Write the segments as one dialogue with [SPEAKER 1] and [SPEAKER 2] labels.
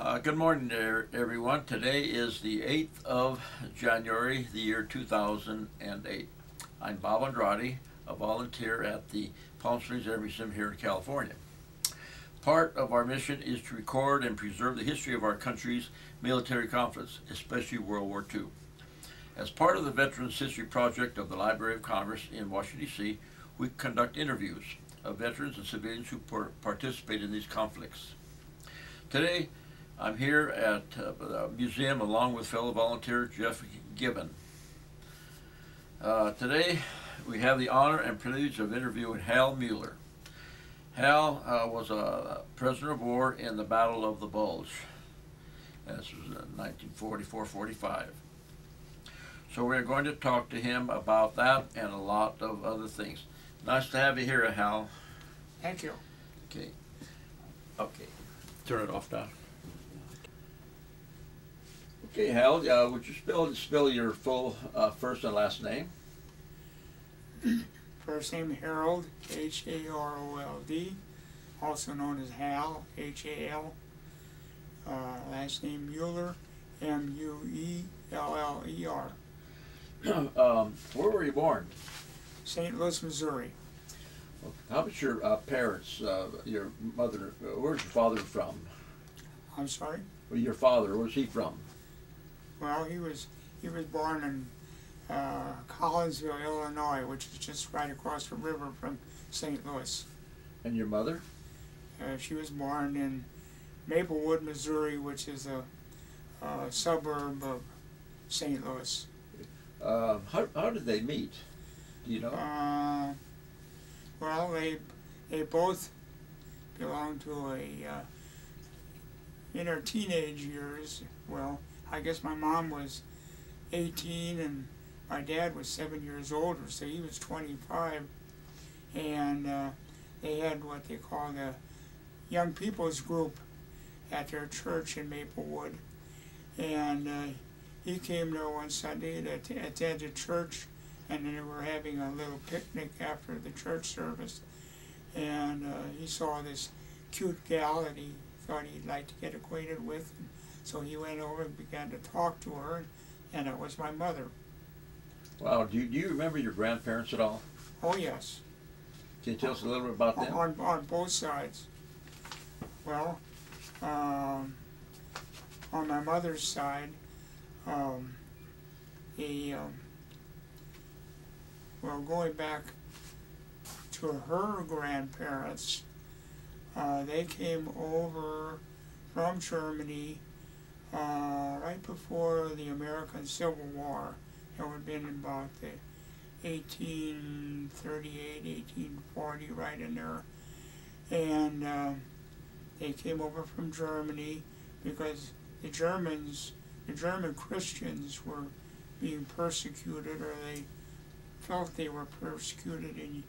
[SPEAKER 1] Uh, good morning everyone. Today is the 8th of January, the year 2008. I'm Bob Andrade, a volunteer at the Palm Springs Air Museum here in California. Part of our mission is to record and preserve the history of our country's military conflicts, especially World War II. As part of the Veterans History Project of the Library of Congress in Washington, D.C., we conduct interviews of veterans and civilians who participate in these conflicts. Today, I'm here at uh, the museum along with fellow volunteer Jeff Gibbon. Uh, today we have the honor and privilege of interviewing Hal Mueller. Hal uh, was a prisoner of war in the Battle of the Bulge. This was 1944-45. So we're going to talk to him about that and a lot of other things. Nice to have you here, Hal.
[SPEAKER 2] Thank you.
[SPEAKER 1] Okay. Okay. Turn it off now. Okay, Hal, uh, would you spell spell your full uh, first and last name?
[SPEAKER 2] First name Harold, H A R O L D, also known as Hal, H A L. Uh, last name Mueller, M U E L L E R.
[SPEAKER 1] um, where were you born?
[SPEAKER 2] St. Louis, Missouri.
[SPEAKER 1] How about your uh, parents? Uh, your mother? Where's your father from?
[SPEAKER 2] I'm sorry.
[SPEAKER 1] Well, your father. Where's he from?
[SPEAKER 2] Well, he was he was born in uh, Collinsville, Illinois, which is just right across the river from St. Louis.
[SPEAKER 1] And your mother?
[SPEAKER 2] Uh, she was born in Maplewood, Missouri, which is a, a suburb of St. Louis.
[SPEAKER 1] Uh, how, how did they meet? Do you know?
[SPEAKER 2] Uh, well, they they both belonged to a uh, in their teenage years. Well, I guess my mom was 18 and my dad was seven years older, so he was 25. And uh, they had what they call the Young People's Group at their church in Maplewood. And uh, he came there one Sunday to attend a church, and they were having a little picnic after the church service. And uh, he saw this cute gal that he thought he'd like to get acquainted with. And so he went over and began to talk to her, and it was my mother.
[SPEAKER 1] Wow. Do you, do you remember your grandparents at all?
[SPEAKER 2] Oh, yes.
[SPEAKER 1] Can you tell us a little bit about them?
[SPEAKER 2] On, on both sides. Well, um, on my mother's side, um, the, um, well, going back to her grandparents, uh, they came over from Germany uh, right before the American Civil War. It would have been about the 1838, 1840, right in there. And uh, they came over from Germany because the Germans, the German Christians were being persecuted or they felt they were persecuted in,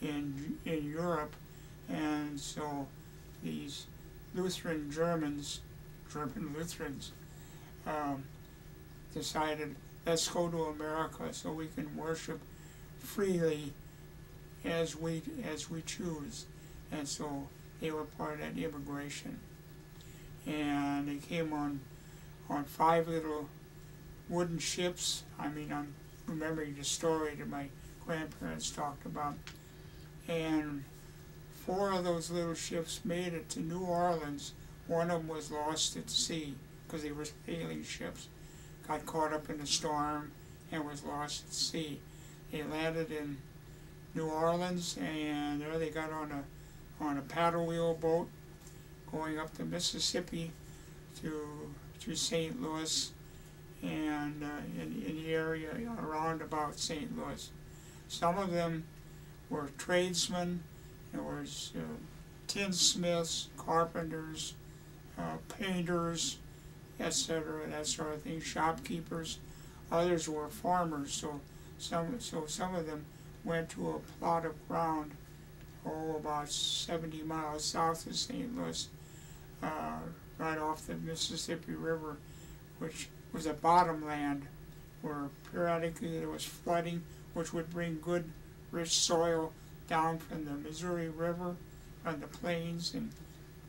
[SPEAKER 2] in, in Europe. And so these Lutheran Germans German Lutherans um, decided, let's go to America so we can worship freely as we as we choose. And so they were part of that immigration. And they came on on five little wooden ships. I mean, I'm remembering the story that my grandparents talked about. And four of those little ships made it to New Orleans one of them was lost at sea because they were sailing ships. Got caught up in a storm and was lost at sea. They landed in New Orleans and there they got on a on a paddle wheel boat going up the Mississippi to to St. Louis and uh, in, in the area around about St. Louis. Some of them were tradesmen, there was uh, tinsmiths, carpenters, uh, painters, etc., that sort of thing, shopkeepers. Others were farmers, so some, so some of them went to a plot of ground, oh, about 70 miles south of St. Louis, uh, right off the Mississippi River, which was a bottomland where periodically there was flooding, which would bring good, rich soil down from the Missouri River, on the plains, and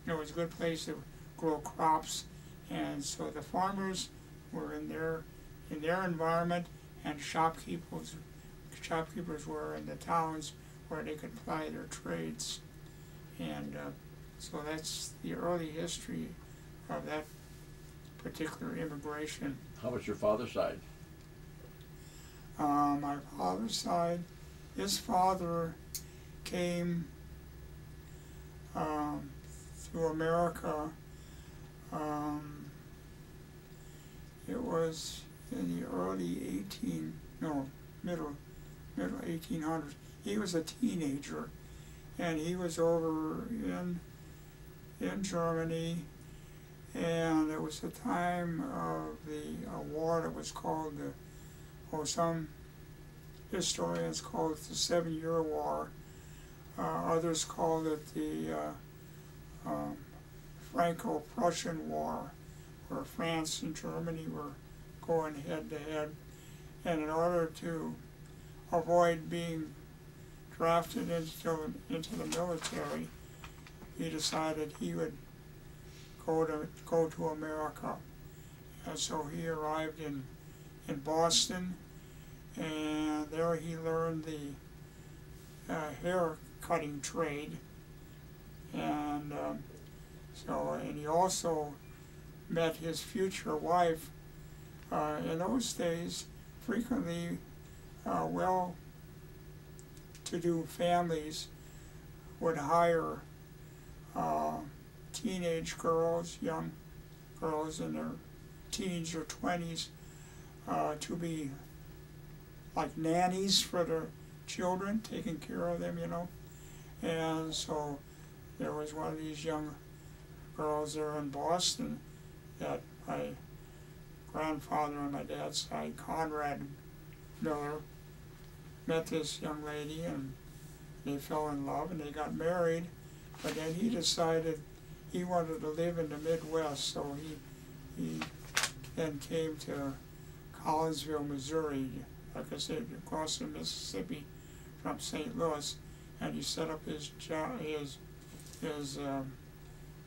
[SPEAKER 2] it was a good place to grow crops And so the farmers were in their in their environment, and shopkeepers shopkeepers were in the towns where they could ply their trades. And uh, so that's the early history of that particular immigration.
[SPEAKER 1] How about your father's side?
[SPEAKER 2] Uh, my father's side, his father came um, through America. Um, it was in the early 18, no, middle, middle 1800s. He was a teenager, and he was over in in Germany, and it was the time of the war that was called the, or some historians call it the Seven Year War. Uh, others called it the uh, um, Franco-Prussian War, where France and Germany were going head to head. And in order to avoid being drafted into, into the military, he decided he would go to go to America. And so he arrived in in Boston, and there he learned the uh, hair cutting trade. And um, so, and he also met his future wife. Uh, in those days, frequently, uh, well-to-do families would hire uh, teenage girls, young girls in their teens or twenties, uh, to be like nannies for their children, taking care of them, you know. And so there was one of these young girls there in Boston that my grandfather on my dad's side, Conrad Miller, met this young lady and they fell in love and they got married. But then he decided he wanted to live in the Midwest, so he he then came to Collinsville, Missouri, like I said, across the Mississippi from St. Louis, and he set up his job, his his um,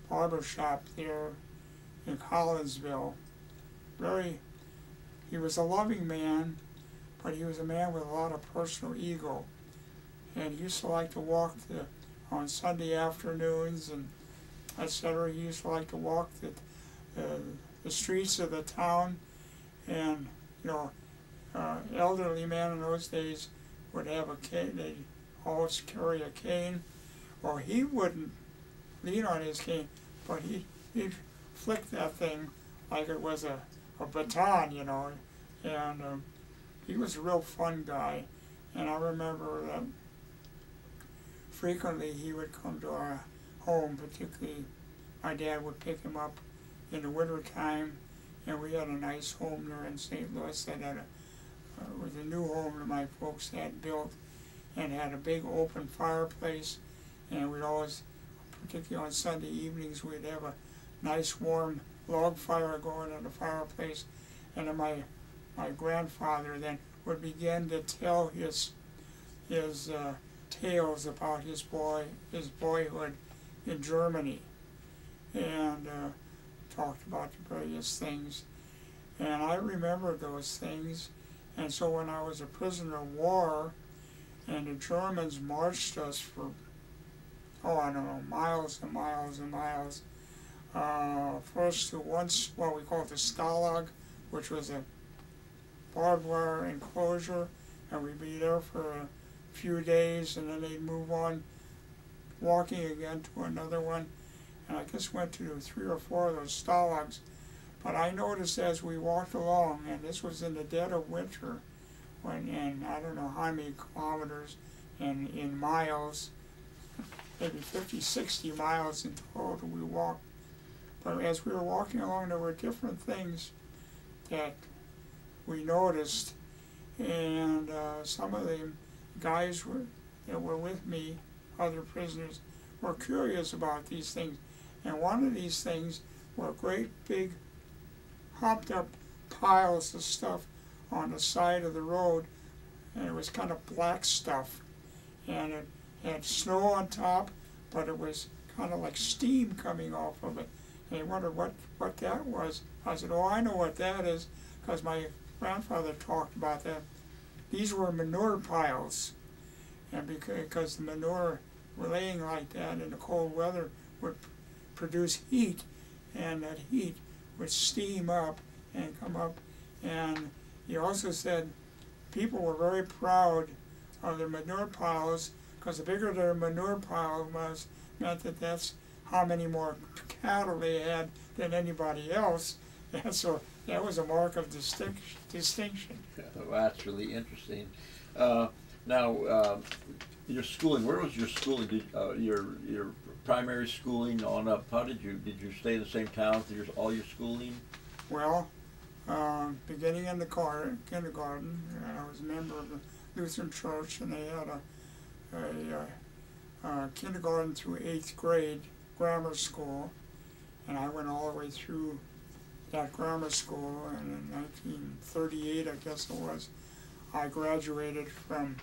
[SPEAKER 2] barber shop there in Collinsville. Very, he was a loving man, but he was a man with a lot of personal ego, and he used to like to walk the on Sunday afternoons and etc. He used to like to walk the uh, the streets of the town, and you know, uh, elderly men in those days would have a cane. They'd always carry a cane, or he wouldn't lean on his cane, but he he'd flick that thing like it was a, a baton, you know, and um, he was a real fun guy, and I remember that frequently he would come to our home, particularly my dad would pick him up in the winter time, and we had a nice home there in St. Louis that had a, uh, was a new home that my folks had built, and had a big open fireplace, and we'd always, particularly on Sunday evenings, we'd have a nice warm log fire going in the fireplace, and then my my grandfather then would begin to tell his his uh, tales about his boy his boyhood in Germany, and uh, talked about the various things, and I remember those things, and so when I was a prisoner of war, and the Germans marched us for oh I don't know miles and miles and miles. Uh, first to once what we call the Stalag, which was a barbed wire enclosure, and we'd be there for a few days, and then they'd move on, walking again to another one. And I just went to three or four of those stalags. But I noticed as we walked along, and this was in the dead of winter, when and I don't know how many kilometers and in miles, maybe 50, 60 miles in total we walked. But as we were walking along, there were different things that we noticed, and uh, some of the guys were, that were with me, other prisoners, were curious about these things. And one of these things were great big hopped up piles of stuff on the side of the road, and it was kind of black stuff, and it had snow on top, but it was kind of like steam coming off of it, And he wondered what, what that was. I said, oh, I know what that is, because my grandfather talked about that. These were manure piles. And because the manure were laying like that in the cold weather would produce heat, and that heat would steam up and come up. And he also said people were very proud of their manure piles because the bigger their manure pile was, meant that that's how many more cattle they had than anybody else. And so that was a mark of distinction. distinction.
[SPEAKER 1] Well, that's really interesting. Uh, now, uh, your schooling, where was your schooling? Did, uh, your your primary schooling on up? How did you did you stay in the same town for your, all your schooling?
[SPEAKER 2] Well, uh, beginning in the car, kindergarten, I was a member of the Lutheran Church, and they had a a, a, uh, kindergarten through eighth grade grammar school, and I went all the way through that grammar school. And in 1938, I guess it was, I graduated from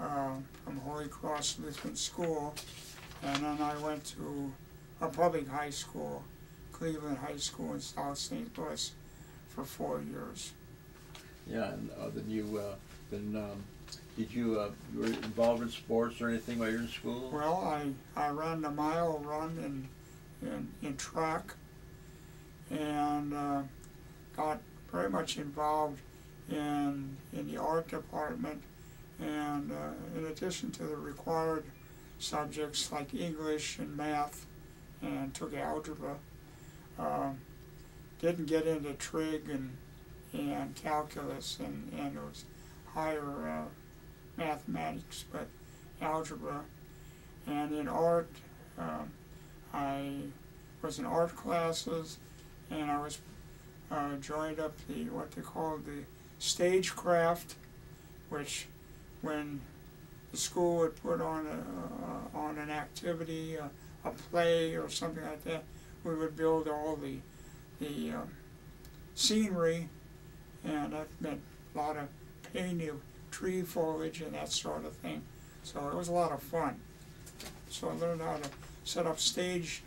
[SPEAKER 2] uh, from Holy Cross Lutheran School, and then I went to a public high school, Cleveland High School in South St. Louis, for four years.
[SPEAKER 1] Yeah, and uh, then you uh, then um, did you, uh, you were involved in sports or anything while you were in school?
[SPEAKER 2] Well, I, I ran the mile run in, in, in track and uh, got very much involved in, in the art department. And uh, in addition to the required subjects like English and math and took algebra, uh, didn't get into trig and, and calculus and, and those higher uh, mathematics, but algebra. And in art, um, I was in art classes, and I was uh, joined up the what they call the stagecraft, which when the school would put on a, uh, on an activity, uh, a play or something like that, we would build all the the um, scenery, and that meant a lot of painting tree foliage and that sort of thing. So it was a lot of fun. So I learned how to set up stage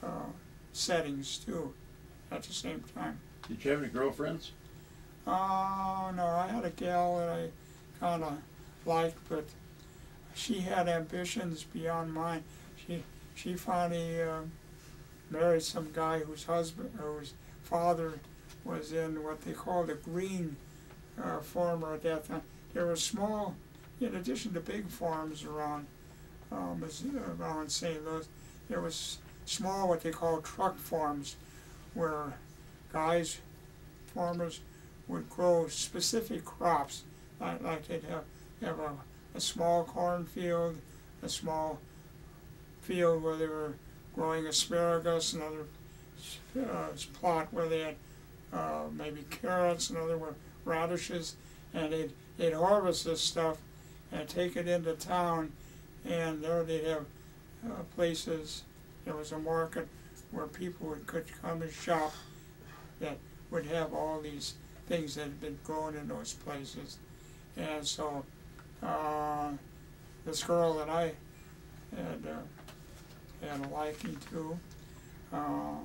[SPEAKER 2] uh, settings too at the same time.
[SPEAKER 1] Did you have any girlfriends?
[SPEAKER 2] Oh, uh, no, I had a gal that I kind of liked, but she had ambitions beyond mine. She she finally uh, married some guy whose husband, whose father was in what they called a green uh, farmer at that time. There were small, in addition to big farms around um, around St. Louis, there was small what they call truck farms, where guys, farmers, would grow specific crops, like, like they'd have have a, a small cornfield, a small field where they were growing asparagus, another uh, plot where they had uh, maybe carrots, another were radishes, and they'd they'd harvest this stuff and take it into town, and there they'd have uh, places. There was a market where people would, could come and shop that would have all these things that had been grown in those places. And so uh, this girl that I had uh, had a liking to, uh,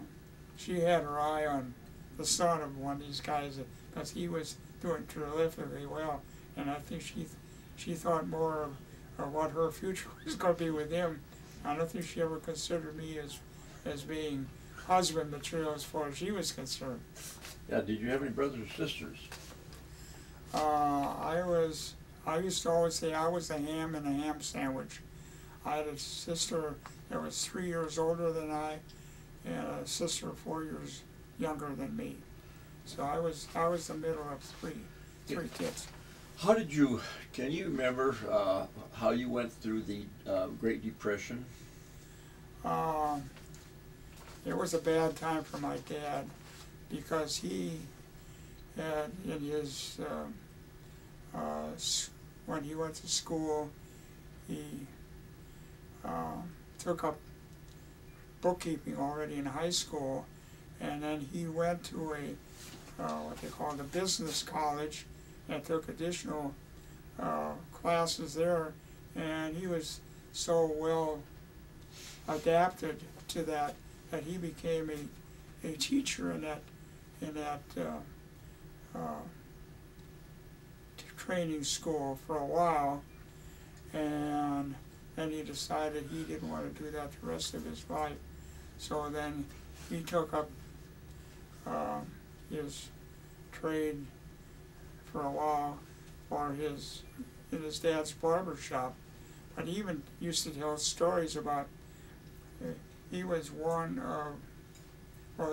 [SPEAKER 2] she had her eye on the son of one of these guys because he was doing terrifically well and I think she she thought more of, of what her future was going to be with him. I don't think she ever considered me as as being husband material as far as she was concerned.
[SPEAKER 1] Yeah. Did you have any brothers or sisters?
[SPEAKER 2] Uh, I was. I used to always say I was the ham in a ham sandwich. I had a sister that was three years older than I, and a sister four years younger than me. So I was I was the middle of three, three kids.
[SPEAKER 1] How did you, can you remember uh, how you went through the uh, Great Depression?
[SPEAKER 2] Um, it was a bad time for my dad because he had in his, uh, uh when he went to school, he um, took up bookkeeping already in high school and then he went to a, uh, what they call the business college and took additional uh, classes there, and he was so well adapted to that that he became a, a teacher in that in that uh, uh, training school for a while, and then he decided he didn't want to do that the rest of his life. So then he took up um, his trade for a while for his in his dad's barber shop. But he even used to tell stories about uh, he was one of well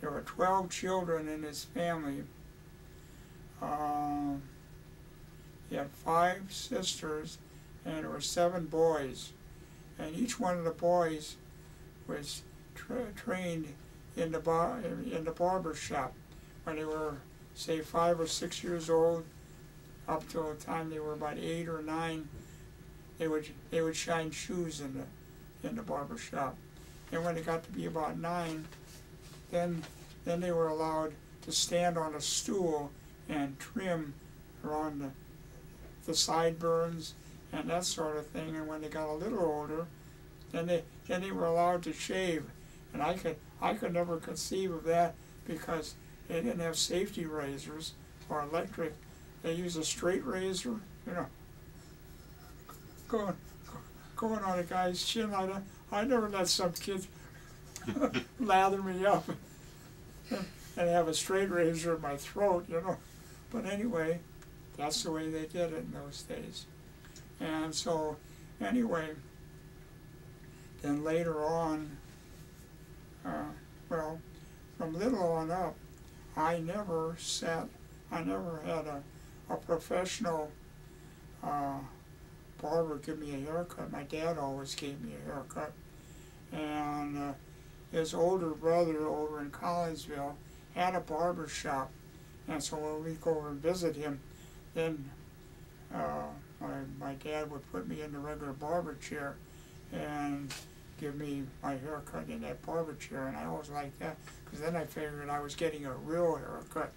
[SPEAKER 2] there, were twelve children in his family. Um, he had five sisters and there were seven boys, and each one of the boys was tra- trained in the bar in the barber shop when they were say five or six years old up till the time they were about eight or nine they would they would shine shoes in the in the barber shop. And when they got to be about nine then then they were allowed to stand on a stool and trim around the, the sideburns and that sort of thing. And when they got a little older then they then they were allowed to shave. And I could I could never conceive of that because they didn't have safety razors or electric. They used a straight razor, you know, going going on a guy's chin. I I never let some kids lather me up and have a straight razor in my throat, you know. But anyway, that's the way they did it in those days. And so, anyway, then later on, uh, well, from little on up, I never sat, I never had a, a professional uh, barber give me a haircut. My dad always gave me a haircut. And uh, his older brother over in Collinsville had a barber shop. And so when we go over and visit him, then uh, my, my dad would put me in the regular barber chair and give me my haircut in that barber chair, and I always liked that because then I figured I was getting a real haircut.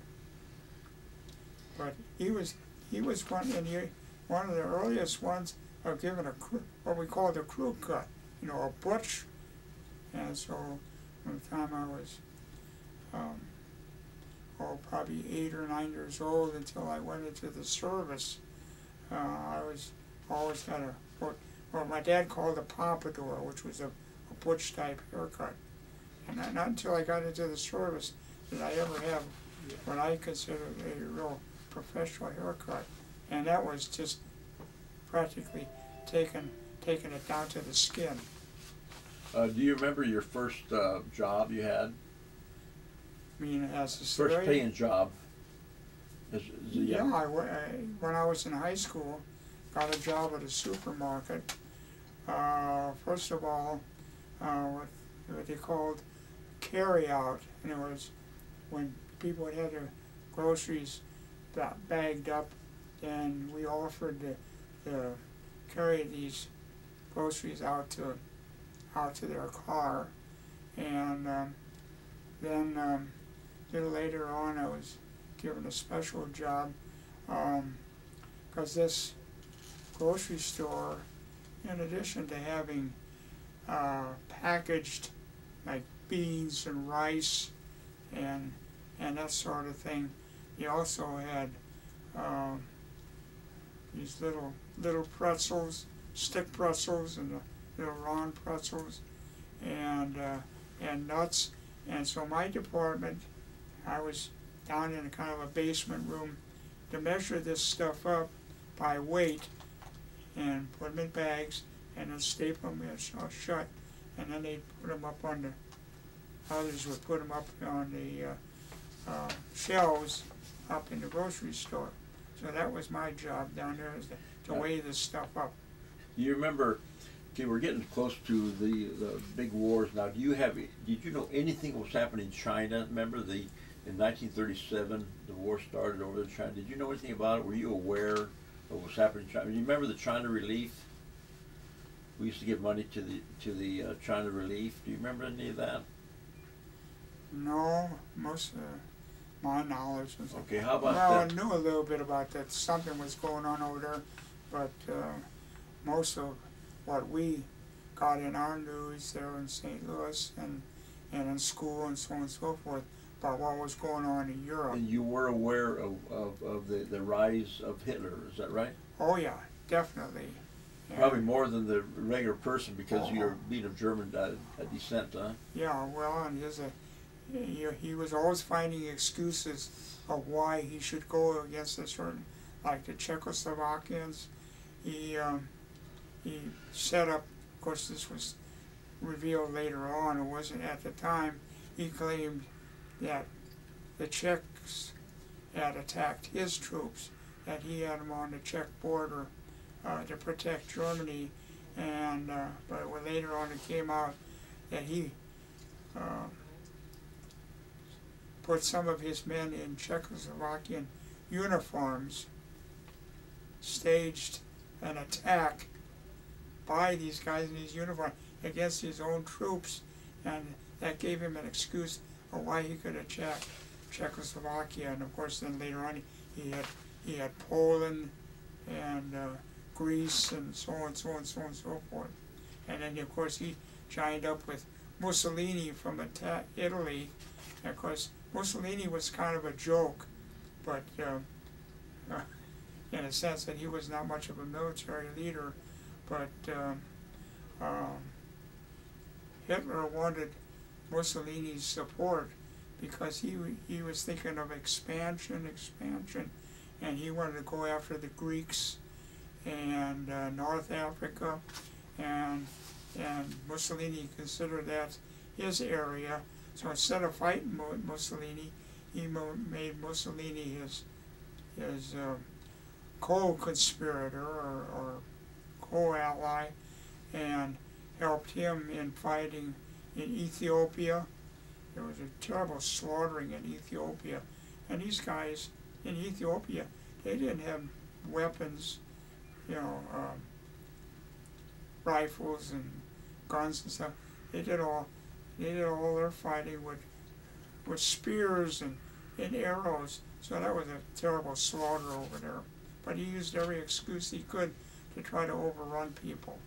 [SPEAKER 2] But he was he was one and he, one of the earliest ones of giving a what we call the crew cut, you know, a butch. And so, from the time I was, um, oh, probably eight or nine years old until I went into the service, uh, I was always had a what my dad called a pompadour, which was a, a butch type haircut. And not, not until I got into the service did I ever have what I consider a real professional haircut. And that was just practically taking taking it down to the skin.
[SPEAKER 1] Uh, do you remember your first uh, job you had?
[SPEAKER 2] I mean, as a
[SPEAKER 1] First
[SPEAKER 2] civilian,
[SPEAKER 1] paying job? As, as
[SPEAKER 2] Yeah,
[SPEAKER 1] young-
[SPEAKER 2] I, wa- I- when I was in high school, got a job at a supermarket. Uh, first of all, uh, what, what they called carry out, In other words, when people had had their groceries ba- bagged up, then we offered to, to carry these groceries out to out to their car, and um, then um, later on, I was given a special job because this grocery store, in addition to having uh, packaged like beans and rice and and that sort of thing, they also had um, these little little pretzels, stick pretzels, and little round pretzels, and uh, and nuts. And so my department, I was down in a kind of a basement room to measure this stuff up by weight and put them in bags and then staple them in sh- shut and then they'd put them up on the, others would put them up on the uh, uh, shelves up in the grocery store. So that was my job down there is to, to
[SPEAKER 1] Yeah.
[SPEAKER 2] weigh this stuff up.
[SPEAKER 1] You remember? Okay, we're getting close to the the big wars now. Do you have? Did you know anything was happening in China? Remember the in 1937 the war started over in China. Did you know anything about it? Were you aware what was happening in China? Do you remember the China Relief? We used to give money to the to the uh, China Relief. Do you remember any of that?
[SPEAKER 2] No, most of my knowledge was
[SPEAKER 1] Okay, how about
[SPEAKER 2] well, I knew a little bit about that. Something was going on over there, but uh, most of what we got in our news there in St. Louis and, and in school and so on and so forth about what was going on in Europe.
[SPEAKER 1] And you were aware of, of, of the, the rise of Hitler, is that right?
[SPEAKER 2] Oh yeah, definitely. And-
[SPEAKER 1] Probably more than the regular person because
[SPEAKER 2] Oh.
[SPEAKER 1] you're being of German uh, uh, descent, huh?
[SPEAKER 2] Yeah, well, and his, uh, he, he was always finding excuses of why he should go against a certain, like the Czechoslovakians. He, um, he set up, of course, this was revealed later on, it wasn't at the time, he claimed that the Czechs had attacked his troops, that he had them on the Czech border uh, to protect Germany, and uh, but later on it came out that he uh, put some of his men in Czechoslovakian uniforms, staged an attack by these guys in these uniforms against his own troops, and that gave him an excuse of why he could attack Czechoslovakia. And of course, then later on, he had he had Poland and uh, Greece and so on, so on, so on, so forth. And then of course he joined up with Mussolini from Ita- Italy. And of course, Mussolini was kind of a joke, but uh, uh, in a sense that he was not much of a military leader. But um, um, Hitler wanted Mussolini's support because he he was thinking of expansion, expansion, and he wanted to go after the Greeks and uh, North Africa, and and Mussolini considered that his area. So instead of fighting Mu- Mussolini, he made Mussolini his his uh, co-conspirator or, or co-ally, and helped him in fighting in Ethiopia. There was a terrible slaughtering in Ethiopia, and these guys in Ethiopia they didn't have weapons, you know, um, rifles and guns and stuff. They did all they did all their fighting with with spears and, and arrows. So that was a terrible slaughter over there. But he used every excuse he could to try to overrun people.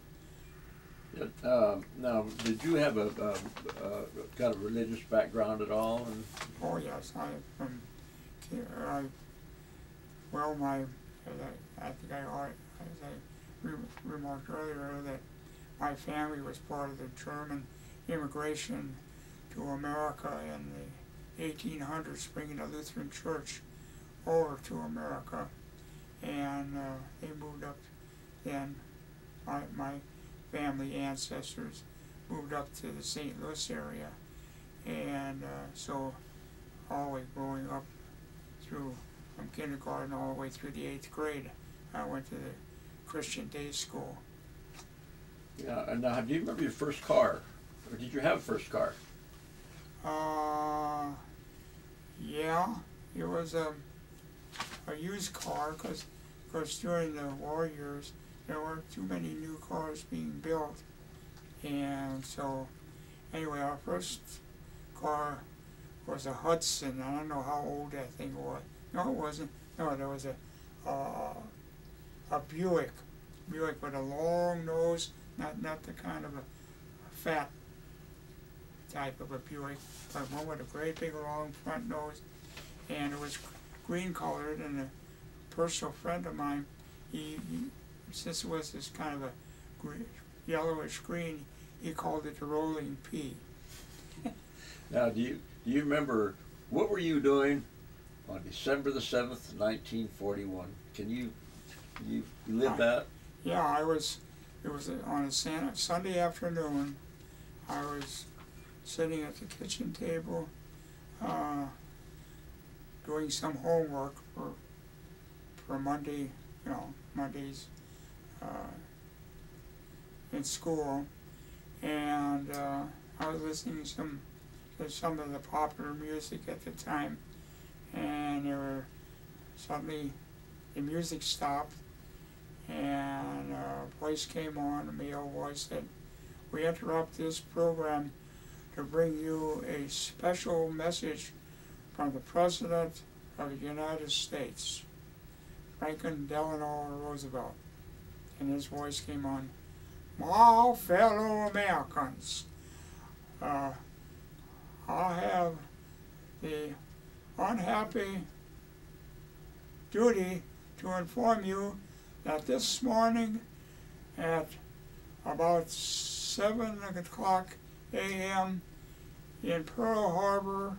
[SPEAKER 1] Um, now, did you have a, a, a kind of religious background at all? And
[SPEAKER 2] Oh yes, I um, I well my I, I think I as I re- remarked earlier that my family was part of the German immigration to America in the 1800s, bringing the Lutheran Church over to America, and uh, they moved up. Then my my family ancestors moved up to the St. Louis area, and uh, so all the way growing up through from kindergarten all the way through the eighth grade. I went to the Christian day school.
[SPEAKER 1] yeah, and now, do you remember your first car, or did you have a first car?
[SPEAKER 2] Uh, yeah, it was a, a used car because, of course, during the war years, there weren't too many new cars being built. And so, anyway, our first car was a Hudson. I don't know how old that thing was. No, it wasn't. No, there was a, uh, a Buick. Buick with a long nose, not, not the kind of a fat type of a Buick, but one with a great big long front nose, and it was green colored. And a personal friend of mine, he, he since it was this kind of a green, yellowish green, he called it the rolling pea.
[SPEAKER 1] Now, do you do you remember what were you doing on December the seventh, nineteen forty-one? Can you you live that?
[SPEAKER 2] Yeah, I was. It was on a Sunday afternoon. I was sitting at the kitchen table, uh, doing some homework for for Monday. You know, Mondays in school, and uh, I was listening to some to some of the popular music at the time, and there were suddenly the music stopped and a voice came on, a male voice said, We interrupt this program to bring you a special message from the President of the United States, Franklin Delano Roosevelt. And his voice came on, my fellow Americans, uh, I have the unhappy duty to inform you that this morning at about 7 o'clock a.m. in Pearl Harbor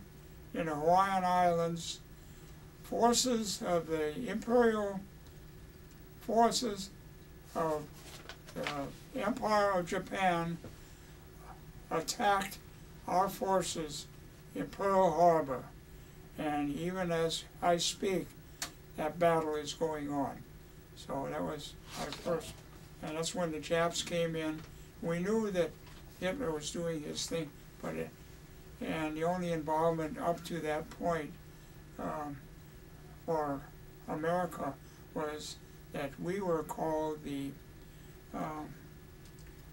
[SPEAKER 2] in the Hawaiian Islands, forces of the Imperial forces of the Empire of Japan attacked our forces in Pearl Harbor. And even as I speak, that battle is going on. So that was our first, and that's when the Japs came in. We knew that Hitler was doing his thing, but it, and the only involvement up to that point um, for America was that we were called the um,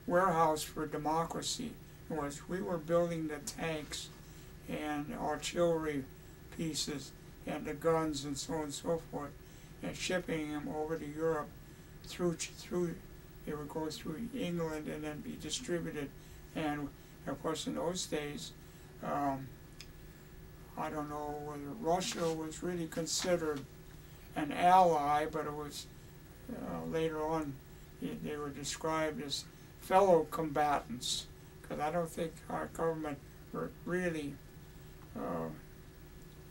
[SPEAKER 2] warehouse for democracy. It was we were building the tanks and artillery pieces and the guns and so on and so forth, and shipping them over to Europe through through they would go through England and then be distributed. And of course, in those days, um, I don't know whether Russia was really considered an ally, but it was uh, later on they were described as fellow combatants because I don't think our government really uh,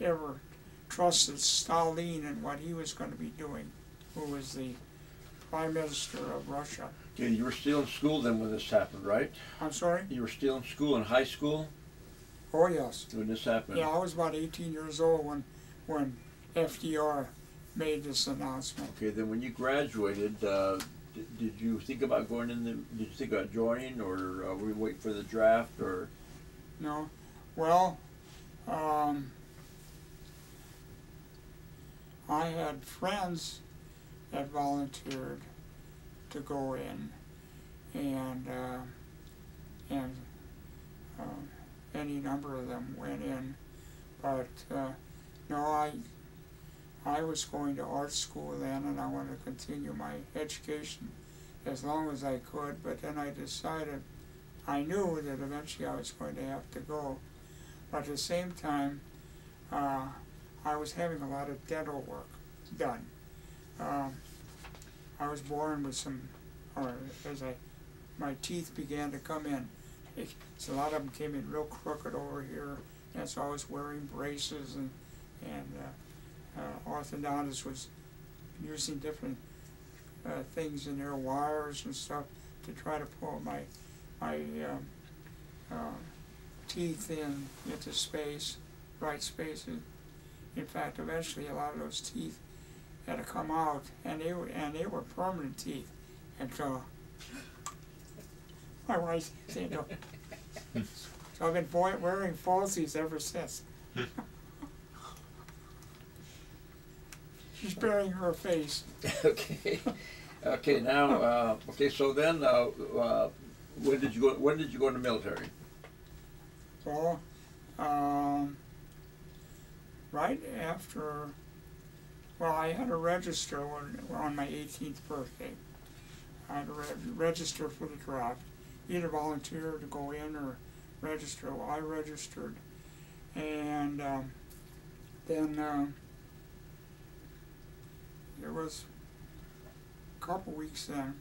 [SPEAKER 2] ever trusted Stalin and what he was going to be doing, who was the prime minister of Russia.
[SPEAKER 1] Yeah, you were still in school then when this happened, right?
[SPEAKER 2] I'm sorry?
[SPEAKER 1] You were still in school, in high school?
[SPEAKER 2] Oh, yes.
[SPEAKER 1] When this happened?
[SPEAKER 2] Yeah, I was about 18 years old when, when FDR made this announcement.
[SPEAKER 1] Okay, then when you graduated, uh, did, did you think about going in the, did you think about joining, or uh, were you waiting for the draft, or?
[SPEAKER 2] No. Well, um, I had friends that volunteered to go in, and uh, and uh, any number of them went in, but uh, no, I I was going to art school then, and I wanted to continue my education as long as I could. But then I decided I knew that eventually I was going to have to go, but at the same time, uh, I was having a lot of dental work done. Um, I was born with some, or as I, my teeth began to come in. a lot of them came in real crooked over here, and so I was wearing braces and and uh, uh, orthodontist was using different uh, things in their wires and stuff to try to pull my my um, uh, teeth in into space, right spaces. In fact, eventually a lot of those teeth had to come out, and they were and they were permanent teeth. And so my wife said, so I've been wearing falsies ever since. She's burying her face.
[SPEAKER 1] okay. Okay. Now, uh, okay. So then, uh, uh, when did you go? When did you go in the military?
[SPEAKER 2] Well, um, right after well, I had to register when, on my 18th birthday. I had to re register for the draft, either volunteer to go in or register. Well, I registered, and um, then uh, it was a couple weeks then,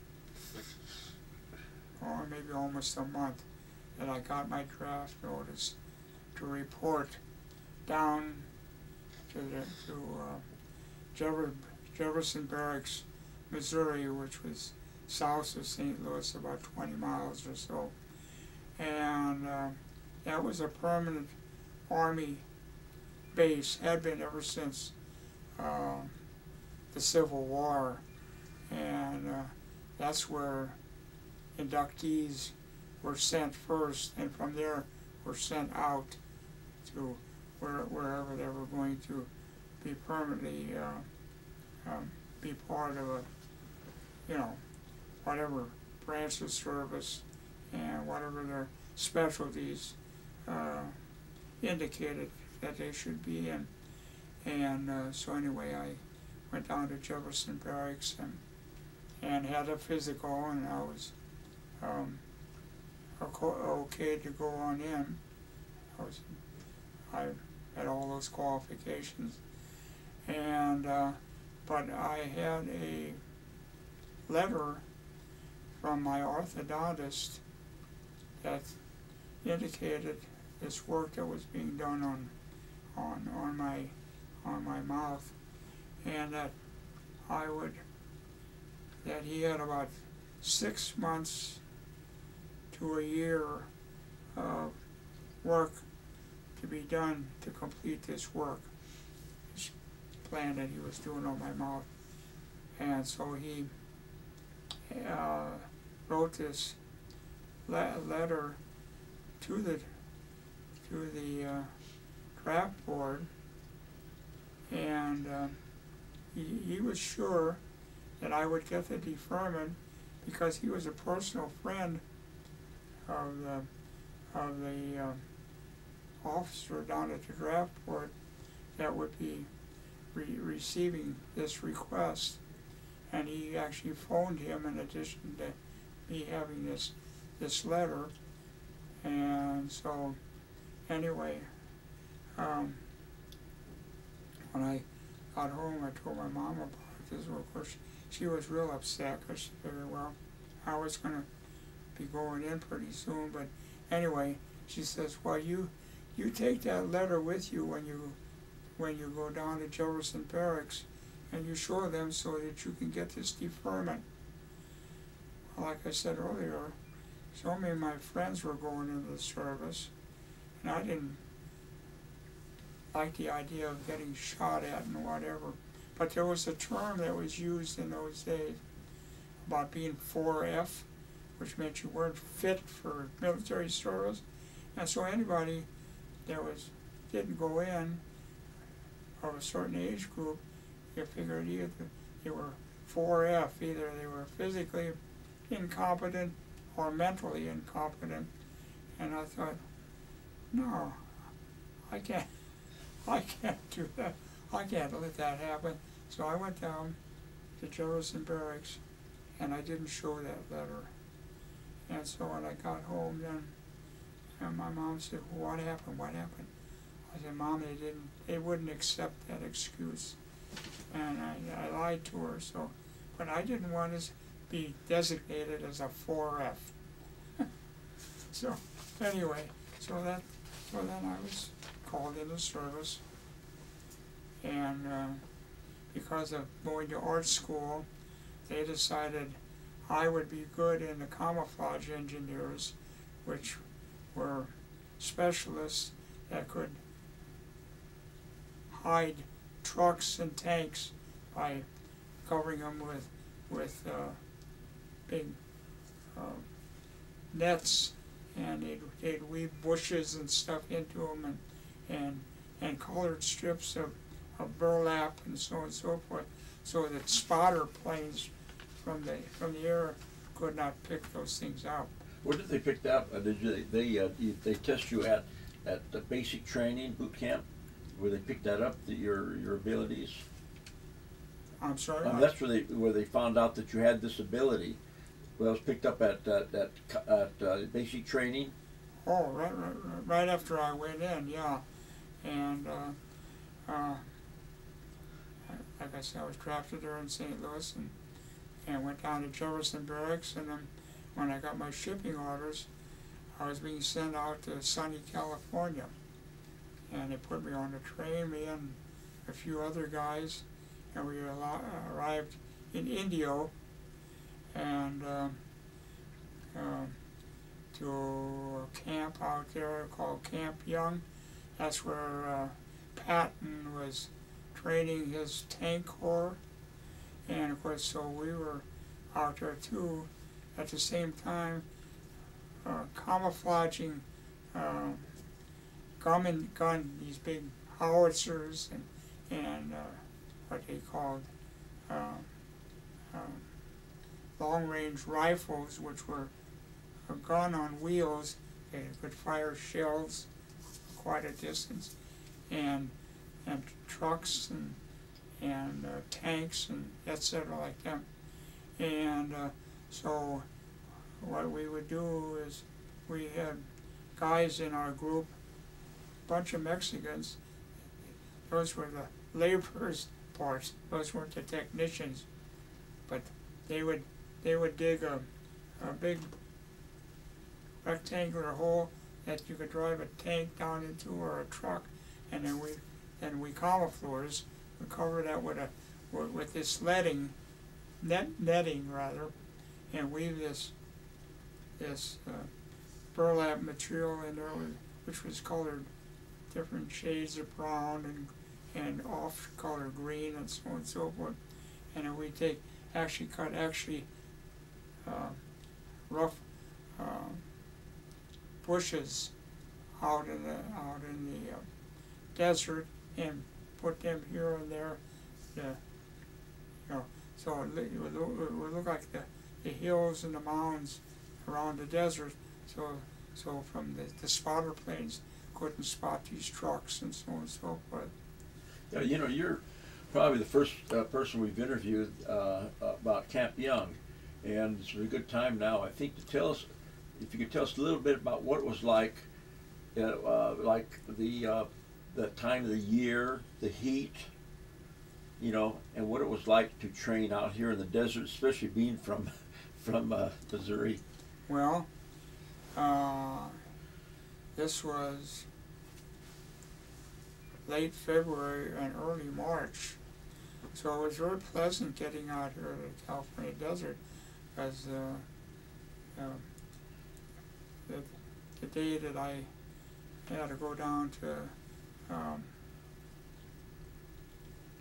[SPEAKER 2] or maybe almost a month, that I got my draft notice to report down to the to. Uh, Jefferson Barracks, Missouri, which was south of St. Louis, about 20 miles or so. And uh, that was a permanent Army base, had been ever since uh, the Civil War. And uh, that's where inductees were sent first, and from there were sent out to where, wherever they were going to be permanently uh, um, be part of a, you know, whatever branch of service and whatever their specialties uh, indicated that they should be in. And uh, so anyway, I went down to Jefferson Barracks and and had a physical, and I was um, okay to go on in. I was, I had all those qualifications. And, uh, but I had a letter from my orthodontist that indicated this work that was being done on, on, on my, on my mouth. And that I would, that he had about six months to a year of work to be done to complete this work, this plan that he was doing on my mouth. And so he uh, wrote this le- letter to the to the uh, draft board, and uh, he, he was sure that I would get the deferment because he was a personal friend of the of the uh, officer down at the draft board that would be re- receiving this request, and he actually phoned him in addition to me having this this letter, and so anyway, um, when I got home, I told my mom about this. Of course, she was real upset because she figured, well, I was gonna be going in pretty soon, but anyway, she says, well, you you take that letter with you when you when you go down to Jefferson Barracks, and you show them so that you can get this deferment. Like I said earlier, so many of my friends were going into the service, and I didn't like the idea of getting shot at and whatever. But there was a term that was used in those days about being 4F, which meant you weren't fit for military service. And so anybody that was didn't go in of a certain age group, you figured either they were 4F, either they were physically incompetent or mentally incompetent. And I thought, no, I can't, I can't do that. I can't let that happen. So I went down to Jefferson Barracks and I didn't show that letter. And so when I got home then, and my mom said, well, what happened, what happened? I said, Mom, they didn't, they wouldn't accept that excuse. And I, I lied to her, so, but I didn't want to be designated as a four F. So, anyway, so that, so then I was called into service. And, uh, because of going to art school, they decided I would be good in the camouflage engineers, which were specialists that could hide trucks and tanks by covering them with with uh, big uh, nets, and they'd, they'd weave bushes and stuff into them, and and and colored strips of, of burlap and so on and so forth, so that spotter planes from the from the air could not pick those things out.
[SPEAKER 1] Where did they pick that up? Uh, did you, they, uh, they test you at, at the basic training boot camp? Where they picked that up, the, your, your abilities?
[SPEAKER 2] I'm sorry.
[SPEAKER 1] Um, that's where they, where they found out that you had this ability. Well, it was picked up at, at, at, at, uh, basic training?
[SPEAKER 2] Oh, right, right, right after I went in, yeah, and uh, uh, like I said, I was drafted there in St. Louis and and went down to Jefferson Barracks, and then when I got my shipping orders, I was being sent out to sunny California, and they put me on the train, me and a few other guys, and we arrived in Indio, and. Um, um, to a camp out there called Camp Young. That's where uh, Patton was training his tank corps. And of course, so we were out there too at the same time, uh, camouflaging uh, and gun, these big howitzers and, and uh, what they called um, long range rifles, which were a gun on wheels that could fire shells quite a distance, and and trucks and and uh, tanks and etc. like that. And uh, so what we would do is we had guys in our group, a bunch of Mexicans. Those were the laborers parts. Those weren't the technicians, but they would they would dig a a big rectangular hole that you could drive a tank down into or a truck, and then we then we camouflage. We cover that with a with, this netting, net netting rather, and weave this this uh, burlap material in there, which was colored different shades of brown and and off color green and so on and so forth. And then we take actually cut actually uh, rough uh, bushes out in the out in the uh, desert and put them here and there. The, you know, so it, it would look, it would look like the, the hills and the mountains around the desert. So so from the, the spotter planes couldn't spot these trucks and so on and so forth.
[SPEAKER 1] Yeah, you know, you're probably the first uh, person we've interviewed uh, about Camp Young, and it's a good time now, I think, to tell us, if you could tell us a little bit about what it was like, uh, uh, like the uh, the time of the year, the heat, you know, and what it was like to train out here in the desert, especially being from from uh, Missouri.
[SPEAKER 2] Well, uh, this was late February and early March. So it was very pleasant getting out here to the California desert because the, the day that I had to go down to um,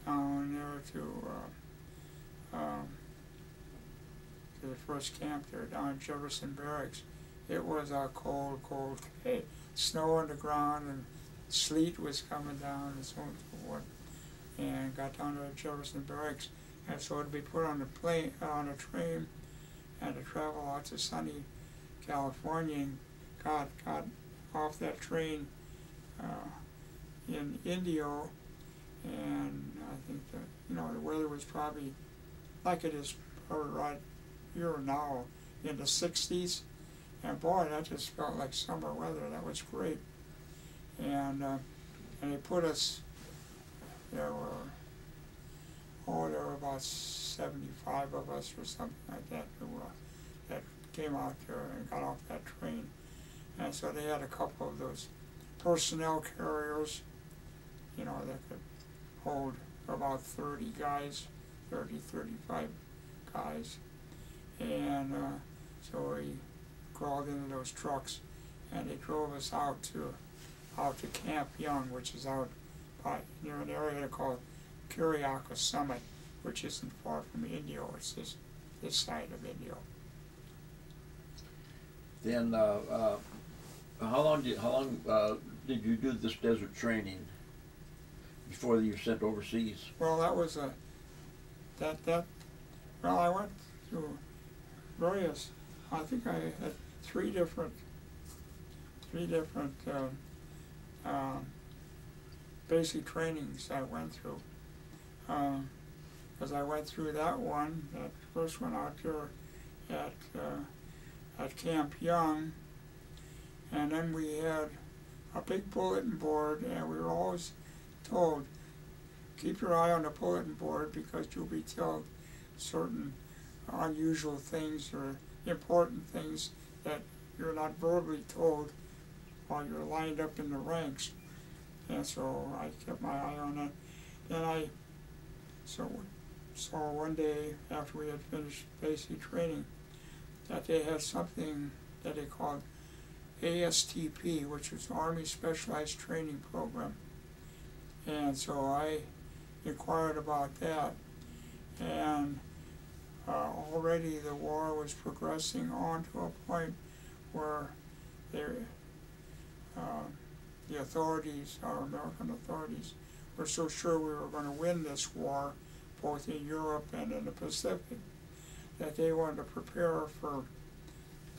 [SPEAKER 2] down there to uh, um, to the first camp there down at Jefferson Barracks. It was a cold, cold day. Snow on the ground and sleet was coming down and so forth. And got down to Jefferson Barracks. And so to be put on a plane, on a train, and to travel out to sunny California and got, got off that train uh, in Indio. And I think that, you know, the weather was probably like it is right here now in the 60s. And boy, that just felt like summer weather. That was great. And uh, and they put us. There were oh, there were about 75 of us or something like that that came out there and got off that train. And so they had a couple of those personnel carriers, you know, that could hold about 30 guys, 30, 35 guys. And uh, so we crawled into those trucks and they drove us out to out to Camp Young, which is out by, near an area called Chiriaco Summit, which isn't far from Indio. It's this this side of Indio.
[SPEAKER 1] Then, uh, uh, how long did how long uh, did you do this desert training before you were sent overseas?
[SPEAKER 2] Well, that was a that that. Well, I went through various. I think I had three different three different um, um, basic trainings I went through. Because I went through that one, that first one out there at uh, at Camp Young, and then we had a big bulletin board, and we were always told keep your eye on the bulletin board because you'll be told certain unusual things or important things that you're not verbally told while you're lined up in the ranks. And so I kept my eye on it. Then I so saw one day after we had finished basic training that they had something that they called ASTP, which was Army Specialized Training Program. And so I inquired about that. And uh, already the war was progressing on to a point where uh, the authorities, our American authorities, were so sure we were going to win this war, both in Europe and in the Pacific, that they wanted to prepare for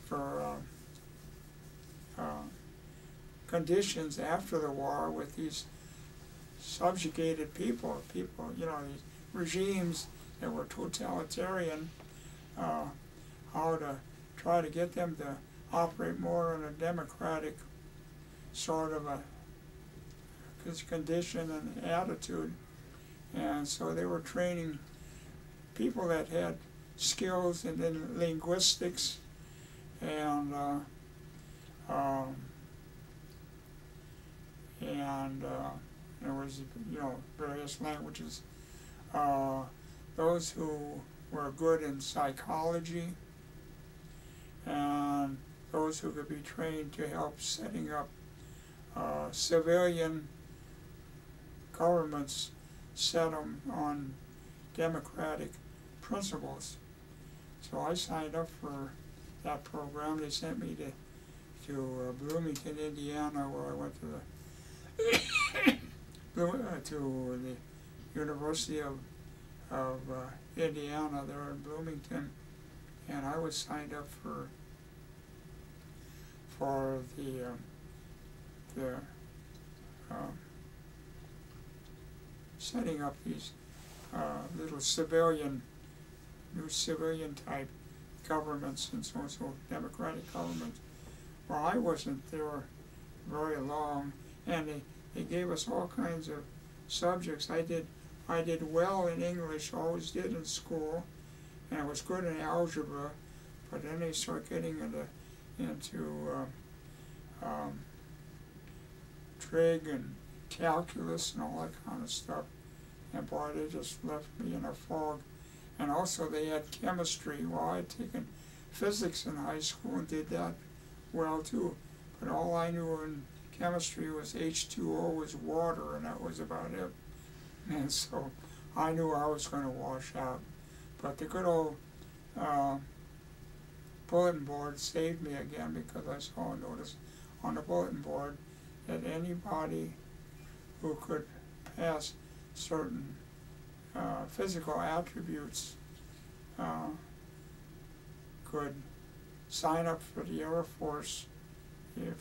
[SPEAKER 2] for uh, uh, conditions after the war with these subjugated people, people, you know, these regimes that were totalitarian, uh, how to try to get them to operate more on a democratic sort of a condition and attitude. And so they were training people that had skills in, in linguistics and uh, um, and uh, there was you know various languages. Uh, those who were good in psychology and those who could be trained to help setting up uh, civilian governments set them on democratic principles. So I signed up for that program. They sent me to to uh, Bloomington, Indiana, where I went to the uh, to the University of of uh, Indiana there in Bloomington, and I was signed up for for the um, the um, setting up these uh, little civilian, new civilian type governments and so on, so democratic governments. Well, I wasn't there very long, and they, they gave us all kinds of subjects. I did I did well in English, always did in school, and I was good in algebra, but then they start getting into into uh, um, trig and calculus and all that kind of stuff. And boy, they just left me in a fog. And also they had chemistry. Well, I had taken physics in high school and did that well too. But all I knew in chemistry was H2O was water, and that was about it. And so I knew I was going to wash out. But the good old uh, bulletin board saved me again because I saw a notice on the bulletin board that anybody who could pass certain uh, physical attributes uh, could sign up for the Air Force if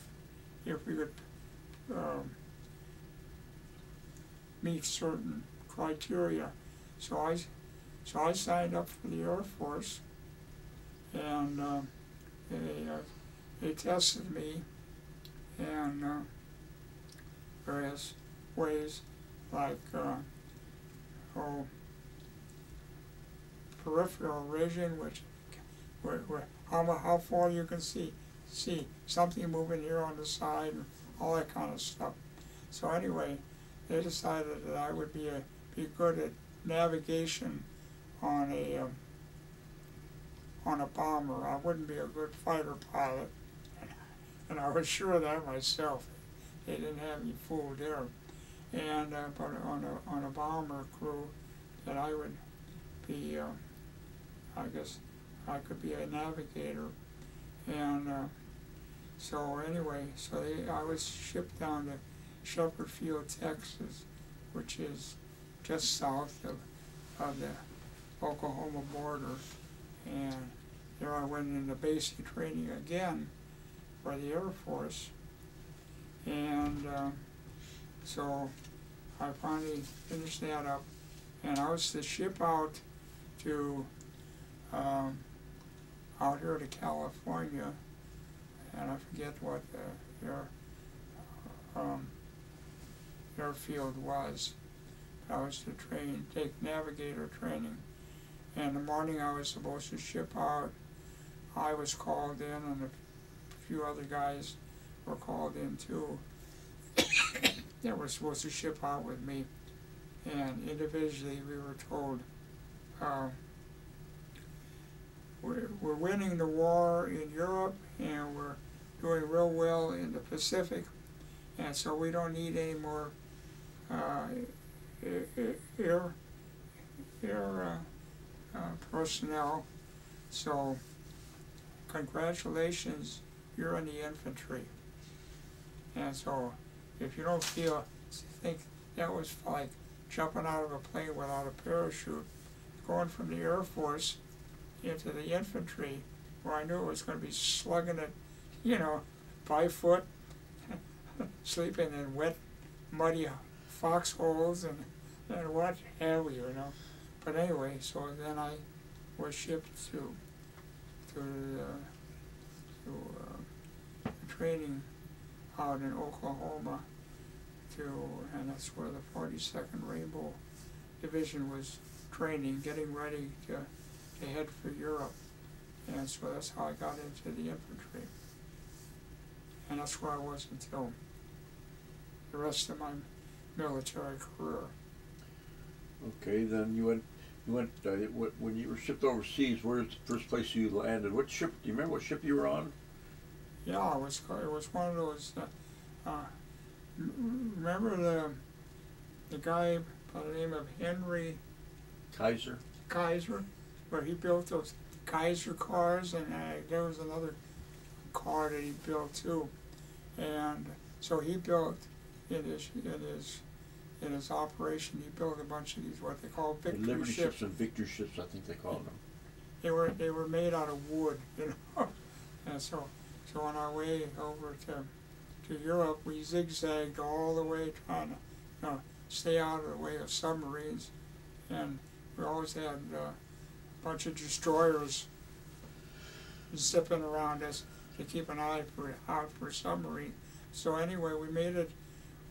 [SPEAKER 2] if we could um, meet certain criteria. So I so I signed up for the Air Force, and uh, they uh, they tested me, in uh, various ways like oh, peripheral vision, which where, where, how, how far you can see see something moving here on the side and all that kind of stuff. So anyway, they decided that I would be a, be good at navigation on a um, on a bomber. I wouldn't be a good fighter pilot, and I was sure of that myself. They didn't have me fooled there and uh, but on a on a bomber crew that I would be uh, I guess I could be a navigator. And uh, so anyway so they, I was shipped down to Sheppard Field Texas which is just south of of the Oklahoma border. And there I went into basic training again for the Air Force. And uh, so I finally finished that up, and I was to ship out to um, out here to California, and I forget what the air um, airfield was. I was to train, take navigator training. And the morning I was supposed to ship out. I was called in, and a few other guys were called in too that were supposed to ship out with me. And individually, we were told, uh, we're, winning the war in Europe and we're doing real well in the Pacific, and so we don't need any more uh, air, air uh, uh, personnel. So, congratulations, you're in the infantry. And so, if you don't feel, think that was like jumping out of a plane without a parachute, going from the Air Force into the infantry, where I knew it was going to be slugging it, you know, by foot, sleeping in wet, muddy foxholes and, and what have you, you know. But anyway, so then I was shipped to to the to uh, training out in Oklahoma to, and that's where the 42nd Rainbow Division was training, getting ready to, to head for Europe. And so that's how I got into the infantry. And that's where I was until the rest of my military career.
[SPEAKER 1] Okay, then you went, you went, uh, when you were shipped overseas, where's the first place you landed? What ship, do you remember what ship you were on?
[SPEAKER 2] Yeah, it was it was one of those. Uh, uh, remember the the guy by the name of Henry
[SPEAKER 1] Kaiser?
[SPEAKER 2] Kaiser, where he built those Kaiser cars, and uh, there was another car that he built too, and so he built in his in his in his operation he built a bunch of these what they call
[SPEAKER 1] The
[SPEAKER 2] victory
[SPEAKER 1] Liberty
[SPEAKER 2] ships.
[SPEAKER 1] ships and Victor ships, I think they called them.
[SPEAKER 2] They were they were made out of wood, you know, and so so on our way over to to Europe, we zigzagged all the way trying to you know, stay out of the way of submarines, and we always had uh, a bunch of destroyers zipping around us to keep an eye for out for submarine. So anyway, we made it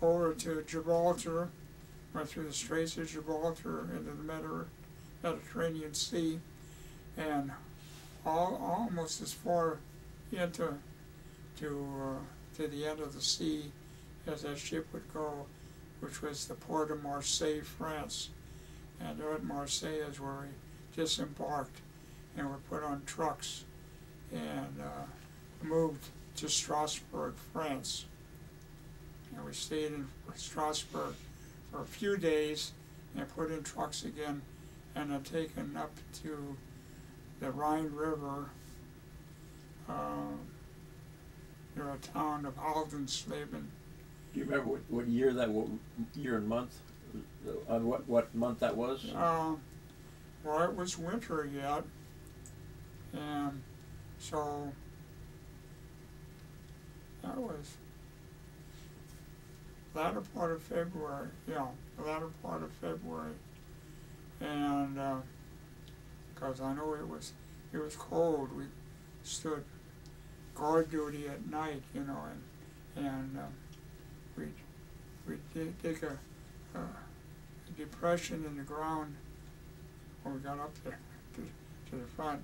[SPEAKER 2] over to Gibraltar, went through the Straits of Gibraltar into the Mediter- Mediterranean Sea, and all, almost as far into to uh, to the end of the sea as that ship would go, which was the port of Marseille, France. And at Marseille is where we disembarked and were put on trucks and uh, moved to Strasbourg, France. And we stayed in Strasbourg for a few days and put in trucks again and then taken up to the Rhine River um, near a town of Haldensleben.
[SPEAKER 1] Do you remember what, what year that, what year and month? Uh, On what, what month that was?
[SPEAKER 2] Um, well, it was winter yet, and so that was latter part of February. Yeah, the latter part of February, and because I know it was it was cold, we stood guard duty at night, you know, and and um, we we dig a, a depression in the ground when we got up there to, to the front.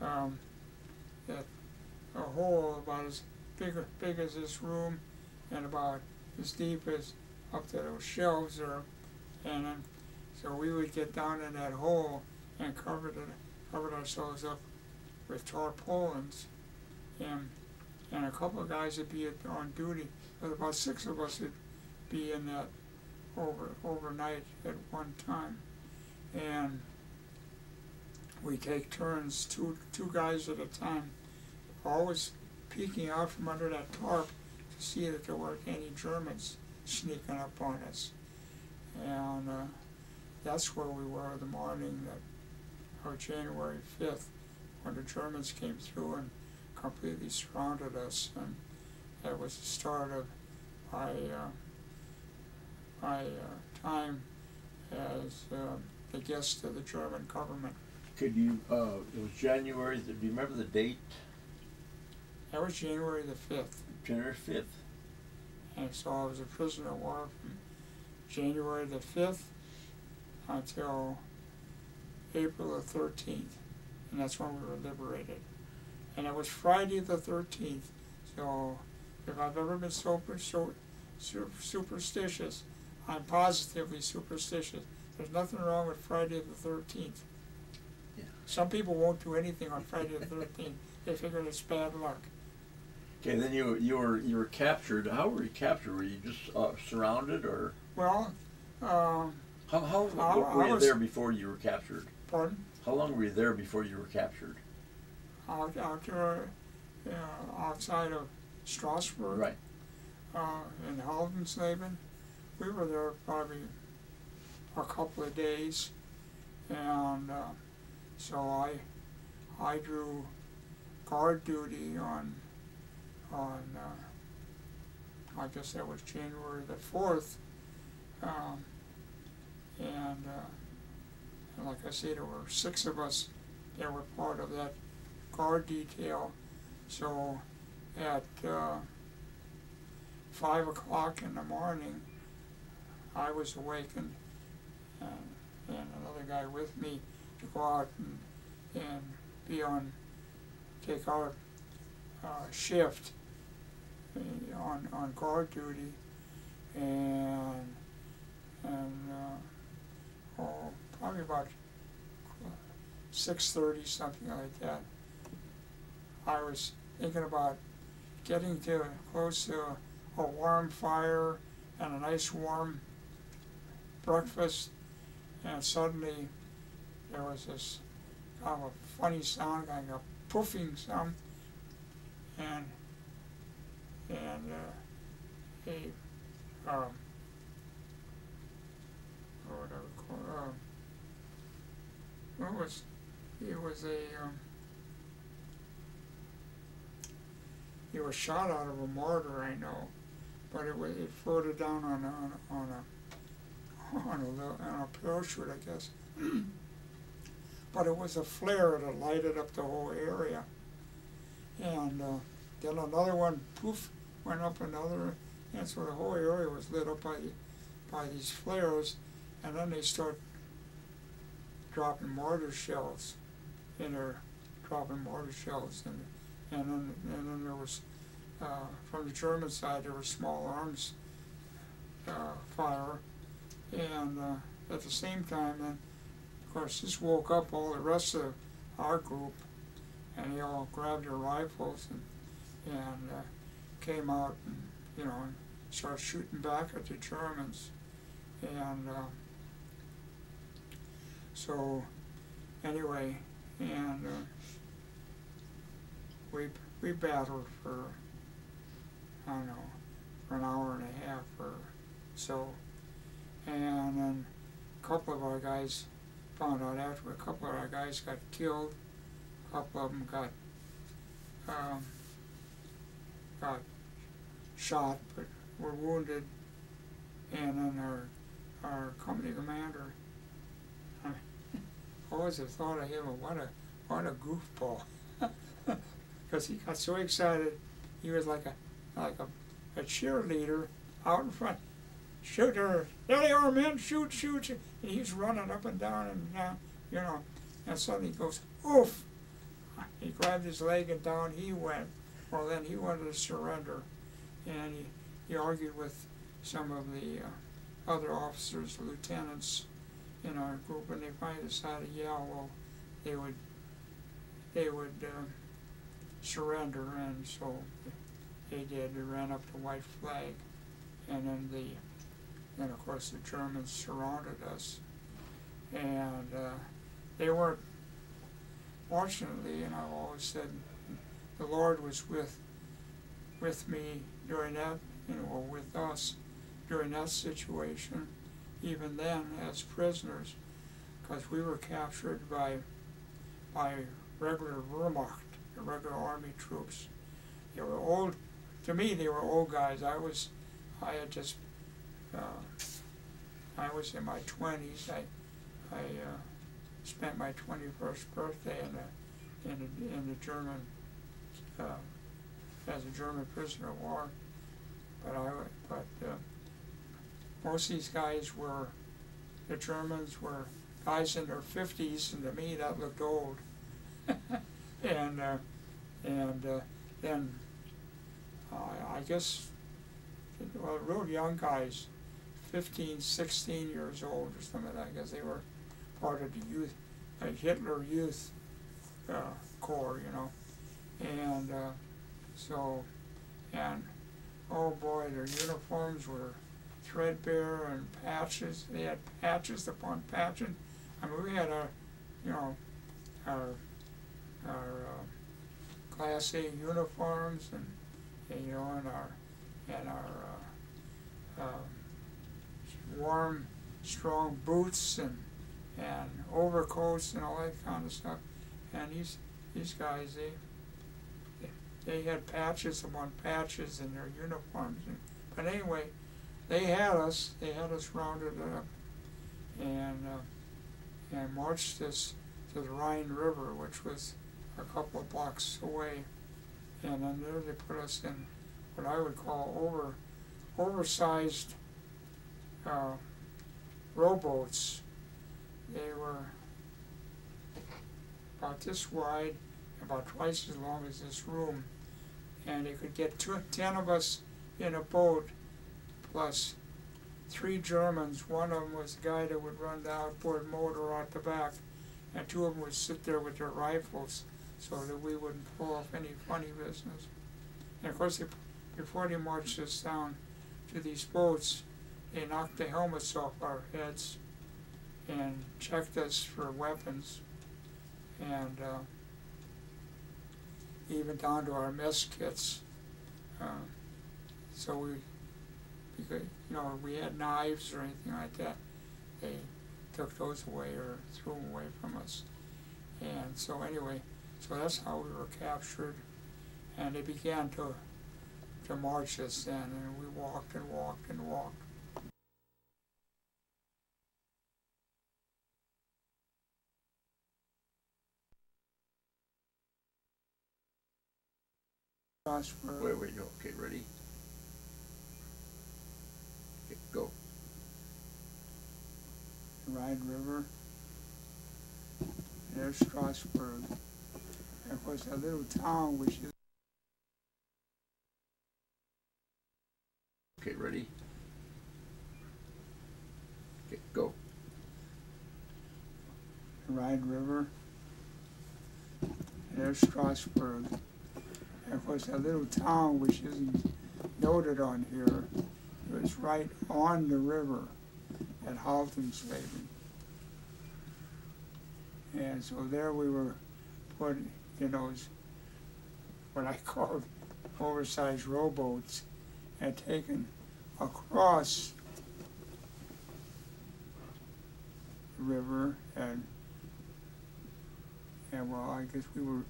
[SPEAKER 2] Um, that a hole about as big big as this room and about as deep as up to those shelves there, and then so we would get down in that hole and covered covered ourselves up with tarpaulins, and and a couple of guys would be on duty, but about six of us would be in that over overnight at one time, and we take turns, two two guys at a time, always peeking out from under that tarp to see if there weren't any Germans sneaking up on us, and uh, that's where we were the morning that of January fifth, when the Germans came through and completely surrounded us, and that was the start of my uh, my uh, time as uh, the guest of the German government.
[SPEAKER 1] Could you, uh, it was January, do you remember the date?
[SPEAKER 2] That was January the fifth,
[SPEAKER 1] January fifth?
[SPEAKER 2] and so I was a prisoner of war from January the fifth until April the thirteenth, and that's when we were liberated. And it was Friday the thirteenth, so if I've ever been super, so, su- superstitious, I'm positively superstitious. There's nothing wrong with Friday the thirteenth.
[SPEAKER 1] Yeah.
[SPEAKER 2] Some people won't do anything on Friday the thirteenth. They figure it's bad luck.
[SPEAKER 1] Okay, then you, you were, you were captured, how were you captured? Were you just, uh, surrounded or,
[SPEAKER 2] Well, um,
[SPEAKER 1] how, how,
[SPEAKER 2] I-
[SPEAKER 1] were
[SPEAKER 2] I
[SPEAKER 1] you
[SPEAKER 2] was-
[SPEAKER 1] there before you were captured?
[SPEAKER 2] pardon,
[SPEAKER 1] How long were you there before you were captured?
[SPEAKER 2] Out, out there, uh, outside of Strasbourg.
[SPEAKER 1] Right.
[SPEAKER 2] Uh, in Haldensleben. We were there probably a couple of days, and, uh, so I, I drew guard duty on, on, uh, I guess that was January the fourth. Um, and, uh, and like I said, there were six of us that were part of that guard detail. So at uh, five o'clock in the morning, I was awakened, and, and another guy with me to go out and, and be on, take out uh, shift uh, on on guard duty, and and uh, oh, probably about six thirty something like that. I was thinking about getting to close to a warm fire and a nice warm breakfast, and suddenly there was this kind of a funny sound, kind of a poofing sound, and and uh, a um, what I call um, what was it was a um, he was shot out of a mortar, I know, but it was it floated down on a, on a, on a on a, parachute, I guess. but it was a flare that lighted up the whole area. And uh, then another one, poof, went up another, and so the whole area was lit up by by these flares, and then they start dropping mortar shells in there, dropping mortar shells, and and then and then there was uh, from the German side there was small arms uh, fire, and uh, at the same time, then of course this woke up all the rest of our group, and they all grabbed their rifles and and uh, came out and you know and started shooting back at the Germans, and uh, so anyway, and uh, we we battled for I don't know for an hour and a half or so, and then a couple of our guys found out after a couple of our guys got killed, a couple of them got um, got shot but were wounded, and then our our company commander. I always have thought of him, what a what a goofball, because he got so excited. He was like a like a, a cheerleader out in front. Shoot her! There they are, men! Shoot, shoot! And he's running up and down and down, you know. And suddenly he goes, oof! He grabbed his leg and down he went. Well, then he wanted to surrender, and he, he argued with some of the uh, other officers, lieutenants in our group, and they finally decided, yeah, well, they would they would uh, surrender, and so they did. They ran up the white flag, and then the then of course the Germans surrounded us, and uh, they weren't. Fortunately, and I've always said, the Lord was with with me during that, you know, or with us during that situation, even then as prisoners, because we were captured by by regular Wehrmacht, the regular army troops. They were old, to me they were old guys. I was, I had just, uh, I was in my twenties. I, I uh, spent my twenty-first birthday in the, in the, in the German, uh, as a German prisoner of war. But I, but uh, most of these guys were, the Germans were guys in their fifties, and to me that looked old. and uh, and uh, then uh, I guess well, real young guys, 15, 16 years old or something that, because they were part of the youth, uh, Hitler Youth uh, Corps, you know, and uh, so and oh boy, their uniforms were threadbare and patches. They had patches upon patches. I mean, we had our, you know, our our uh, Class A uniforms and, you know, and our and our uh, uh, warm, strong boots and and overcoats and all that kind of stuff. And these these guys, they they had patches upon patches in their uniforms. And, but anyway, they had us. They had us rounded up, and uh, and marched us to the Rhine River, which was a couple of blocks away, And then there they put us in what I would call over, oversized, uh, rowboats. They were about this wide, about twice as long as this room. And they could get two, ten of us in a boat, plus three Germans. One of them was the guy that would run the outboard motor out the back, and two of them would sit there with their rifles so that we wouldn't pull off any funny business. And of course, they, before they marched us down to these boats, they knocked the helmets off our heads and checked us for weapons, and uh, even down to our mess kits. Uh, so we, because you know, we had knives or anything like that, they took those away or threw them away from us. And so anyway, so that's how we were captured, and they began to to march us in, and we walked and walked and walked.
[SPEAKER 1] Wait, wait, okay, ready? Okay, go.
[SPEAKER 2] Rhine River. There's Strasbourg. Of course, a little town which is
[SPEAKER 1] Okay, ready? Okay, go.
[SPEAKER 2] Rhine River. There's Strasbourg. And of course, a little town which isn't noted on here, it was right on the river at Haltensleben. And so there we were put in those, what I call oversized rowboats, and taken across the river and and well I guess we were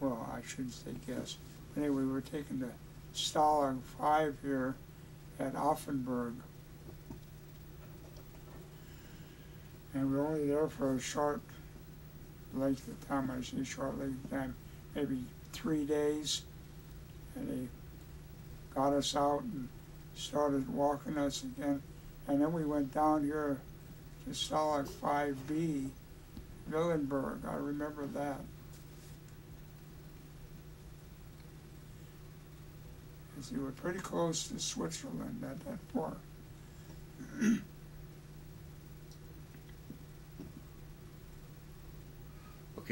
[SPEAKER 2] well I shouldn't say guess. but Anyway, we were taken to Stalag five here at Offenburg. And we were only there for a short length of time, I say short length time, maybe three days. And they got us out and started walking us again. And then we went down here to Stalag 5B, Willenberg. I remember that. Because we were pretty close to Switzerland at that point.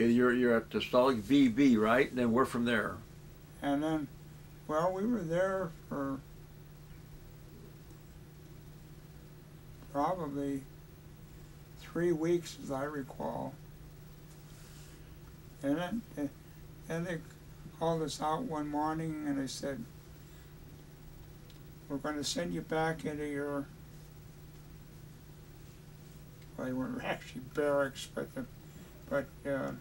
[SPEAKER 1] Okay, you're, you're at the Stalag VB, right? And then we're from there.
[SPEAKER 2] And then, well, we were there for probably three weeks, as I recall. And then, eh, then they called us out one morning and they said, "We're going to send you back into your." Well, they weren't actually barracks, but the, but uh,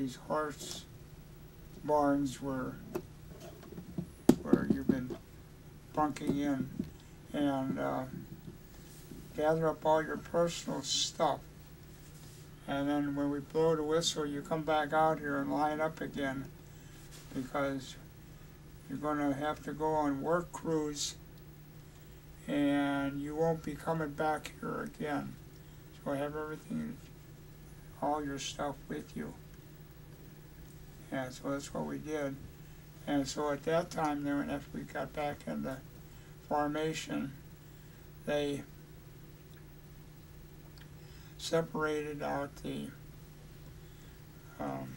[SPEAKER 2] these horse barns were where you've been bunking in, and. Uh, gather up all your personal stuff. And then when we blow the whistle, you come back out here and line up again because you're going to have to go on work crews and you won't be coming back here again. So have everything, all your stuff with you. And so that's what we did. And so at that time, then after we got back into formation, they separated out the um,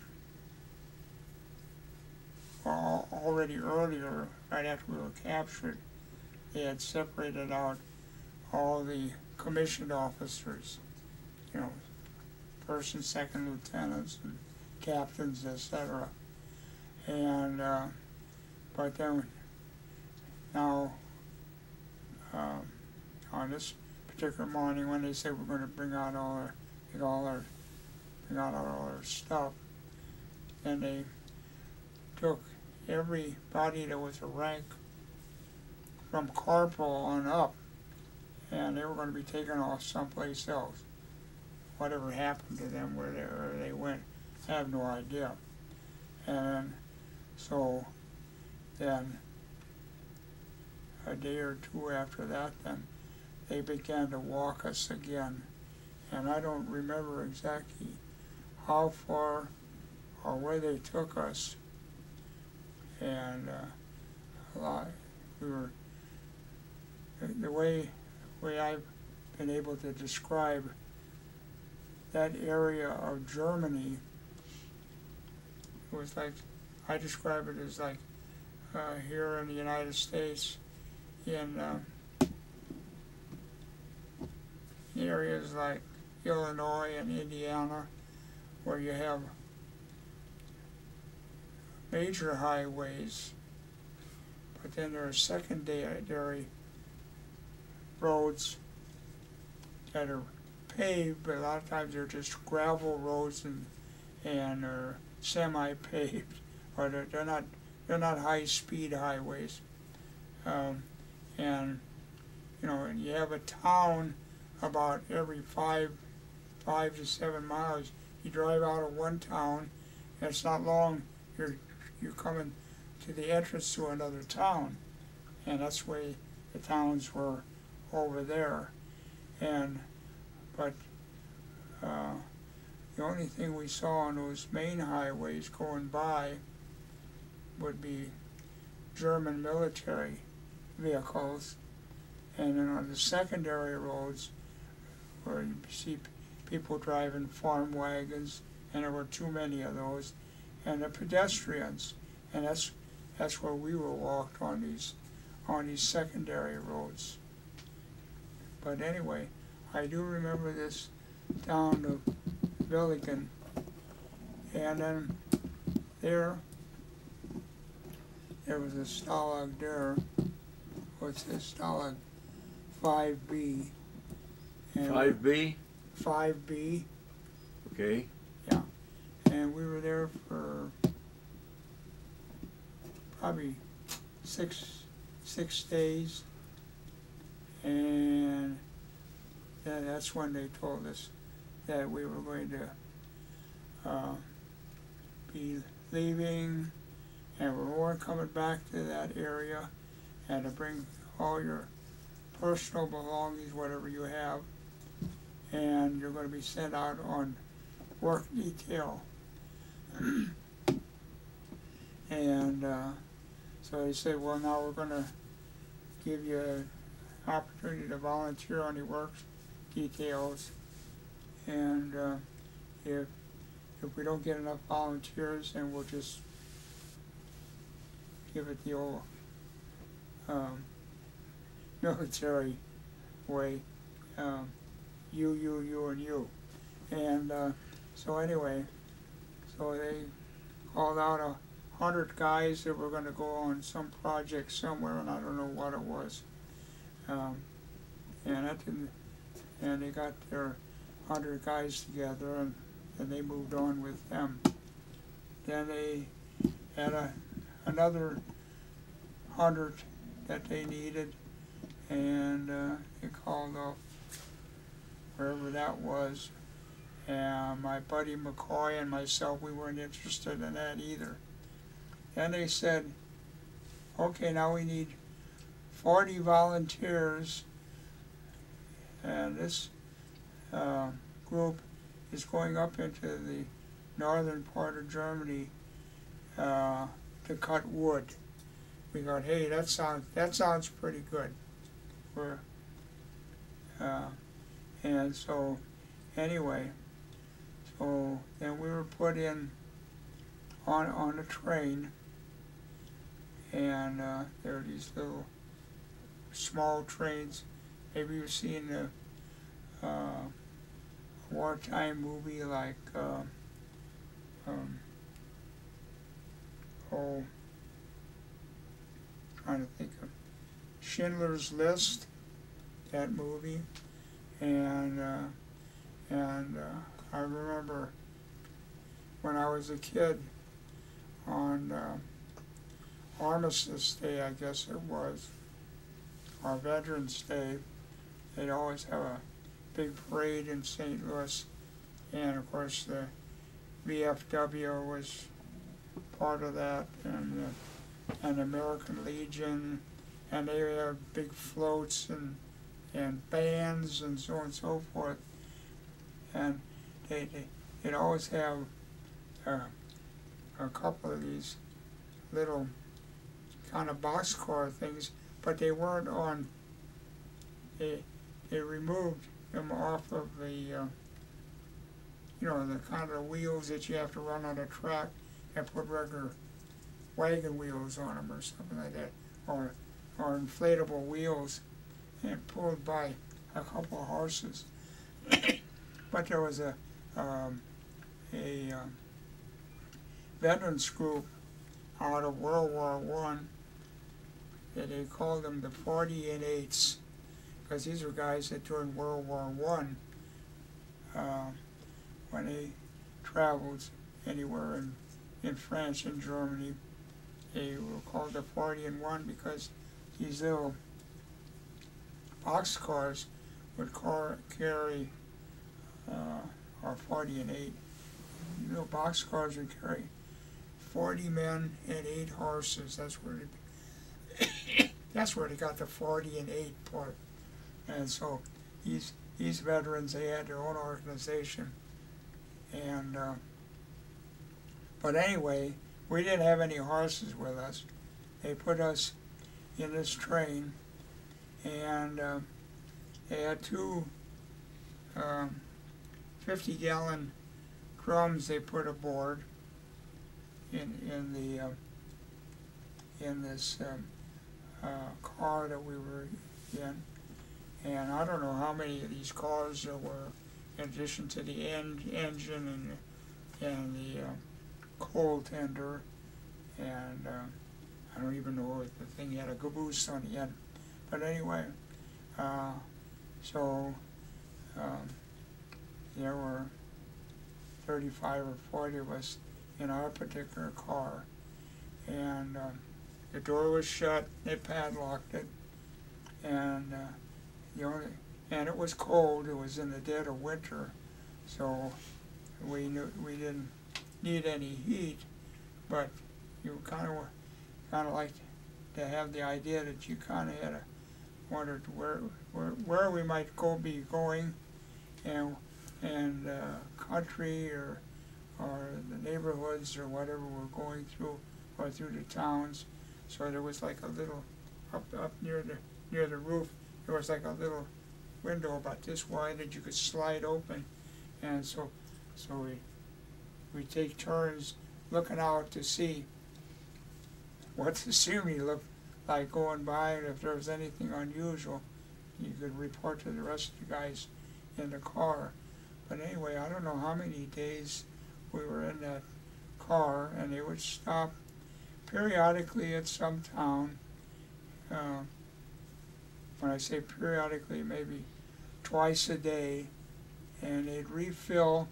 [SPEAKER 2] already earlier, right after we were captured, they had separated out all the commissioned officers, you know, first and second lieutenants and captains, etc. And uh, but then now um, on this particular morning when they said we're going to bring out all our, take all our, bring out all our stuff. And they took everybody that was a rank from corporal on up, and they were going to be taken off someplace else. Whatever happened to them, where they, where they went, have no idea. And so then a day or two after that, then they began to walk us again. And I don't remember exactly how far or where they took us. And uh, a lot, we were, the, way, way I've been able to describe that area of Germany was like, I describe it as like uh, here in the United States, in uh, areas like Illinois and Indiana, where you have major highways, but then there are secondary roads that are paved, but a lot of times they're just gravel roads and and are semi-paved, or they're, they're not they're not high-speed highways. Um, and you know, and you have a town about every five five to seven miles. You drive out of one town, and it's not long. You're you're coming to the entrance to another town, and that's where the towns were over there, and but uh, the only thing we saw on those main highways going by would be German military vehicles, and then on the secondary roads, where you see people driving farm wagons, and there were too many of those, and the pedestrians, and that's that's where we were walked on these on these secondary roads. But anyway, I do remember this town of Villingen, and then there there was a stalag there. What's this stalag? Five B.
[SPEAKER 1] Five B,
[SPEAKER 2] Five B,
[SPEAKER 1] okay, Yeah.
[SPEAKER 2] and we were there for probably six six days, and then that's when they told us that we were going to uh, be leaving, and we weren't coming back to that area, and to bring all your personal belongings, whatever you have, and you're going to be sent out on work detail. and uh, so they said, well, now we're going to give you an opportunity to volunteer on your work details, and uh, if if we don't get enough volunteers, then we'll just give it the old um, military way, um, you, you, you, and you. And uh, so anyway, so they called out a hundred guys that were going to go on some project somewhere, and I don't know what it was. Um, and that didn't, and they got their hundred guys together, and, and they moved on with them. Then they had a, another hundred that they needed, and uh, they called off wherever that was. And my buddy McCoy and myself, we weren't interested in that either. Then they said, okay, now we need 40 volunteers, and this uh, group is going up into the northern part of Germany uh, to cut wood. We thought, hey, that sounds that sounds pretty good. We're uh, and so anyway, so then we were put in on on a train, and uh, there are these little small trains. Maybe you've seen the uh, wartime movie like uh, um, oh, trying to think of Schindler's List, that movie, and uh, and uh, I remember when I was a kid on uh, Armistice Day, I guess it was, or Veterans Day, they'd always have a big parade in St. Louis, and of course the VFW was part of that, and the, and American Legion, and they have big floats and and bands and so on and so forth. And they they they'd always have uh, a couple of these little kind of boxcar things, but they weren't on. They they removed them off of the. Uh, you know the kind of wheels that you have to run on a track and put regular wagon wheels on them or something like that, or or inflatable wheels, and pulled by a couple of horses. but there was a um, a um, veterans group out of World War One that they called them the 40 and 8s because these were guys that during World War One, uh, when they traveled anywhere in, in France and Germany, they were called the 40 and 1 because these little box cars would car, carry, uh, or 40 and 8, these little box cars would carry 40 men and 8 horses. That's where they, that's where they got the 40 and 8 part. And so these these veterans they had their own organization. And uh, but anyway, we didn't have any horses with us. They put us in this train, and uh, they had two um, 50 gallon drums they put aboard in in the uh, in this um, uh, car that we were in and I don't know how many of these cars there were, in addition to the en- engine and and the uh, coal tender, and uh, I don't even know if the thing had a caboose on the end. But anyway, uh, so um, there were 35 or 40 of us in our particular car, and um, the door was shut. They padlocked it, and uh, the only, and it was cold. It was in the dead of winter, so we knew we didn't need any heat, but you kind of kind of like to have the idea that you kind of had a wondered where where where we might go be going, and and uh, country or or the neighborhoods or whatever we're going through or through the towns. So there was like a little up up near the near the roof there was like a little window about this wide that you could slide open, and so so we we take turns looking out to see what the scenery looked like going by, and if there was anything unusual, you could report to the rest of the guys in the car. But anyway, I don't know how many days we were in that car, and they would stop periodically at some town. Uh, when I say periodically, maybe twice a day, and they'd refill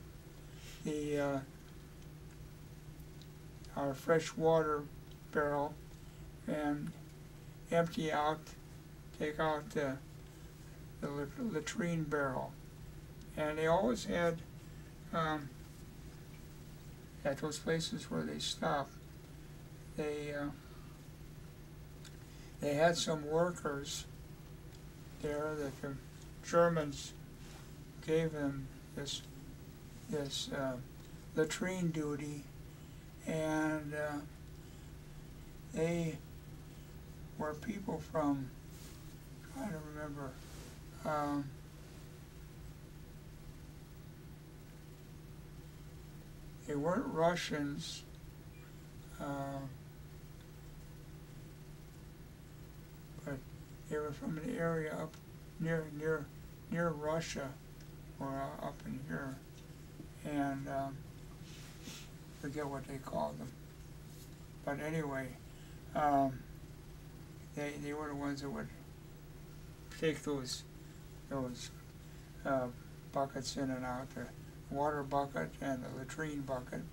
[SPEAKER 2] the uh, our fresh water barrel and empty out, take out the, the latrine barrel. And they always had, um, at those places where they stopped, they, uh, they had some workers there that the Germans gave them this this uh, latrine duty, and uh, they were people from I don't remember. Um, they weren't Russians. Uh, They were from an area up near near near Russia, or uh, up in here, and um, forget what they called them. But anyway, um, they they were the ones that would take those those uh, buckets in and out, the water bucket and the latrine bucket,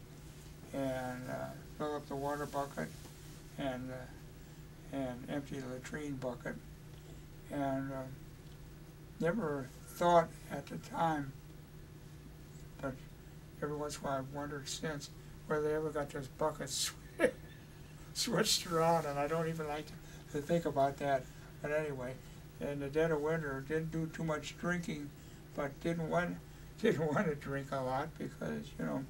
[SPEAKER 2] and uh, fill up the water bucket and uh, and empty the latrine bucket and uh, never thought at the time, but every once in a while I've wondered since whether they ever got those buckets switched around, and I don't even like to, think about that. But anyway, in the dead of winter, didn't do too much drinking, but didn't want didn't want to drink a lot because you know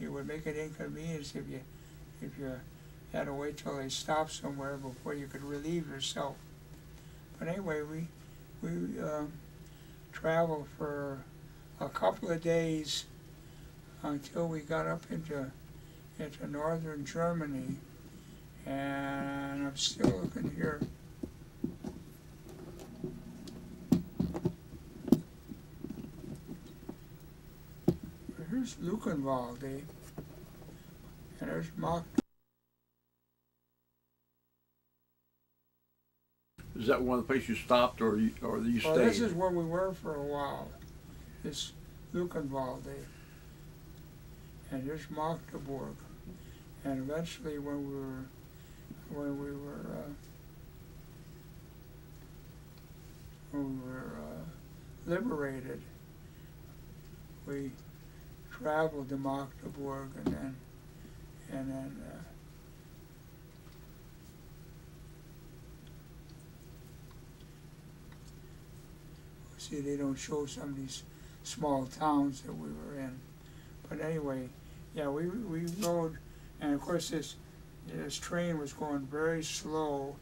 [SPEAKER 2] it would make it inconvenience if you if you had to wait till they stopped somewhere before you could relieve yourself. But anyway, we we uh, traveled for a couple of days until we got up into into northern Germany, and I'm still looking here. Here's Luckenwalde, and there's Mach.
[SPEAKER 1] Is that one of the places you stopped or you, or you
[SPEAKER 2] Well,
[SPEAKER 1] stayed?
[SPEAKER 2] this is where we were for a while. It's Luckenwalde. And it's Magdeburg. And eventually when we were when we were uh, when we were uh, liberated, we traveled to Magdeburg and then and then uh, see they don't show some of these small towns that we were in. But anyway, yeah, we we rode, and of course this this train was going very slow,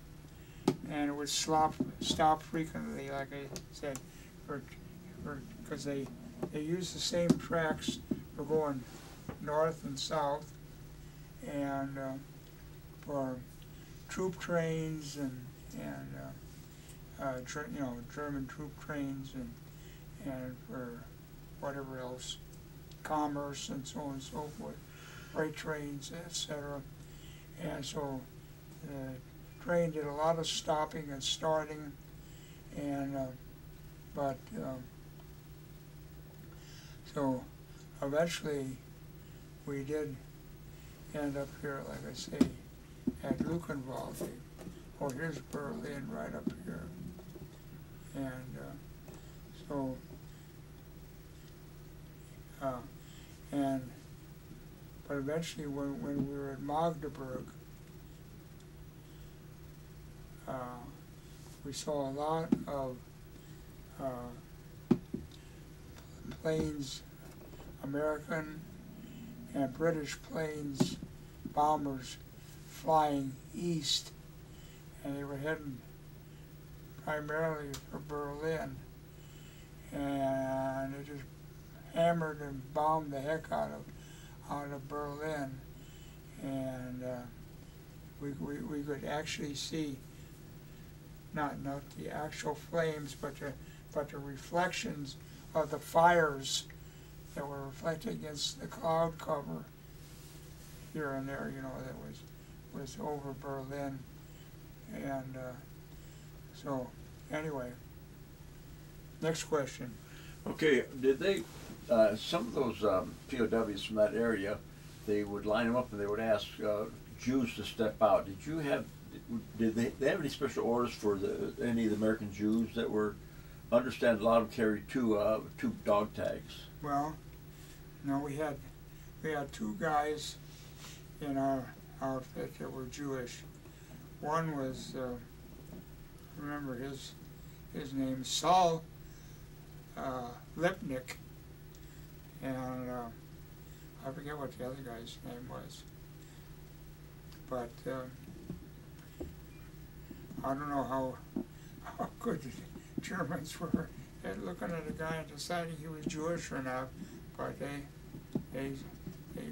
[SPEAKER 2] and it would stop stop frequently, like I said, because they they use the same tracks for going north and south, and uh, for troop trains and and. Uh, uh, you know, German troop trains and, and for whatever else, commerce and so on and so forth, freight trains, etc. And so the train did a lot of stopping and starting, and uh, but um, so eventually we did end up here, like I say, at Luckenwalde. Oh, here's Berlin right up here. And uh, so, uh, and, but eventually when, when we were at Magdeburg, uh, we saw a lot of uh, planes, American and British planes, bombers flying east, and they were heading primarily for Berlin, and it just hammered and bombed the heck out of out of Berlin, and uh, we, we we could actually see not not the actual flames, but the but the reflections of the fires that were reflected against the cloud cover here and there, you know, that was was over Berlin, and uh, so anyway. Next question.
[SPEAKER 1] Okay, did they, uh, some of those um, POWs from that area, they would line them up and they would ask uh, Jews to step out. Did you have, did they, they have any special orders for the, any of the American Jews that were, understand a lot of them carry two, uh, two dog tags?
[SPEAKER 2] Well, no, we had we had two guys in our outfit that were Jewish. One was, uh, remember his his name, Saul uh, Lipnick, and uh, I forget what the other guy's name was. But uh, I don't know how how good the Germans were at looking at a guy and deciding he was Jewish or not. But they they they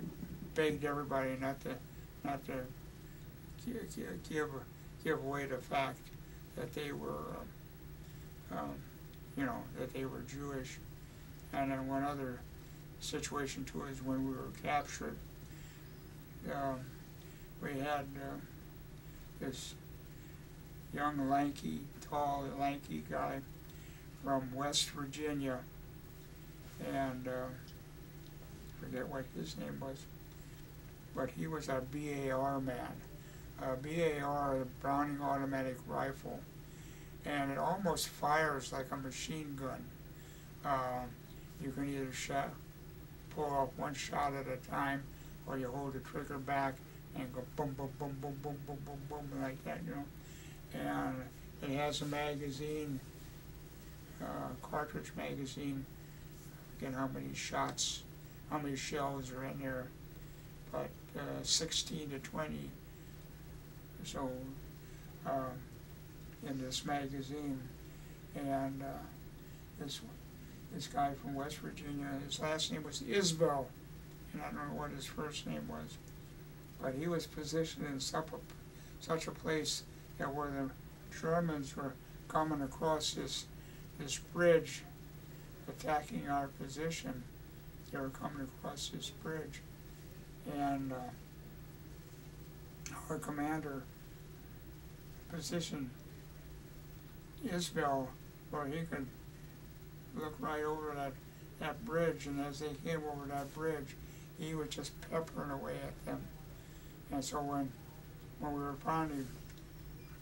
[SPEAKER 2] begged everybody not to not to gi- gi- give give away the fact that they were um, um, you know that they were Jewish. And then one other situation too is when we were captured. Um, we had uh, this young, lanky, tall, lanky guy from West Virginia, and uh, forget what his name was, but he was a BAR man. A BAR, a Browning automatic rifle, and it almost fires like a machine gun. Uh, you can either shot, pull off one shot at a time, or you hold the trigger back and go boom, boom, boom, boom, boom, boom, boom, boom, like that, you know. And it has a magazine, uh, cartridge magazine, again, how many shots, how many shells are in there, but uh, sixteen to So, uh, in this magazine, and uh, this this guy from West Virginia, his last name was Isbell, and I don't know what his first name was, but he was positioned in such a, such a place that where the Germans were coming across this this bridge, attacking our position. They were coming across this bridge, and uh, our commander positioned Isbell where he could look right over that, that bridge, and as they came over that bridge, he was just peppering away at them. And so when, when we were finally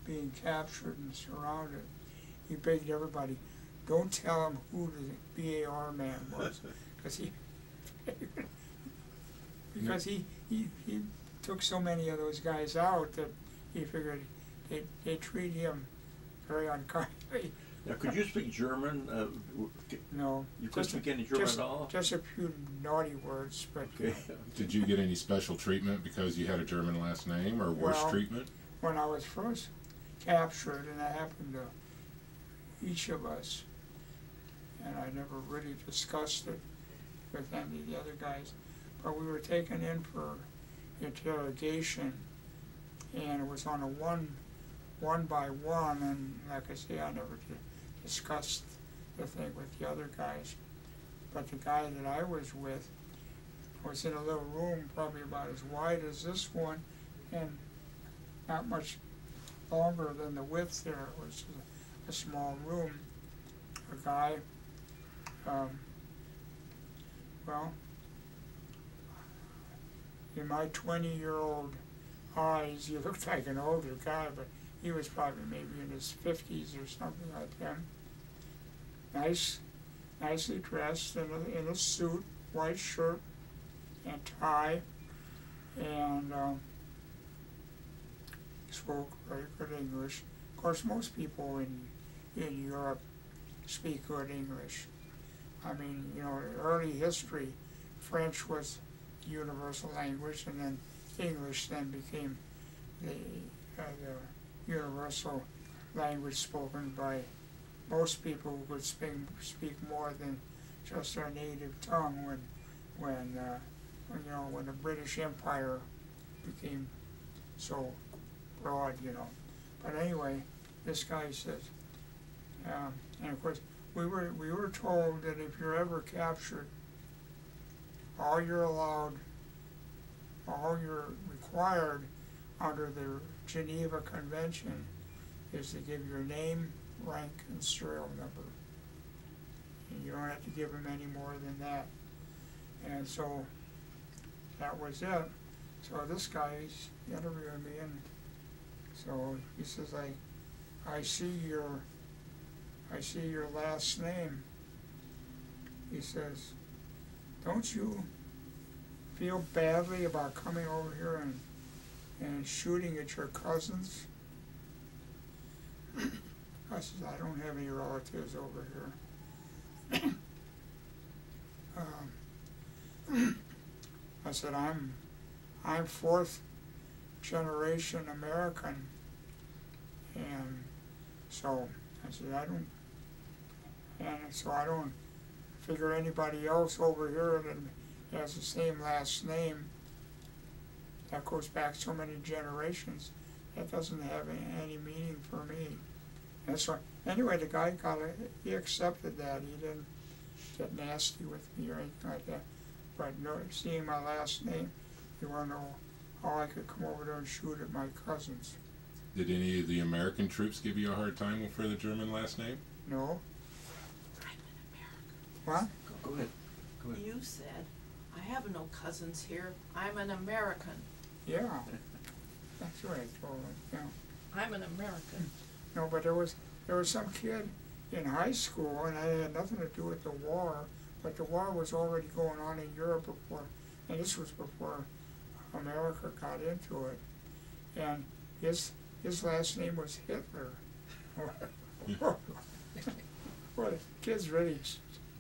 [SPEAKER 2] being captured and surrounded, he begged everybody, don't tell him who the BAR man was, because he, because he, he, he took so many of those guys out that he figured they, they treat him very unkindly.
[SPEAKER 1] Now, could you speak German? Uh,
[SPEAKER 2] No,
[SPEAKER 1] you couldn't
[SPEAKER 2] Just a-
[SPEAKER 1] speak any German
[SPEAKER 2] just-
[SPEAKER 1] at all?
[SPEAKER 2] just a few naughty words, but
[SPEAKER 1] Okay.
[SPEAKER 3] Did you get any special treatment because you had a German last name or worse
[SPEAKER 2] Well-
[SPEAKER 3] treatment?
[SPEAKER 2] when I was first captured, and that happened to each of us, and I never really discussed it with any of the other guys, but we were taken in for interrogation, and it was on a one, one by one, and like I say, I never di- discussed the thing with the other guys. But the guy that I was with was in a little room, probably about as wide as this one, and not much longer than the width there. It was a, a small room. A guy, um, well, in my 20 year old eyes, he looked like an older guy, but he was probably maybe in his 50s or something like that. Nice, nicely dressed in a, in a suit, white shirt and tie, and um, spoke very good English. Of course, most people in in Europe speak good English. I mean, you know, early history, French was universal language, and then English then became the, uh, the universal language spoken by most people who could speak speak more than just their native tongue. When when, uh, when you know when the British Empire became so broad, you know. But anyway, this guy says, um, and of course, we were we were told that if you're ever captured, all you're allowed, all you're required under the Geneva Convention is to give your name, rank, and serial number. And you don't have to give them any more than that. And so that was it. So this guy's interviewing me and so he says, I, I see your, I see your last name. He says, don't you feel badly about coming over here and, and shooting at your cousins? I says, I don't have any relatives over here. um, I said, I'm, I'm fourth generation American. And so I said, I don't, and so I don't figure anybody else over here that has the same last name that goes back so many generations, that doesn't have any, any meaning for me. And so, anyway, the guy got it, he accepted that, he didn't get nasty with me or anything like that. But no, seeing my last name, he wanted to know how I could come over there and shoot at my cousins.
[SPEAKER 3] Did any of the American troops give you a hard time for the German last name?
[SPEAKER 2] No?
[SPEAKER 4] I'm an American.
[SPEAKER 2] What?
[SPEAKER 1] Go- Go ahead. Go ahead.
[SPEAKER 4] You said, I have no cousins here. I'm an American.
[SPEAKER 2] Yeah. That's what I told him, yeah.
[SPEAKER 4] I'm an American.
[SPEAKER 2] No, but there was, there was some kid in high school, and it had nothing to do with the war, but the war was already going on in Europe before, and this was before America got into it, and his his last name was Hitler. well, the kids really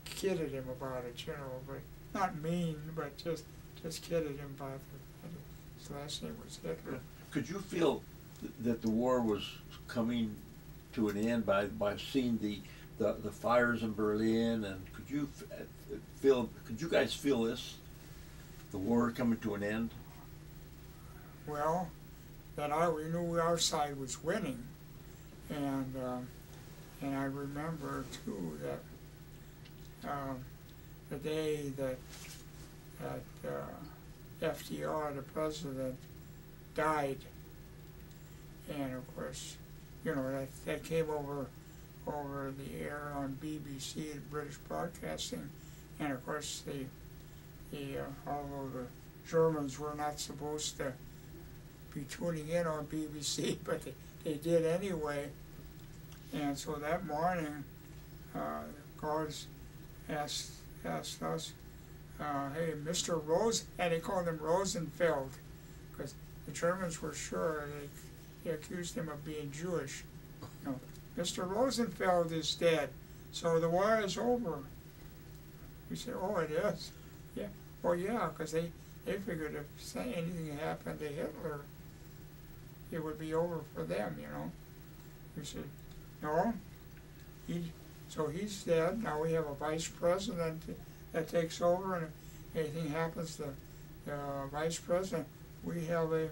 [SPEAKER 2] kidded him about it, you know, but not mean, but just just kidded him about last name was Hitler.
[SPEAKER 1] Could you feel th- that the war was coming to an end by, by seeing the, the, the fires in Berlin and could you f- uh, feel, could you guys feel this? The war coming to an end?
[SPEAKER 2] Well, that I we knew our side was winning, and um, and I remember too that um, the day that that uh, FDR, the president, died, and of course, you know that that came over over the air on BBC, British Broadcasting, and of course the the uh, although the Germans were not supposed to be tuning in on BBC, but they, they did anyway. And so that morning, uh, guards asked, asked us, uh, hey, Mr. Rose, and they called him Rosenfeld, because the Germans were sure, they, they accused him of being Jewish. Mr. Rosenfeld is dead, so the war is over. We said, oh, it is? Yeah, well, yeah, because they, they figured if anything happened to Hitler, it would be over for them, you know. We said, no, he, so he's dead, now we have a vice president that takes over and if anything happens to the vice president, we have a,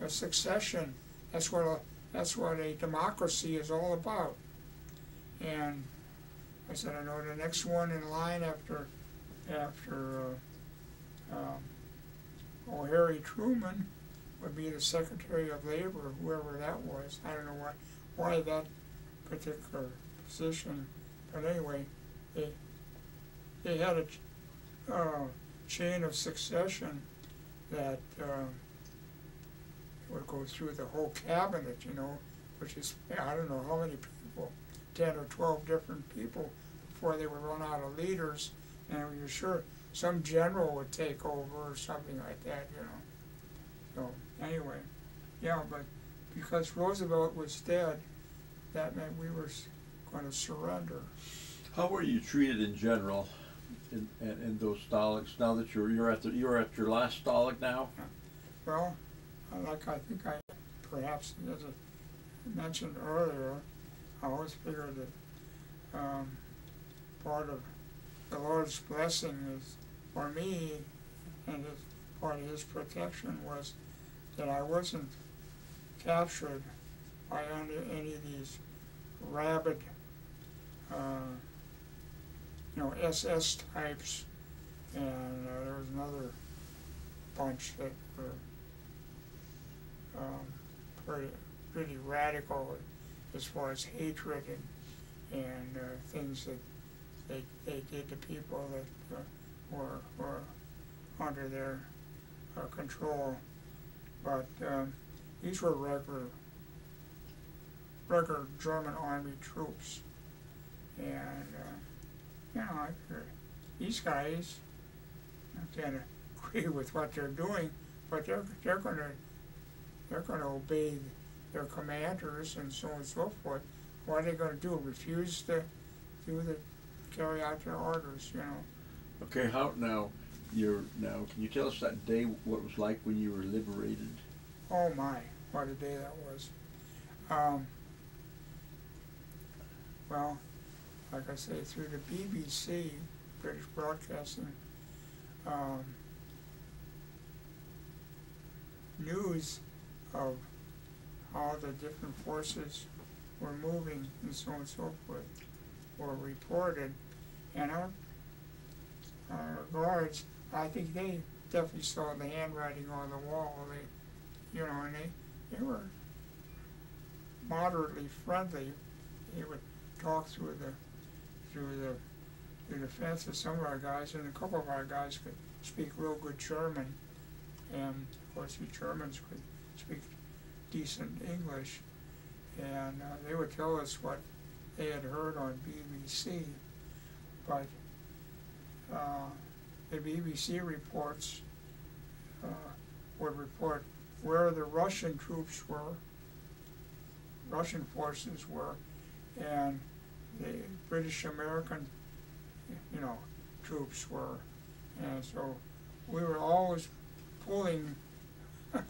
[SPEAKER 2] a succession. That's what a, that's what a democracy is all about. And I said, I know the next one in line after, after, uh, um, oh, Harry Truman would be the Secretary of Labor, whoever that was. I don't know why, why that particular position, but anyway, they, they had a, uh, chain of succession that, uh, would go through the whole cabinet, you know, which is, I don't know how many people, ten or twelve different people, before they would run out of leaders, and you're sure some general would take over or something like that, you know. So, anyway, yeah, but because Roosevelt was dead, that meant we were gonna surrender.
[SPEAKER 1] How were you treated in general in, in, in those Stalags, now that you're, you're at the, you're at your last Stalag now?
[SPEAKER 2] Well, like I think I perhaps as I mentioned earlier, I always figured that um, part of the Lord's blessing is for me, and his, part of His protection was that I wasn't captured by any, any of these rabid, uh, you know, SS types, and uh, there was another bunch that were um, pretty, pretty radical as far as hatred and, and uh, things that they, they did to people that uh, were, were under their uh, control. But um, these were regular, regular German army troops. And, uh, know, these guys, I can't agree with what they're doing, but they're, they're gonna they're going to obey their commanders and so on and so forth. What are they going to do? Refuse to do the carry out their orders? You know.
[SPEAKER 1] Okay, how, now, you're, now, can you tell us that day, what it was like when you were liberated?
[SPEAKER 2] Oh my, what a day that was. Um, well, like I say, through the BBC, British Broadcasting, um, news of how the different forces were moving and so on and so forth were reported. And our, our guards, I think they definitely saw the handwriting on the wall. They, you know, and they, they were moderately friendly. They would talk through the, through the, through the fences. Some of our guys, and a couple of our guys could speak real good German. And of course, the Germans could speak decent English. And uh, they would tell us what they had heard on BBC. But uh, the BBC reports uh, would report where the Russian troops were, Russian forces were, and the British American, you know, troops were. And so we were always pulling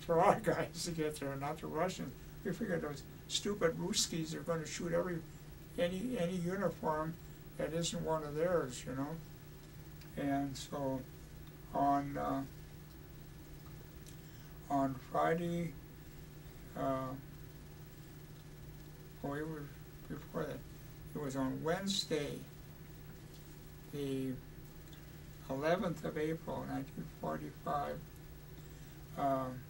[SPEAKER 2] for our guys to get there, not the Russians. We figured those stupid Ruskies are gonna shoot every, any, any uniform that isn't one of theirs, you know? And so on, uh, on Friday, uh, oh, it was before that, it was on Wednesday, the eleventh of April, nineteen forty-five. Um,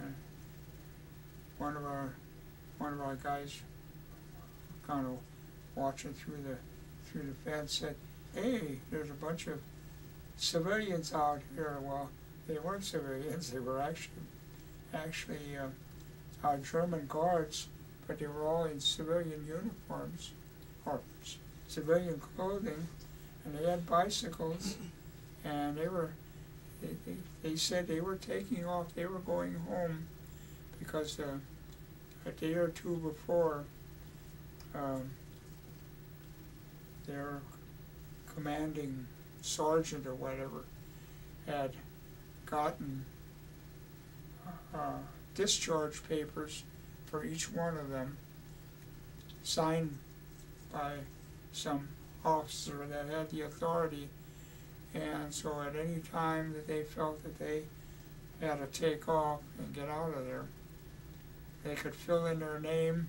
[SPEAKER 2] uh, one of our, one of our guys, kind of watching through the, through the fence said, hey, there's a bunch of civilians out here. Well, they weren't civilians, they were actually, actually, uh, uh, German guards, but they were all in civilian uniforms, or civilian clothing, and they had bicycles, and they were, they, they, they said they were taking off, they were going home, because, uh, a day or two before, um, their commanding sergeant or whatever had gotten uh, discharge papers for each one of them signed by some officer that had the authority. And so at any time that they felt that they had to take off and get out of there, they could fill in their name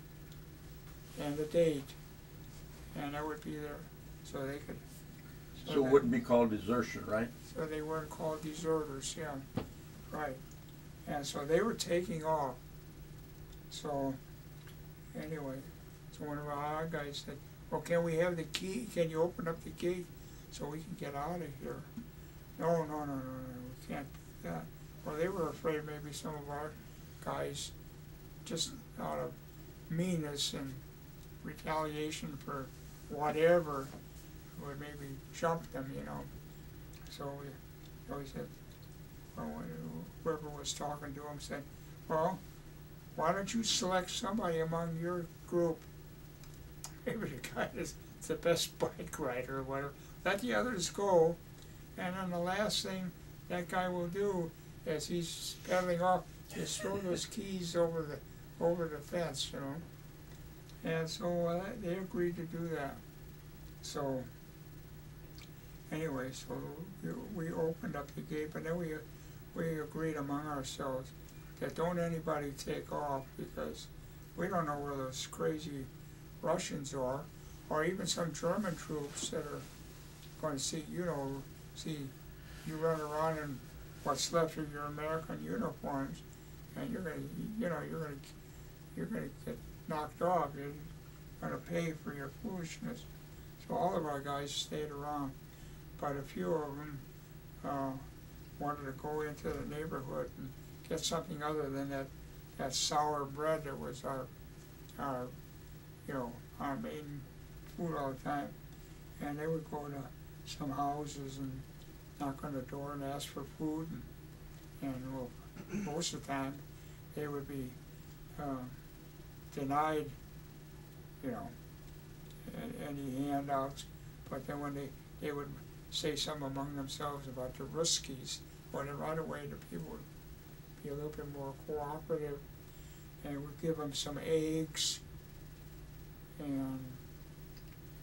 [SPEAKER 2] and the date, and that would be there, so they could.
[SPEAKER 1] So it
[SPEAKER 2] that-
[SPEAKER 1] wouldn't be called desertion, right?
[SPEAKER 2] so they weren't called deserters, yeah, right. And so they were taking off. So, anyway, so one of our guys said, well, can we have the key, can you open up the gate so we can get out of here? No, no, no, no, no, we can't do that. Well, they were afraid maybe some of our guys, just out of meanness and retaliation for whatever, would maybe jump them, you know. So we, we said, well, whoever was talking to him said, well, why don't you select somebody among your group? Maybe the guy that's the best bike rider or whatever, let the others go, and then the last thing that guy will do as he's pedaling off is throw those keys over the, over the fence, you know? And so uh, they agreed to do that. So, anyway, so we, we opened up the gate, but then we, we agreed among ourselves that don't anybody take off because we don't know where those crazy Russians are, or even some German troops that are going to see, you know, see you run around in what's left of your American uniforms, and you're gonna, you know, you're gonna, you're gonna get knocked off. You're gonna pay for your foolishness. So all of our guys stayed around, but a few of them uh, wanted to go into the neighborhood and get something other than that, that sour bread that was our, our, you know, our main food all the time. And they would go to some houses and knock on the door and ask for food and, and well, most of the time, they would be, uh, denied, you know, any handouts, but then when they, they would say something among themselves about the Ruskies, well, right away the people would be a little bit more cooperative and would give them some eggs and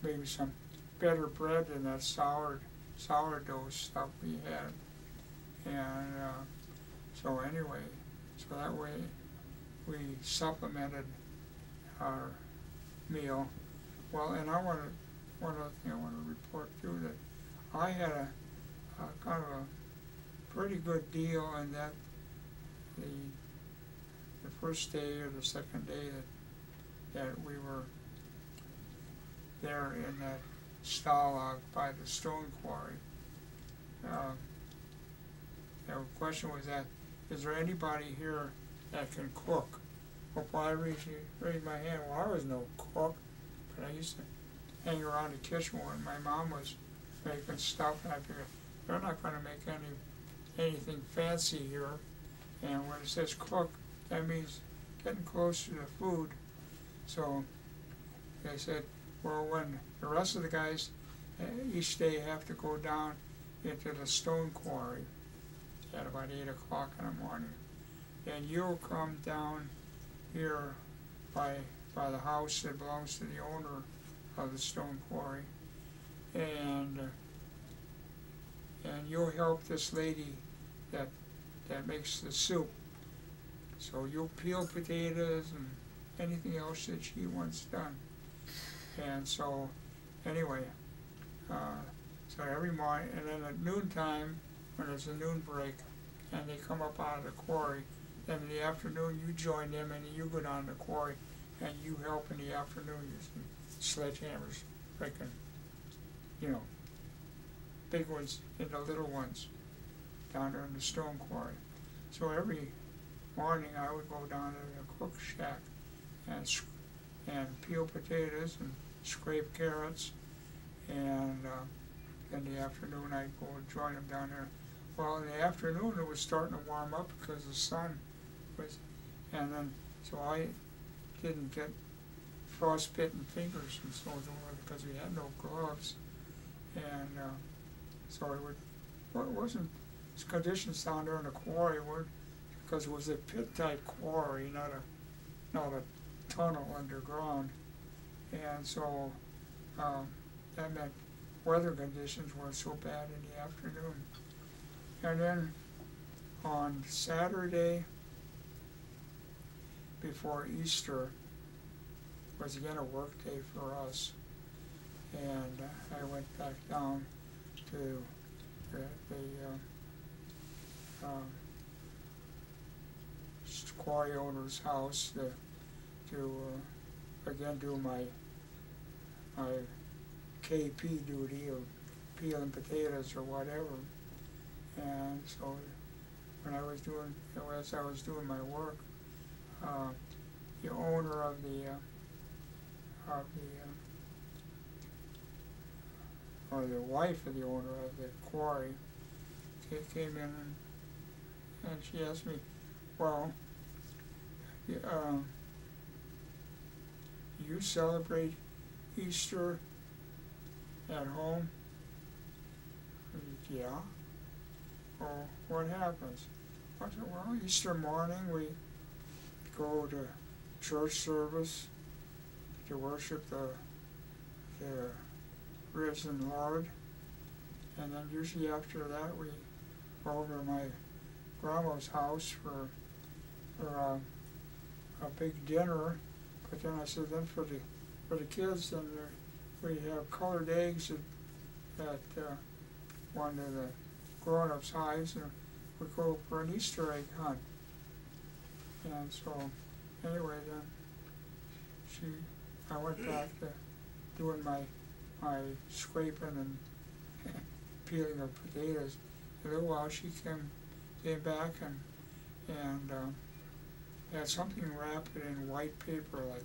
[SPEAKER 2] maybe some better bread than that sour, sourdough stuff we had. And, uh, so anyway, so that way we supplemented our meal. Well, and I wanna, one other thing I wanna report too, that I had a, a kind of a pretty good deal in that the, the first day or the second day that, that we were there in that Stalag by the stone quarry. Uh, the question was that, is there anybody here that can cook? Well, I raised, raised my hand, well, I was no cook, but I used to hang around the kitchen when my mom was making stuff, and I figured, they're not gonna make any, anything fancy here. And when it says cook, that means getting close to the food. So they said, well, when the rest of the guys uh, each day have to go down into the stone quarry at about eight o'clock in the morning, and you'll come down here by by the house that belongs to the owner of the stone quarry, and and you'll help this lady that that makes the soup. So you'll peel potatoes and anything else that she wants done. And so, anyway, uh, so every morning, and then at noontime, when there's a noon break, and they come up out of the quarry, then in the afternoon you join them and you go down to the quarry, and you help in the afternoon using sledgehammers, breaking, you know, big ones and the little ones down there in the stone quarry. So every morning I would go down to the cook shack and and peel potatoes and scrape carrots, and uh, in the afternoon I'd go join them down there. Well, in the afternoon it was starting to warm up because the sun was, and then so I didn't get frostbitten fingers and so on because we had no gloves, and uh, so it would. Well, it wasn't conditions down there in the quarry were because it was a pit type quarry, not a not a tunnel underground, and so um, that meant weather conditions weren't so bad in the afternoon. And then on Saturday before Easter was again a work day for us, and I went back down to the, the uh, um, quarry owner's house to, to uh, again do my my KP duty of peeling potatoes or whatever. And so when I was doing, as I was doing my work, uh, the owner of the uh, of the uh, or the wife of the owner of the quarry came in and and she asked me, well, um, you celebrate Easter at home? Said, yeah. Well, what happens? I said, well, Easter morning we go to church service to worship the the risen Lord, and then usually after that we go over my grandma's house for for a, a big dinner. But then I said, then for the for the kids, and we have colored eggs at, at uh, one of the grown-ups' hives, and we go for an Easter egg hunt. And so, anyway, then she, I went back to doing my my scraping and peeling of potatoes. A little while, she came came back and and um, had something wrapped in white paper, like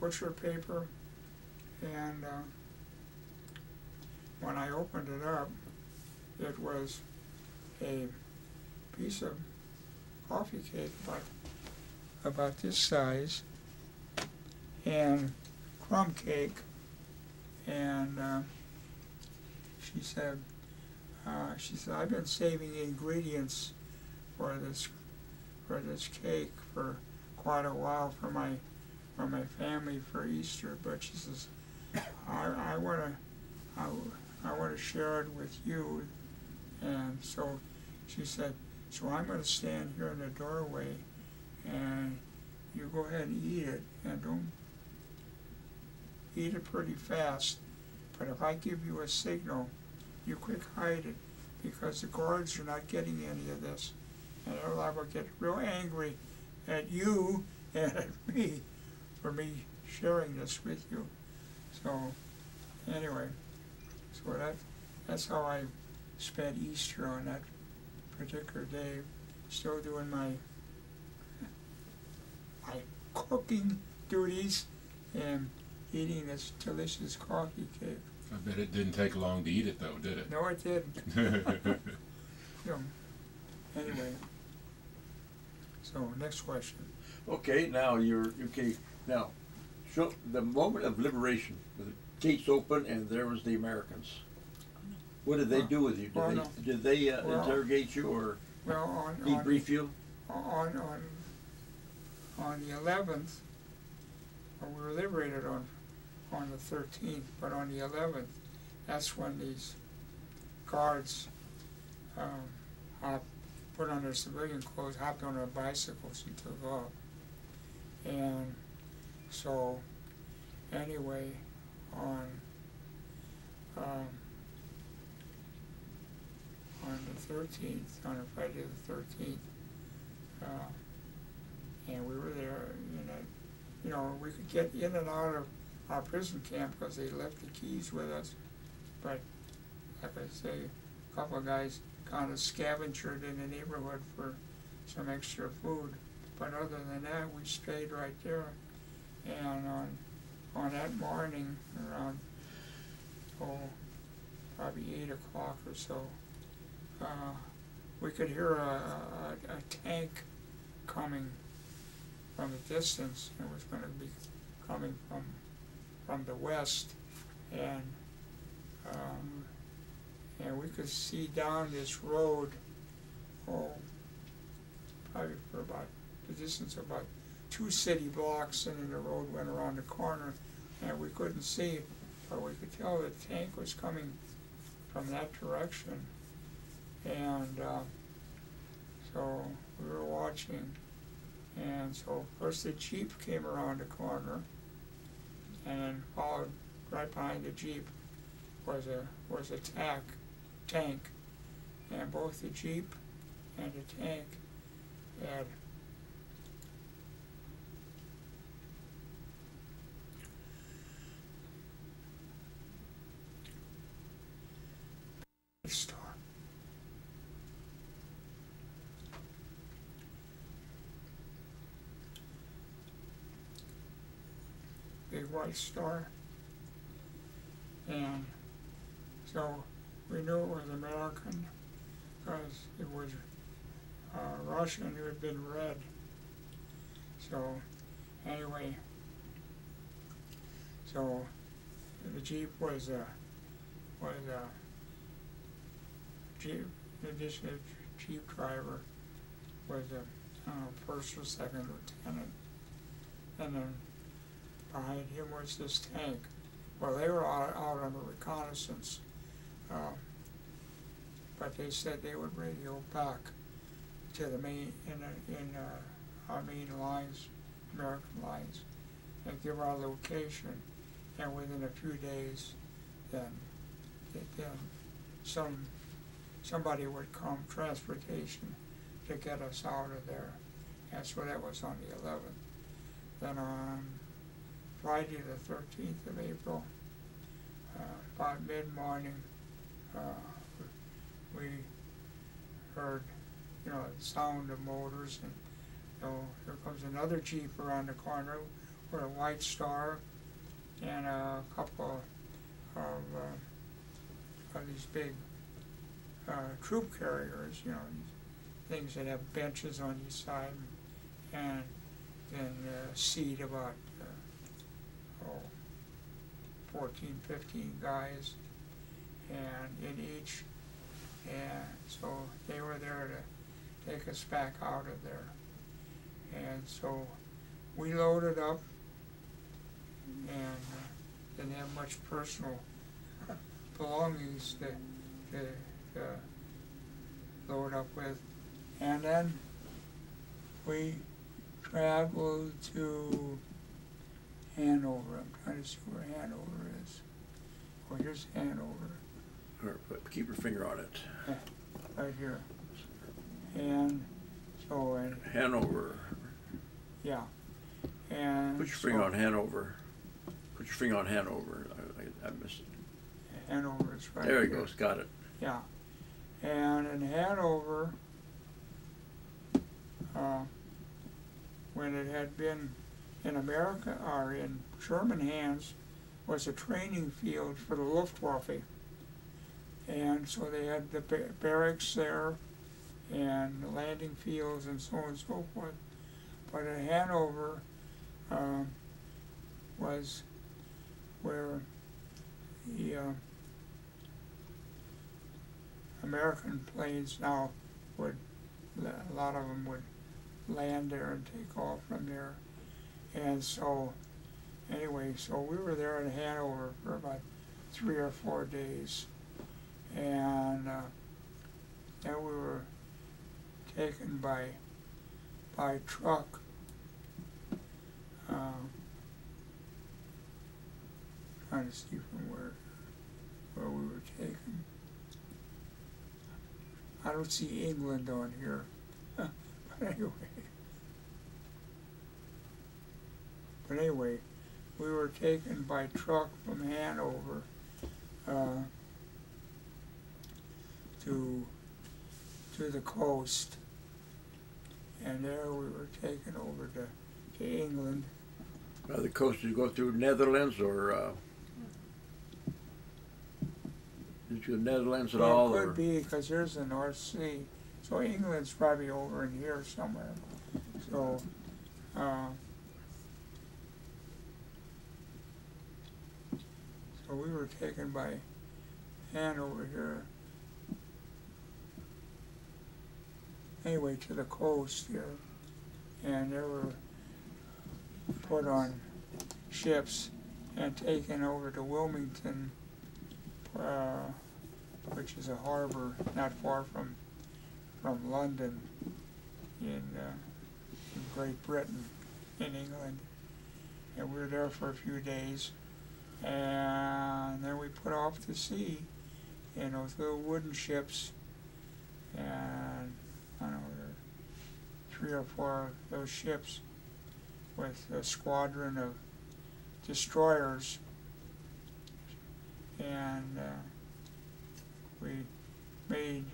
[SPEAKER 2] butcher paper, and uh, when I opened it up, it was a piece of coffee cake about about this size, and crumb cake, and uh, she said, uh, she said, I've been saving the ingredients for this for this cake for quite a while for my for my family for Easter, but she says, I, I wanna I, I wanna share it with you, and so she said, so I'm gonna stand here in the doorway, and you go ahead and eat it, and don't eat it pretty fast, but if I give you a signal, you quick hide it, because the guards are not getting any of this. And I will get real angry at you and at me for me sharing this with you. So, anyway, so that, that's how I spent Easter on that particular day, still doing my, my cooking duties and eating this delicious coffee cake.
[SPEAKER 3] I bet it didn't take long to eat it though, did it?
[SPEAKER 2] No, it didn't. Know, anyway. So, next question.
[SPEAKER 1] Okay, now you're, okay, now, show, the moment of liberation, the gates open and there was the Americans. What did they do with you?
[SPEAKER 2] Well,
[SPEAKER 1] Did
[SPEAKER 2] no.
[SPEAKER 1] they, did they uh,
[SPEAKER 2] Well-
[SPEAKER 1] interrogate you or
[SPEAKER 2] Well, on, on,
[SPEAKER 1] debrief you?
[SPEAKER 2] on, on, on the eleventh, we were liberated on, on the thirteenth, but on the eleventh, that's when these guards, um, hop, put on their civilian clothes, hopped on their bicycles and took off. And so, anyway, on, um, on the thirteenth, on a Friday the thirteenth, uh, and we were there, and you know, we could get in and out of our prison camp because they left the keys with us. But, like I say, a couple of guys kind of scavengered in the neighborhood for some extra food. But other than that, we stayed right there. And on, on that morning, around, oh, probably eight o'clock or so, uh, we could hear a, a, a tank coming from a distance. It was gonna be coming from, from the west. And, um, and we could see down this road, oh, probably for about, the distance of about two city blocks, and then the road went around the corner, and we couldn't see, but we could tell the tank was coming from that direction. And, uh, so we were watching, and so first the Jeep came around the corner, and then followed right behind the Jeep was a, was a tack, tank. And both the Jeep and the tank had star. Big white star. And so we knew it was American because it was uh, Russian who had been red. So anyway, so the Jeep was a was a Jeep, in addition to Jeep driver was a uh, first or second lieutenant, and then behind him was this tank. Well, they were out, out on a reconnaissance, um, but they said they would radio back to the main, in, in, uh, our main lines, American lines, and give our location, and within a few days, then, then some, somebody would come, transportation, to get us out of there. And so that was on the eleventh. Then on Friday the thirteenth of April, uh, about mid-morning, uh, we heard, you know, the sound of motors and, you know, here comes another Jeep around the corner with a white star and a couple of, uh, of these big, uh, troop carriers, you know, things that have benches on each side and then uh, seat about, uh, oh, 14, 15 guys, and in each, and so they were there to take us back out of there. And so we loaded up and uh, didn't have much personal belongings to, to, uh, load up with. And then we traveled to Hanover. I'm trying to see where Hanover is. Oh, here's Hanover,
[SPEAKER 1] Or put- keep your finger on it.
[SPEAKER 2] right here. And so, and,
[SPEAKER 1] Hanover.
[SPEAKER 2] yeah. And.
[SPEAKER 1] Put your finger
[SPEAKER 2] so
[SPEAKER 1] on Hanover. Put your finger on Hanover. I, I, I missed it.
[SPEAKER 2] Hanover is right
[SPEAKER 1] There he
[SPEAKER 2] here.
[SPEAKER 1] goes. Got it.
[SPEAKER 2] Yeah. And in Hanover, uh, when it had been in America or in German hands, was a training field for the Luftwaffe. And so they had the ba- barracks there, and landing fields and so on and so forth. But at Hanover, um, was where the, uh, American planes now would, a lot of them would land there and take off from there. And so, anyway, so we were there in Hanover for about three or four days. And uh, then we were taken by, by truck. Um, trying to see from where, where we were taken. I don't see England on here, but anyway. But anyway, we were taken by truck from Hanover, uh, to, to the coast. And there we were taken over to, to England.
[SPEAKER 1] Uh, the coast, did you go through Netherlands or, uh, did you go Netherlands at
[SPEAKER 2] Well,
[SPEAKER 1] all,
[SPEAKER 2] It
[SPEAKER 1] or?
[SPEAKER 2] could be, because here's the North Sea, so England's probably over in here somewhere. So, uh, so we were taken by hand over here. Anyway, to the coast here, and they were put on ships and taken over to Wilmington, uh, which is a harbor not far from from London in, uh, in Great Britain, in England. And we were there for a few days, and then we put off to sea in those little wooden ships, and Know, there three or four of those ships with a squadron of destroyers, and uh, we made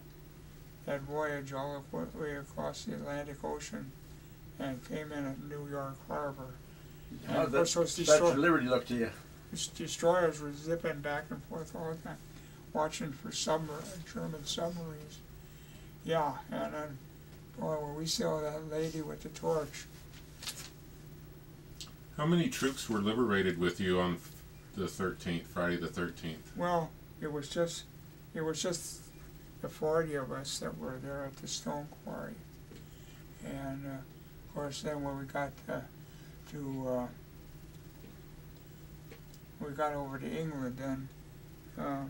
[SPEAKER 2] that voyage all the way across the Atlantic Ocean and came in at New York Harbor. And
[SPEAKER 1] How'd
[SPEAKER 2] of
[SPEAKER 1] that
[SPEAKER 2] course those destroy-
[SPEAKER 1] Liberty look to you?
[SPEAKER 2] these destroyers were zipping back and forth all the time, watching for submar- German submarines. Yeah, and then, boy, when we saw that lady with the torch,
[SPEAKER 3] How many troops were liberated with you on the 13th, Friday the 13th?
[SPEAKER 2] well, it was just, it was just the forty of us that were there at the stone quarry. And, uh, of course, then when we got to, to, uh, we got over to England, then, uh,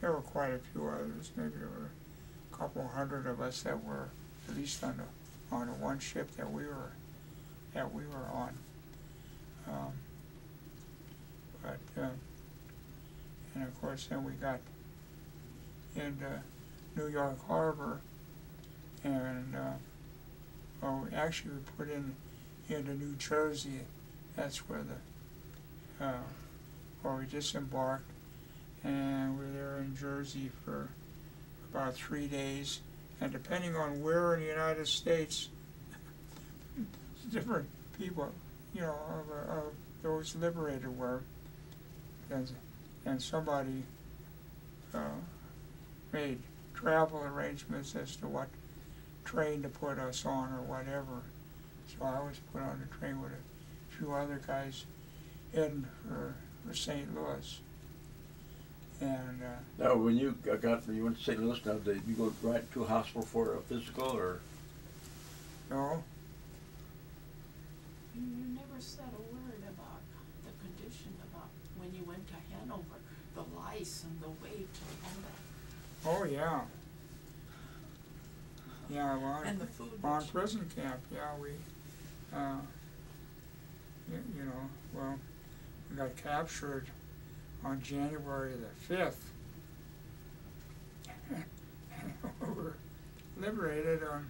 [SPEAKER 2] there were quite a few others, maybe there were couple hundred of us that were at least on the, on the one ship that we were, that we were on. Um, but, uh, and of course, then we got into New York Harbor, and, uh, oh, actually we put in, into New Jersey, that's where the, uh, where we disembarked, and we were there in Jersey for about three days, and depending on where in the United States, different people, you know, of, of those liberated were, and, and somebody, uh, made travel arrangements as to what train to put us on or whatever. So I was put on a train with a few other guys heading for, for St. Louis. And, uh,
[SPEAKER 1] Now, when you got- got, you went to St. Louis now, did you go right to a hospital for a physical, or?
[SPEAKER 2] no,
[SPEAKER 4] You, you never said a word about the condition about when you went to Hanover, the lice and the weight and all that,
[SPEAKER 2] oh, yeah. Yeah, well,
[SPEAKER 4] and the food.
[SPEAKER 2] on
[SPEAKER 4] that you-
[SPEAKER 2] prison camp, yeah, we, uh, you, you know, well, we got captured on January the fifth. we were liberated on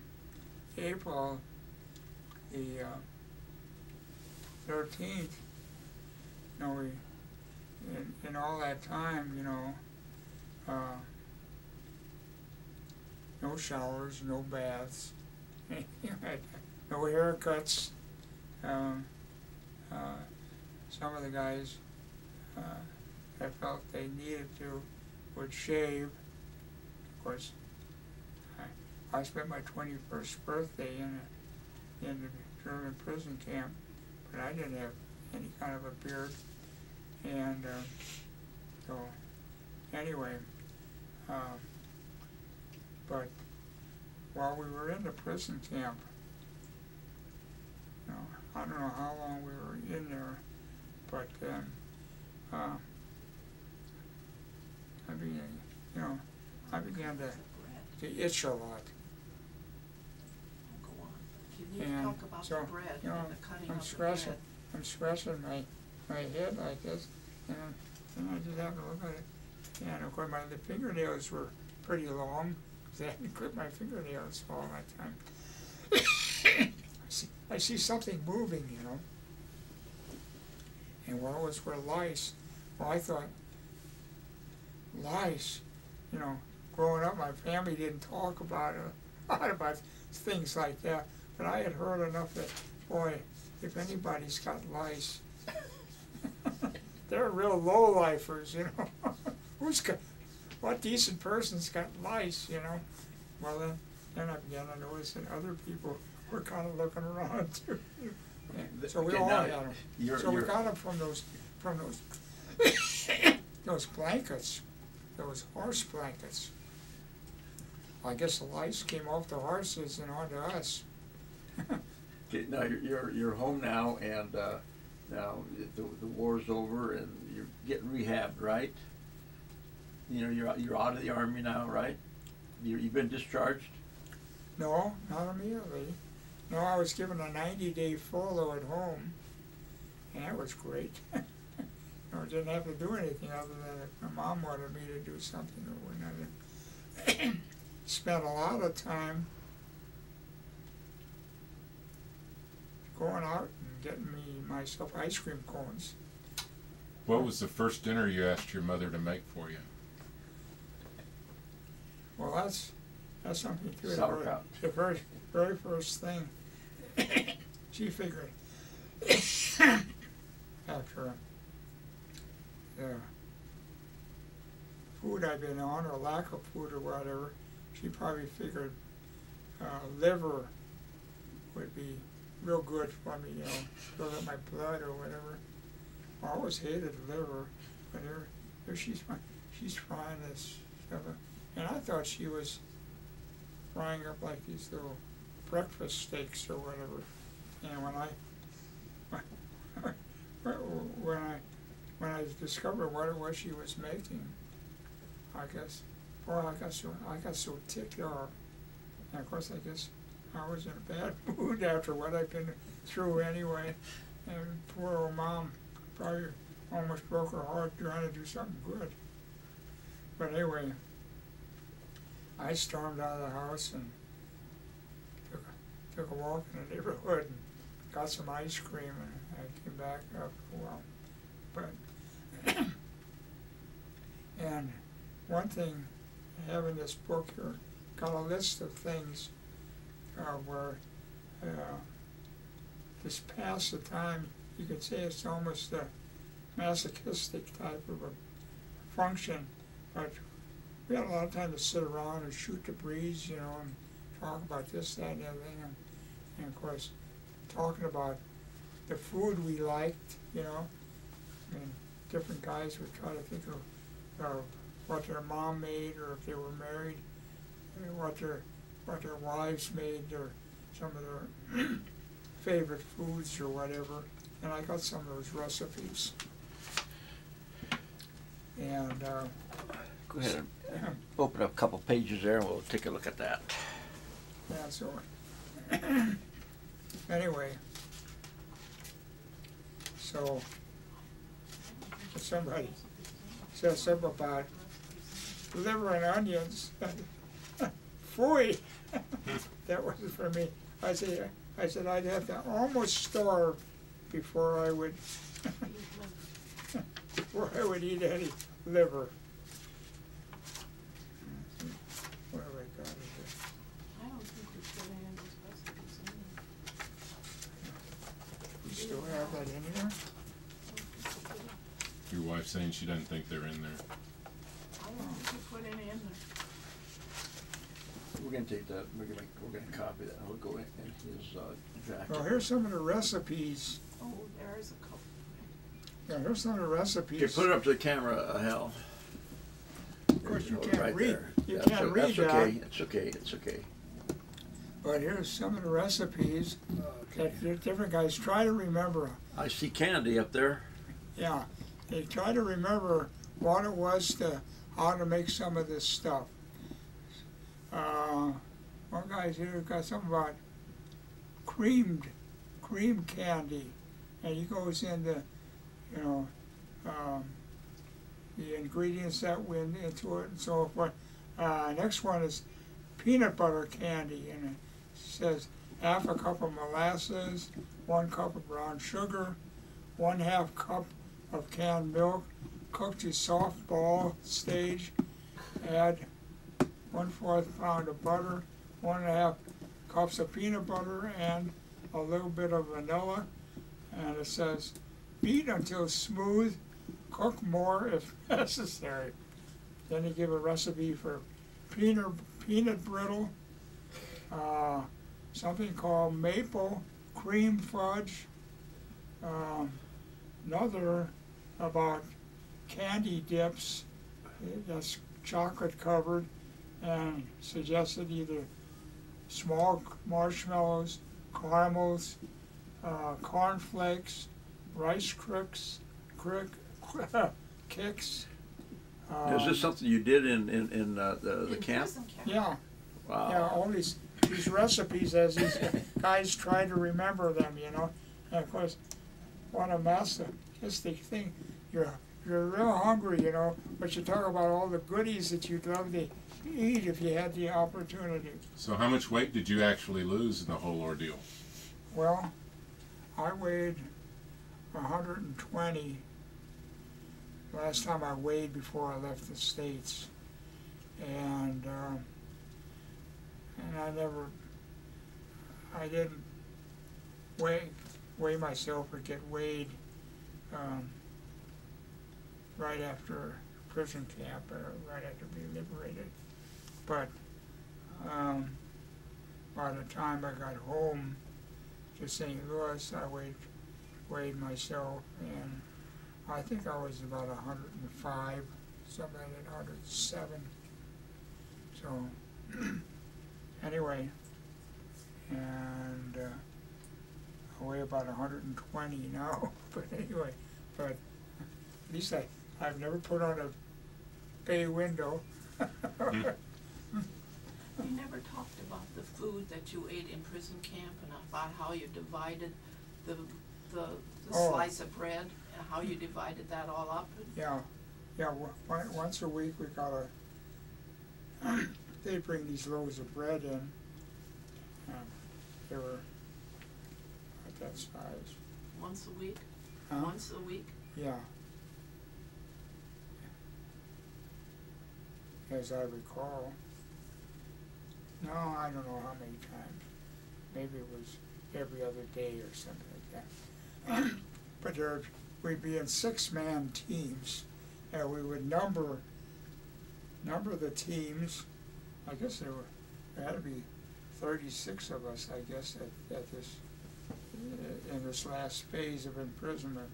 [SPEAKER 2] April the uh, thirteenth. You know, we, in, in all that time, you know, uh, no showers, no baths, no haircuts. Um, uh, some of the guys uh, that felt they needed to would shave. Of course, I, I spent my twenty-first birthday in a, in the German prison camp, but I didn't have any kind of a beard. And, uh, so, anyway, um, but while we were in the prison camp, you know, I don't know how long we were in there, but then, uh, I began, you know, I began to,
[SPEAKER 4] Bread.
[SPEAKER 2] to itch a lot.
[SPEAKER 4] Can you
[SPEAKER 2] And
[SPEAKER 4] talk about
[SPEAKER 2] so,
[SPEAKER 4] the bread
[SPEAKER 2] you know,
[SPEAKER 4] and the cutting
[SPEAKER 2] I'm
[SPEAKER 4] of the
[SPEAKER 2] scratching,
[SPEAKER 4] bread?
[SPEAKER 2] I'm scratching my, my head like this, and, and I just happened to look at it. And of course, my, the fingernails were pretty long, cause I hadn't clipped my fingernails all that time. I see, I see something moving, you know. And well, it was where lice, well, I thought, lice, you know, growing up, my family didn't talk about it, a lot about things like that, but I had heard enough that, boy, if anybody's got lice, they're real low lifers, you know. Who's got, what decent person's got lice, you know? Well, then, then I began to notice that other people were kind of looking around too. Yeah, So we
[SPEAKER 1] Okay,
[SPEAKER 2] all had them.
[SPEAKER 1] You're,
[SPEAKER 2] So we
[SPEAKER 1] you're,
[SPEAKER 2] got them from those, from those, those blankets, those horse blankets. I guess the lice came off the horses and onto us.
[SPEAKER 1] okay, now you're, you're, you're home now and, uh, now the, the war's over and you're getting rehabbed, right? You know, you're, out- you're out of the army now, right? You, you've been discharged?
[SPEAKER 2] No, not immediately. No, I was given a ninety-day furlough at home, and that was great. No, I didn't have to do anything other than if my mom wanted me to do something or another. Spent a lot of time going out and getting me myself ice cream cones.
[SPEAKER 3] What was the first dinner you asked your mother to make for you?
[SPEAKER 2] Well, that's, that's something too. The very-
[SPEAKER 1] Sauerkraut.
[SPEAKER 2] The very, very first thing, she figured, after the food I'd been on, or lack of food or whatever, she probably figured, uh, liver would be real good for me, you know, build up my blood or whatever. I always hated liver, but here, here she's, she's frying this stuff. And I thought she was frying up like these little breakfast steaks or whatever. And when I, when I, when I discovered what it was she was making, I guess, boy, I got so, I got so ticked off. And of course, I guess I was in a bad mood after what I'd been through anyway. And poor old mom probably almost broke her heart trying to do something good. But anyway, I stormed out of the house and took a, took a walk in the neighborhood and got some ice cream and I came back up while. But and one thing, having this book here, got a list of things uh, where uh, just pass the time. You could say it's almost a masochistic type of a function, but we had a lot of time to sit around and shoot the breeze, you know, and talk about this, that, and everything, and, and of course, talking about the food we liked, you know, different guys would try to think of, of what their mom made, or if they were married, and what their what their wives made, or some of their favorite foods or whatever, and I got some of those recipes. And uh,
[SPEAKER 1] Go ahead and open up a couple pages there and we'll take a look at that.
[SPEAKER 2] Yeah, so, anyway, so, somebody said something about liver and onions. Phooey, that wasn't for me. I said, I said I'd have to almost starve before I would, before I would eat any liver. What have I got here?
[SPEAKER 4] I don't think we put any of those recipes in.
[SPEAKER 2] You still have that in here?
[SPEAKER 4] I don't think we did.
[SPEAKER 3] Your wife saying she doesn't think they're in there.
[SPEAKER 4] I don't think we put any in there.
[SPEAKER 1] we're gonna take that, we're gonna, we're gonna copy that, it'll go in, in his, uh, jacket.
[SPEAKER 2] Well, here's some of the recipes.
[SPEAKER 4] Oh, there is a couple.
[SPEAKER 2] Yeah, here's some of the recipes.
[SPEAKER 1] Okay, put it up to the camera, uh, Hal.
[SPEAKER 2] Of course, you can't read- you can't
[SPEAKER 1] o-
[SPEAKER 2] read
[SPEAKER 1] That's
[SPEAKER 2] that.
[SPEAKER 1] okay, it's okay, it's okay.
[SPEAKER 2] But here's some of the recipes that the different guys try to remember.
[SPEAKER 1] I see candy up there.
[SPEAKER 2] Yeah, they try to remember what it was to how to make some of this stuff. Uh, one guy's here got something about creamed cream candy, and he goes into you know um, the ingredients that went into it and so forth. Uh, next one is peanut butter candy, and it says half a cup of molasses, one cup of brown sugar, one half cup of canned milk, cooked to soft ball stage, add one fourth pound of butter, one and a half cups of peanut butter, and a little bit of vanilla. And it says, beat until smooth, cook more if necessary. Then they give a recipe for peanut, peanut brittle, uh, something called maple cream fudge, um, another about candy dips that's chocolate covered and suggested either small marshmallows, caramels, uh, corn flakes, rice cricks, crick, kicks.
[SPEAKER 1] Is
[SPEAKER 2] um,
[SPEAKER 1] this something you did in, in, in, uh, the, the
[SPEAKER 4] In
[SPEAKER 1] camp?
[SPEAKER 4] camp.
[SPEAKER 2] Yeah,
[SPEAKER 1] Wow.
[SPEAKER 2] yeah, all these, these recipes as these guys try to remember them, you know. And of course, what a mess, of- just the thing, you're, you're real hungry, you know, but you talk about all the goodies that you'd love to eat if you had the opportunity.
[SPEAKER 3] So how much weight did you actually lose in the whole ordeal?
[SPEAKER 2] Well, I weighed hundred and twenty last time I weighed before I left the States. And, uh, and I never, I didn't weigh, weigh myself or get weighed, um, right after prison camp or right after being liberated. But, um, by the time I got home, to St. Louis, I weighed, weighed myself, and I think I was about a hundred and five, something like that, hundred and seven. So, anyway, and, uh, I weigh about a hundred and twenty now, but anyway, but at least I, I've never put on a bay window.
[SPEAKER 4] You never talked about the food that you ate in prison camp and about how you divided the, the, the
[SPEAKER 2] Oh.
[SPEAKER 4] slice of bread and how you divided that all up.
[SPEAKER 2] Yeah, yeah, once a week we got a, they bring these loaves of bread in. Um, They were at that size,
[SPEAKER 4] Once a week,
[SPEAKER 2] huh?
[SPEAKER 4] once a week.
[SPEAKER 2] Yeah. As I recall. No, I don't know how many times. Maybe it was every other day or something like that. But there, we'd be in six-man teams, and we would number, number the teams. I guess there were, there had to be thirty-six of us, I guess, at, at this, uh, in this last phase of imprisonment.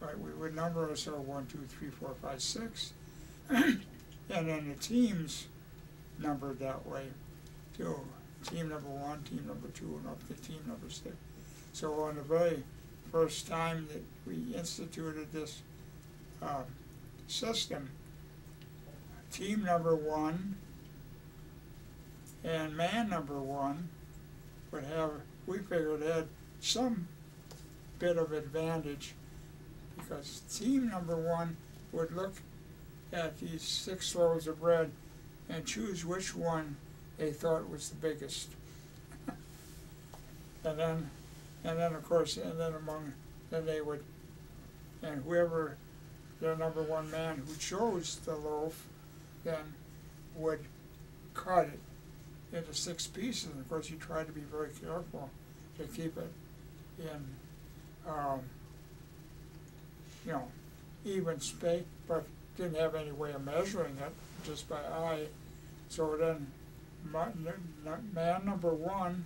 [SPEAKER 2] But we would number ourselves one, two, three, four, five, six. And then the teams numbered that way too. Team number one, team number two, and up to team number six. So on the very first time that we instituted this uh, system, team number one and man number one would have, we figured had some bit of advantage because team number one would look at these six loaves of bread and choose which one they thought was the biggest. and then, and then of course, and then among, then they would, and whoever, the number one man who chose the loaf, then would cut it into six pieces. Of course, you tried to be very careful to keep it in, um, you know, even space, but didn't have any way of measuring it, just by eye. So then man number one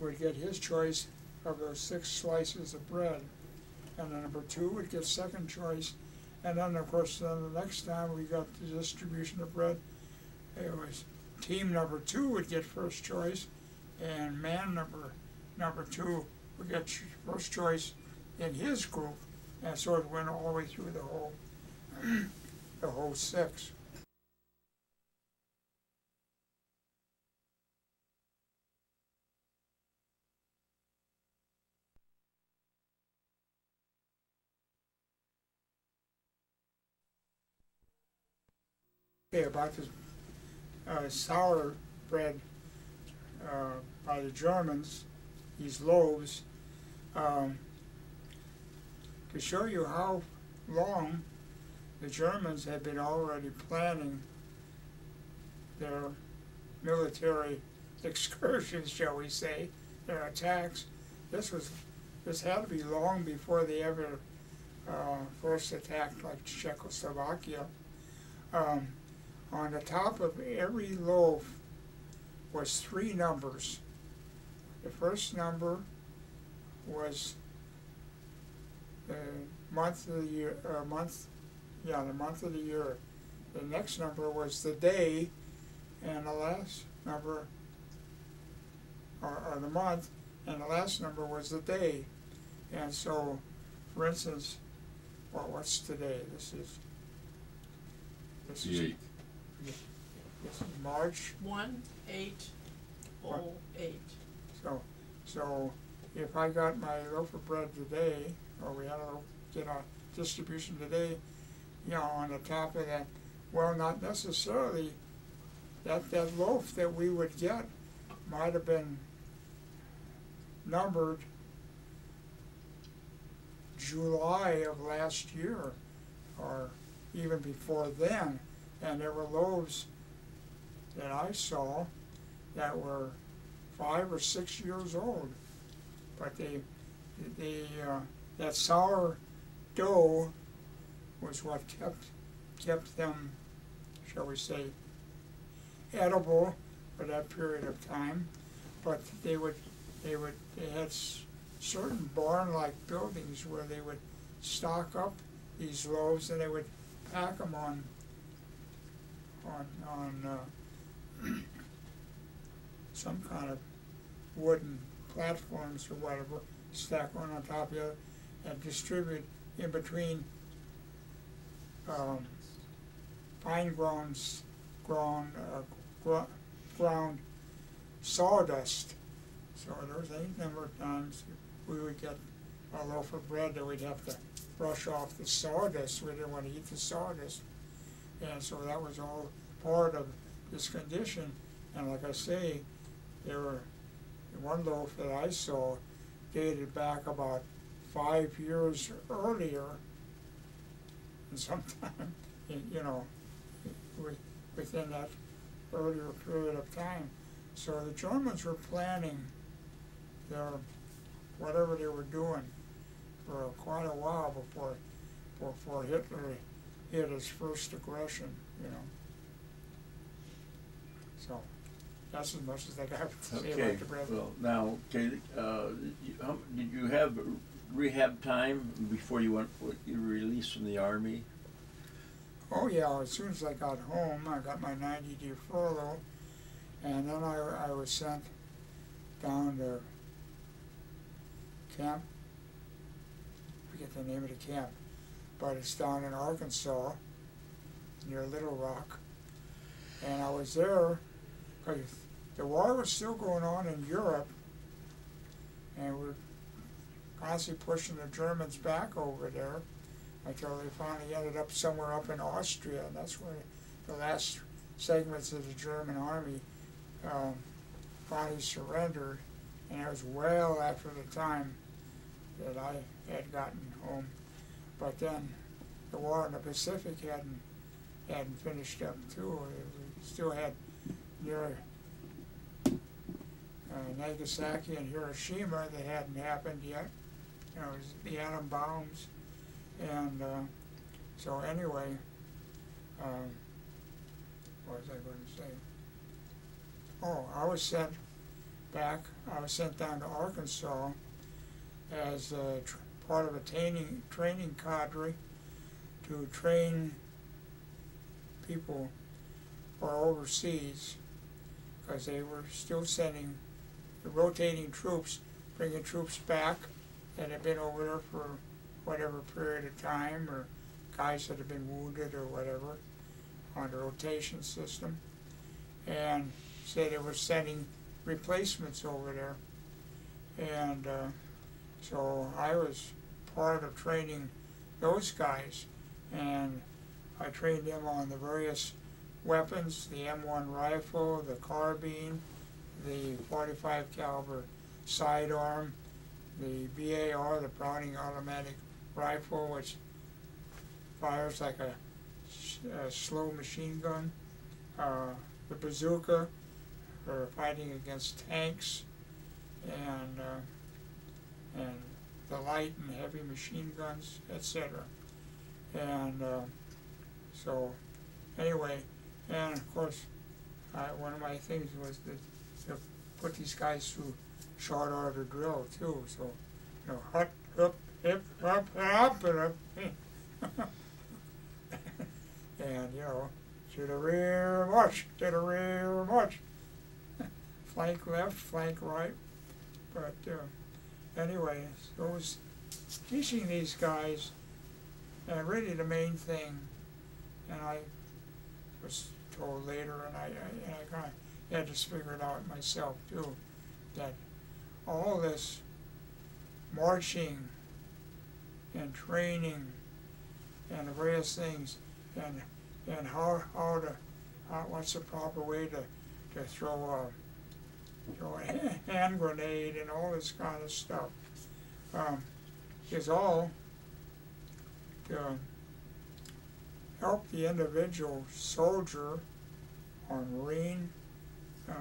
[SPEAKER 2] would get his choice of those six slices of bread. And then number two would get second choice. And then, of course, then the next time we got the distribution of bread, it was team number two would get first choice, and man number number two would get first choice in his group, and so it went all the way through the whole the whole six. Okay, about this uh, sour bread uh, by the Germans, these loaves, um, to show you how long the Germans had been already planning their military excursions, shall we say, their attacks. This was this had to be long before they ever uh, first attacked like Czechoslovakia. Um, on the top of every loaf was three numbers. The first number was the month of the year, uh, month, yeah, the month of the year. The next number was the day, and the last number, or, or the month, and the last number was the day. And so, for instance, well, what's today? This is. This is
[SPEAKER 3] The eighth.
[SPEAKER 2] this is March,
[SPEAKER 4] One, eight, oh, eight.
[SPEAKER 2] so, so if I got my loaf of bread today, or we had a, loaf- get a distribution today, you know, on the top of that, well, not necessarily, that, that loaf that we would get might have been numbered July of last year, or even before then, and there were loaves that I saw that were five or six years old. But they, they, uh, that sour dough was what kept, kept them, shall we say, edible for that period of time. But they would, they would, they had certain barn-like buildings where they would stock up these loaves and they would pack them on, on, on, uh, some kind of wooden platforms or whatever, stack one on top of the other, and distribute in between um, fine ground, s- ground, uh, gro- ground sawdust. So there was any number of times we would get a loaf of bread that we'd have to brush off the sawdust. We didn't want to eat the sawdust. And so that was all part of this condition. And like I say, there were one loaf that I saw dated back about five years earlier. And sometime, you know, within that earlier period of time. So the Germans were planning their, whatever they were doing for quite a while before, before Hitler hit his first aggression, you know. So, that's as much as I got to say
[SPEAKER 1] Okay,
[SPEAKER 2] about the bread.
[SPEAKER 1] well, now, okay, uh, did you have rehab time before you went, you were released from the army?
[SPEAKER 2] Oh yeah, as soon as I got home, I got my ninety day furlough, and then I, I was sent down to camp. I forget the name of the camp, but it's down in Arkansas, near Little Rock. And I was there because the war was still going on in Europe, and we're constantly pushing the Germans back over there until they finally ended up somewhere up in Austria, and that's where the last segments of the German army um, finally surrendered, and it was well after the time that I had gotten home. But then the war in the Pacific hadn't hadn't finished up too. We still had near uh, Nagasaki and Hiroshima that hadn't happened yet. You know, the atom bombs. And uh, so anyway, um, what was I going to say? Oh, I was sent back, I was sent down to Arkansas as part of a training, training cadre to train people for overseas, because they were still sending, rotating troops, bringing troops back that had been over there for whatever period of time, or guys that had been wounded or whatever, on the rotation system. And say they were sending replacements over there. And uh, so I was part of training those guys, and I trained them on the various weapons, the M1 rifle, the carbine, the 45 caliber sidearm, the BAR, the Browning automatic rifle, which fires like a slow machine gun, uh, the bazooka for fighting against tanks, and uh, and the light and heavy machine guns, etc. And uh, so, anyway, and of course, one of my things was to, to put these guys through short order drill too. So, you know, hut, up, hip, up, up, and up. and you know, to the rear march, to the rear march. flank left, flank right. But uh, anyway, was teaching these guys, and really the main thing, and I was told later, and I, I and I kind of had to figure it out myself too, that all this marching and training and the various things and and how how to how, what's the proper way to to throw a throw a hand grenade and all this kind of stuff um, is all to help the individual soldier or marine uh,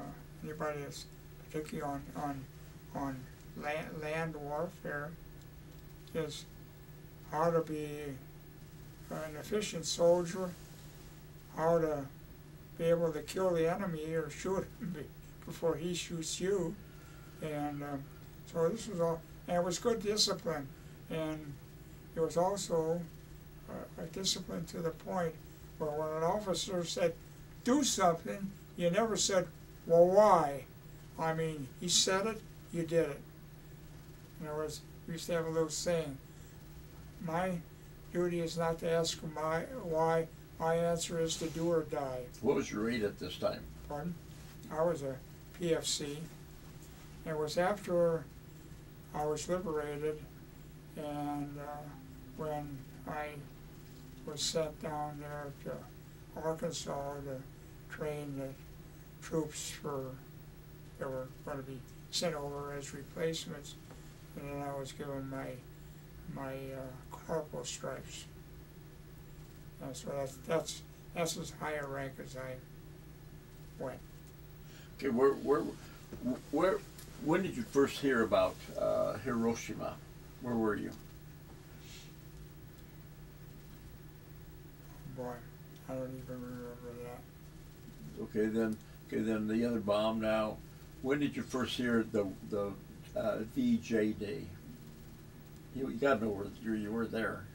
[SPEAKER 2] anybody that's particularly on on on land, land warfare is how to be an efficient soldier, how to be able to kill the enemy or shoot him before he shoots you. And um, so this was all, and it was good discipline. And it was also a discipline to the point where when an officer said, do something, you never said, well, why? I mean, he said it, you did it. In other words, we used to have a little saying, my duty is not to ask my, why, my answer is to do or die.
[SPEAKER 1] What was your rate at this time?
[SPEAKER 2] Pardon? I was a PFC. It was after I was liberated and uh, when I was sent down there to Arkansas to train the troops for, that were going to be sent over as replacements. And then I was given my, my uh, corporal stripes. And so that's, that's, that's as high a rank as I went.
[SPEAKER 1] Okay, where, where, where, when did you first hear about uh, Hiroshima? Where were you?
[SPEAKER 2] Boy, I don't even remember that.
[SPEAKER 1] Okay, then, okay, then the other bomb now. When did you first hear the the uh, VJ Day? You, you gotta know where you, you were there.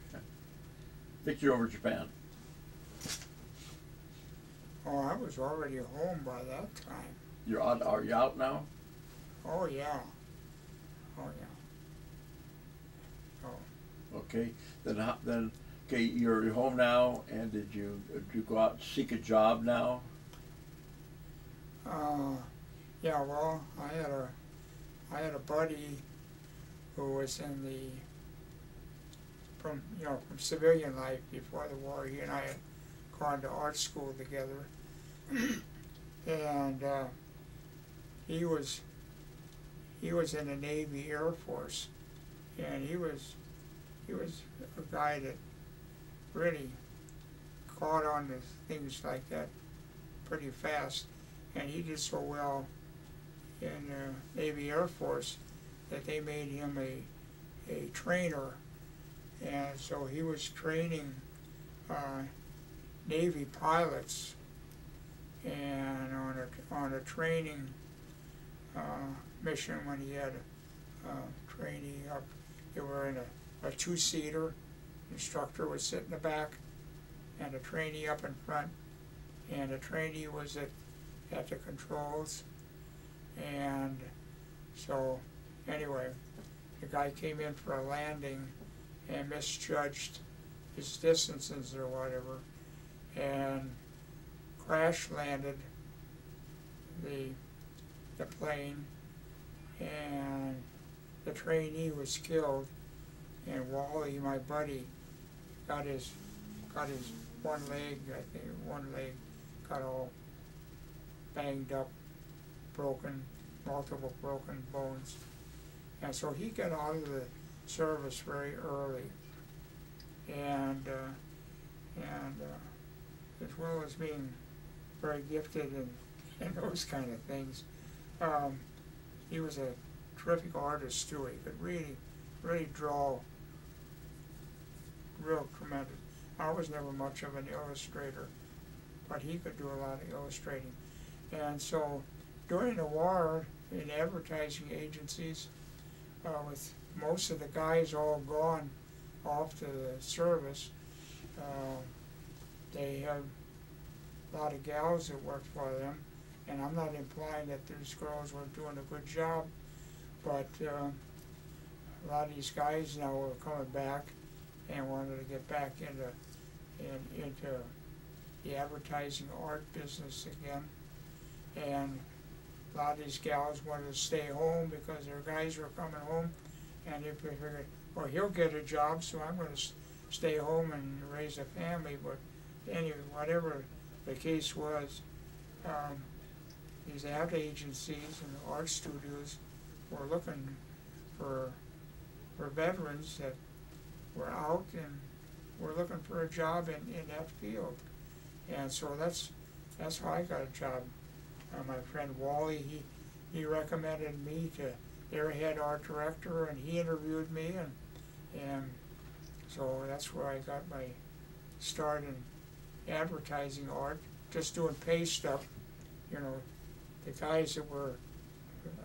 [SPEAKER 1] Victory over Japan.
[SPEAKER 2] Oh, I was already home by that time.
[SPEAKER 1] You're out. Are you out now?
[SPEAKER 2] Oh, yeah. Oh, yeah. Oh,
[SPEAKER 1] Okay. Then then okay. You're home now, and did you did you go out and seek a job now?
[SPEAKER 2] uh, yeah, well, I had a, I had a buddy who was in the, from, you know, from civilian life before the war. He and I had gone to art school together. and, uh, he was, he was in the Navy Air Force. And he was, he was a guy that really caught on to things like that pretty fast. And he did so well in the Navy Air Force that they made him a, a trainer. And so he was training uh, Navy pilots. and on a, on a training, uh, mission when he had a, uh trainee up, they were in a, a two-seater, instructor was sitting in the back, and a trainee up in front, and a trainee was at, at the controls, and so, anyway, the guy came in for a landing and misjudged his distances or whatever, and crash landed the, the plane, and the trainee was killed, and Wally, my buddy, got his, got his one leg, I think, one leg got all banged up, broken, multiple broken bones. And so he got out of the service very early. And, uh, and, uh, as well as being very gifted in, in those kind of things, um, he was a terrific artist too. He could really, really draw real tremendous. I was never much of an illustrator, but he could do a lot of illustrating. And so during the war in advertising agencies, uh, with most of the guys all gone off to the service, uh, they have a lot of gals that worked for them. And I'm not implying that these girls weren't doing a good job, but uh, a lot of these guys now are coming back and wanted to get back into in, into the advertising art business again. And a lot of these gals wanted to stay home because their guys were coming home, and they figured, well, he'll get a job, so I'm going to stay home and raise a family. But anyway, whatever the case was, um, these ad agencies and art studios were looking for for veterans that were out and were looking for a job in, in that field. And so that's that's how I got a job. Uh, my friend Wally, he he recommended me to their head art director, and he interviewed me, and and so that's where I got my start in advertising art, just doing paste-up. You know, the guys that were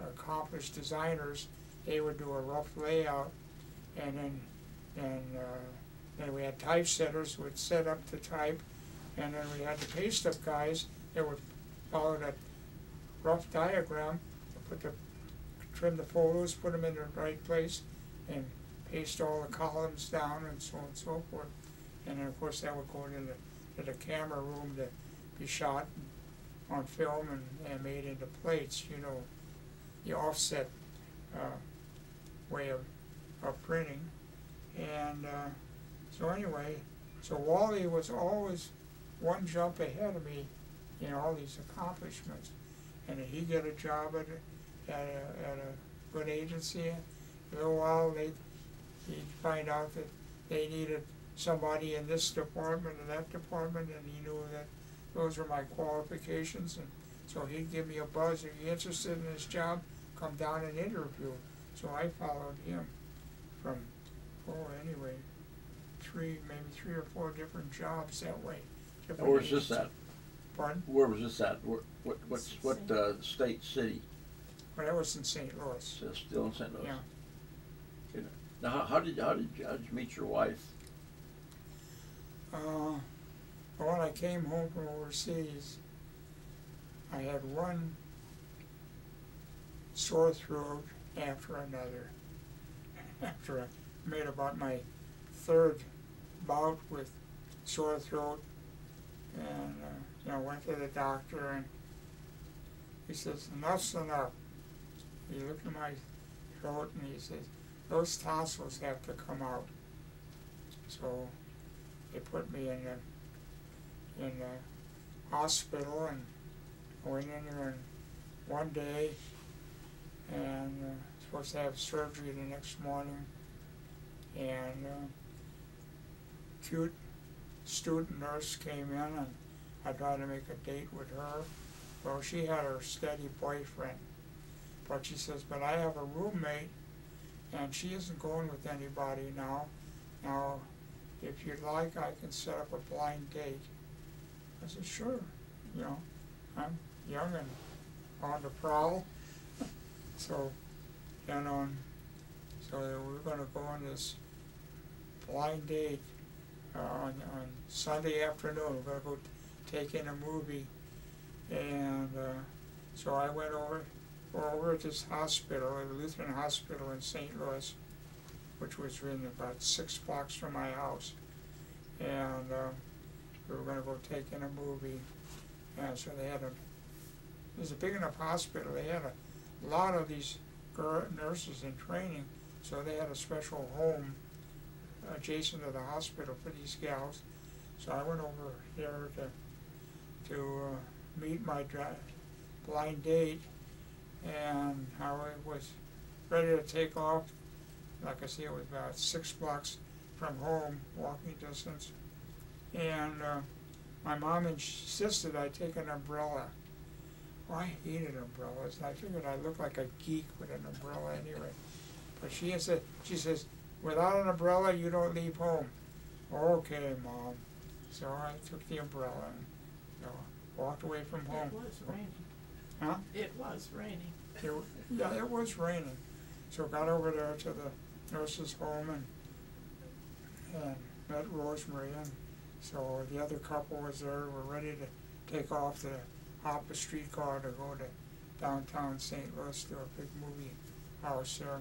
[SPEAKER 2] accomplished designers, they would do a rough layout, and then and uh, then we had typesetters who would set up the type, and then we had the paste-up guys that would follow that rough diagram, put the trim the photos, put them in the right place, and paste all the columns down and so on and so forth. And then of course that would go into the, to the camera room to be shot on film and, and made into plates, you know, the offset uh, way of, of printing. And uh, so anyway, so Wally was always one jump ahead of me in all these accomplishments. And he get a job at a, at a, at a good agency. In a little while, they he'd find out that they needed somebody in this department and that department, and he knew that those were my qualifications. And so he'd give me a buzz. Are you interested in this job? Come down and interview. So I followed him from, oh, anyway, three, maybe three or four different jobs that way.
[SPEAKER 1] Where's this
[SPEAKER 2] agencies. Pardon?
[SPEAKER 1] Where was this at? Where, what, what's, what, uh, state, city?
[SPEAKER 2] Well, that was in St. Louis.
[SPEAKER 1] Is it still in St. Louis?
[SPEAKER 2] Yeah.
[SPEAKER 1] Okay. Now, how, how did, how did, you- how did you meet your wife?
[SPEAKER 2] Uh, when I came home from overseas, I had one sore throat after another. After I made about my third bout with sore throat, and uh, you know, went to the doctor, and he says, "Enough's enough." He looked at my throat and he says, "Those tonsils have to come out." So they put me in the in the hospital and went in there in one day and uh, supposed to have surgery the next morning and uh, cute student nurse came in and I tried to make a date with her. Well, she had her steady boyfriend, but she says, but I have a roommate and she isn't going with anybody now. Now, if you'd like, I can set up a blind date. I said, sure, you know, I'm young and on the prowl. So, you know, so we're gonna go on this blind date uh, on, on Sunday afternoon. We're gonna go take in a movie. And, uh, so I went over, over at this hospital, a Lutheran hospital in St. Louis, which was in about six blocks from my house. And, uh, we were gonna go take in a movie. And so they had a, it was a big enough hospital, they had a lot of these nurses in training, so they had a special home adjacent to the hospital for these gals. So I went over there to, to, uh, meet my blind date, and I was ready to take off. Like I say, it was about six blocks from home, walking distance. And, uh, my mom insisted I take an umbrella. Well, I hated umbrellas, and I figured I looked like a geek with an umbrella anyway. But she said, she says, without an umbrella, you don't leave home. Okay, mom. So I took the umbrella walked away from home.
[SPEAKER 4] It was raining.
[SPEAKER 2] Huh?
[SPEAKER 4] It was raining.
[SPEAKER 2] It, yeah, it was raining, so got over there to the nurse's home and, and met Rosemary and so the other couple was there, were ready to take off to hop a streetcar to go to downtown St. Louis to a big movie house there.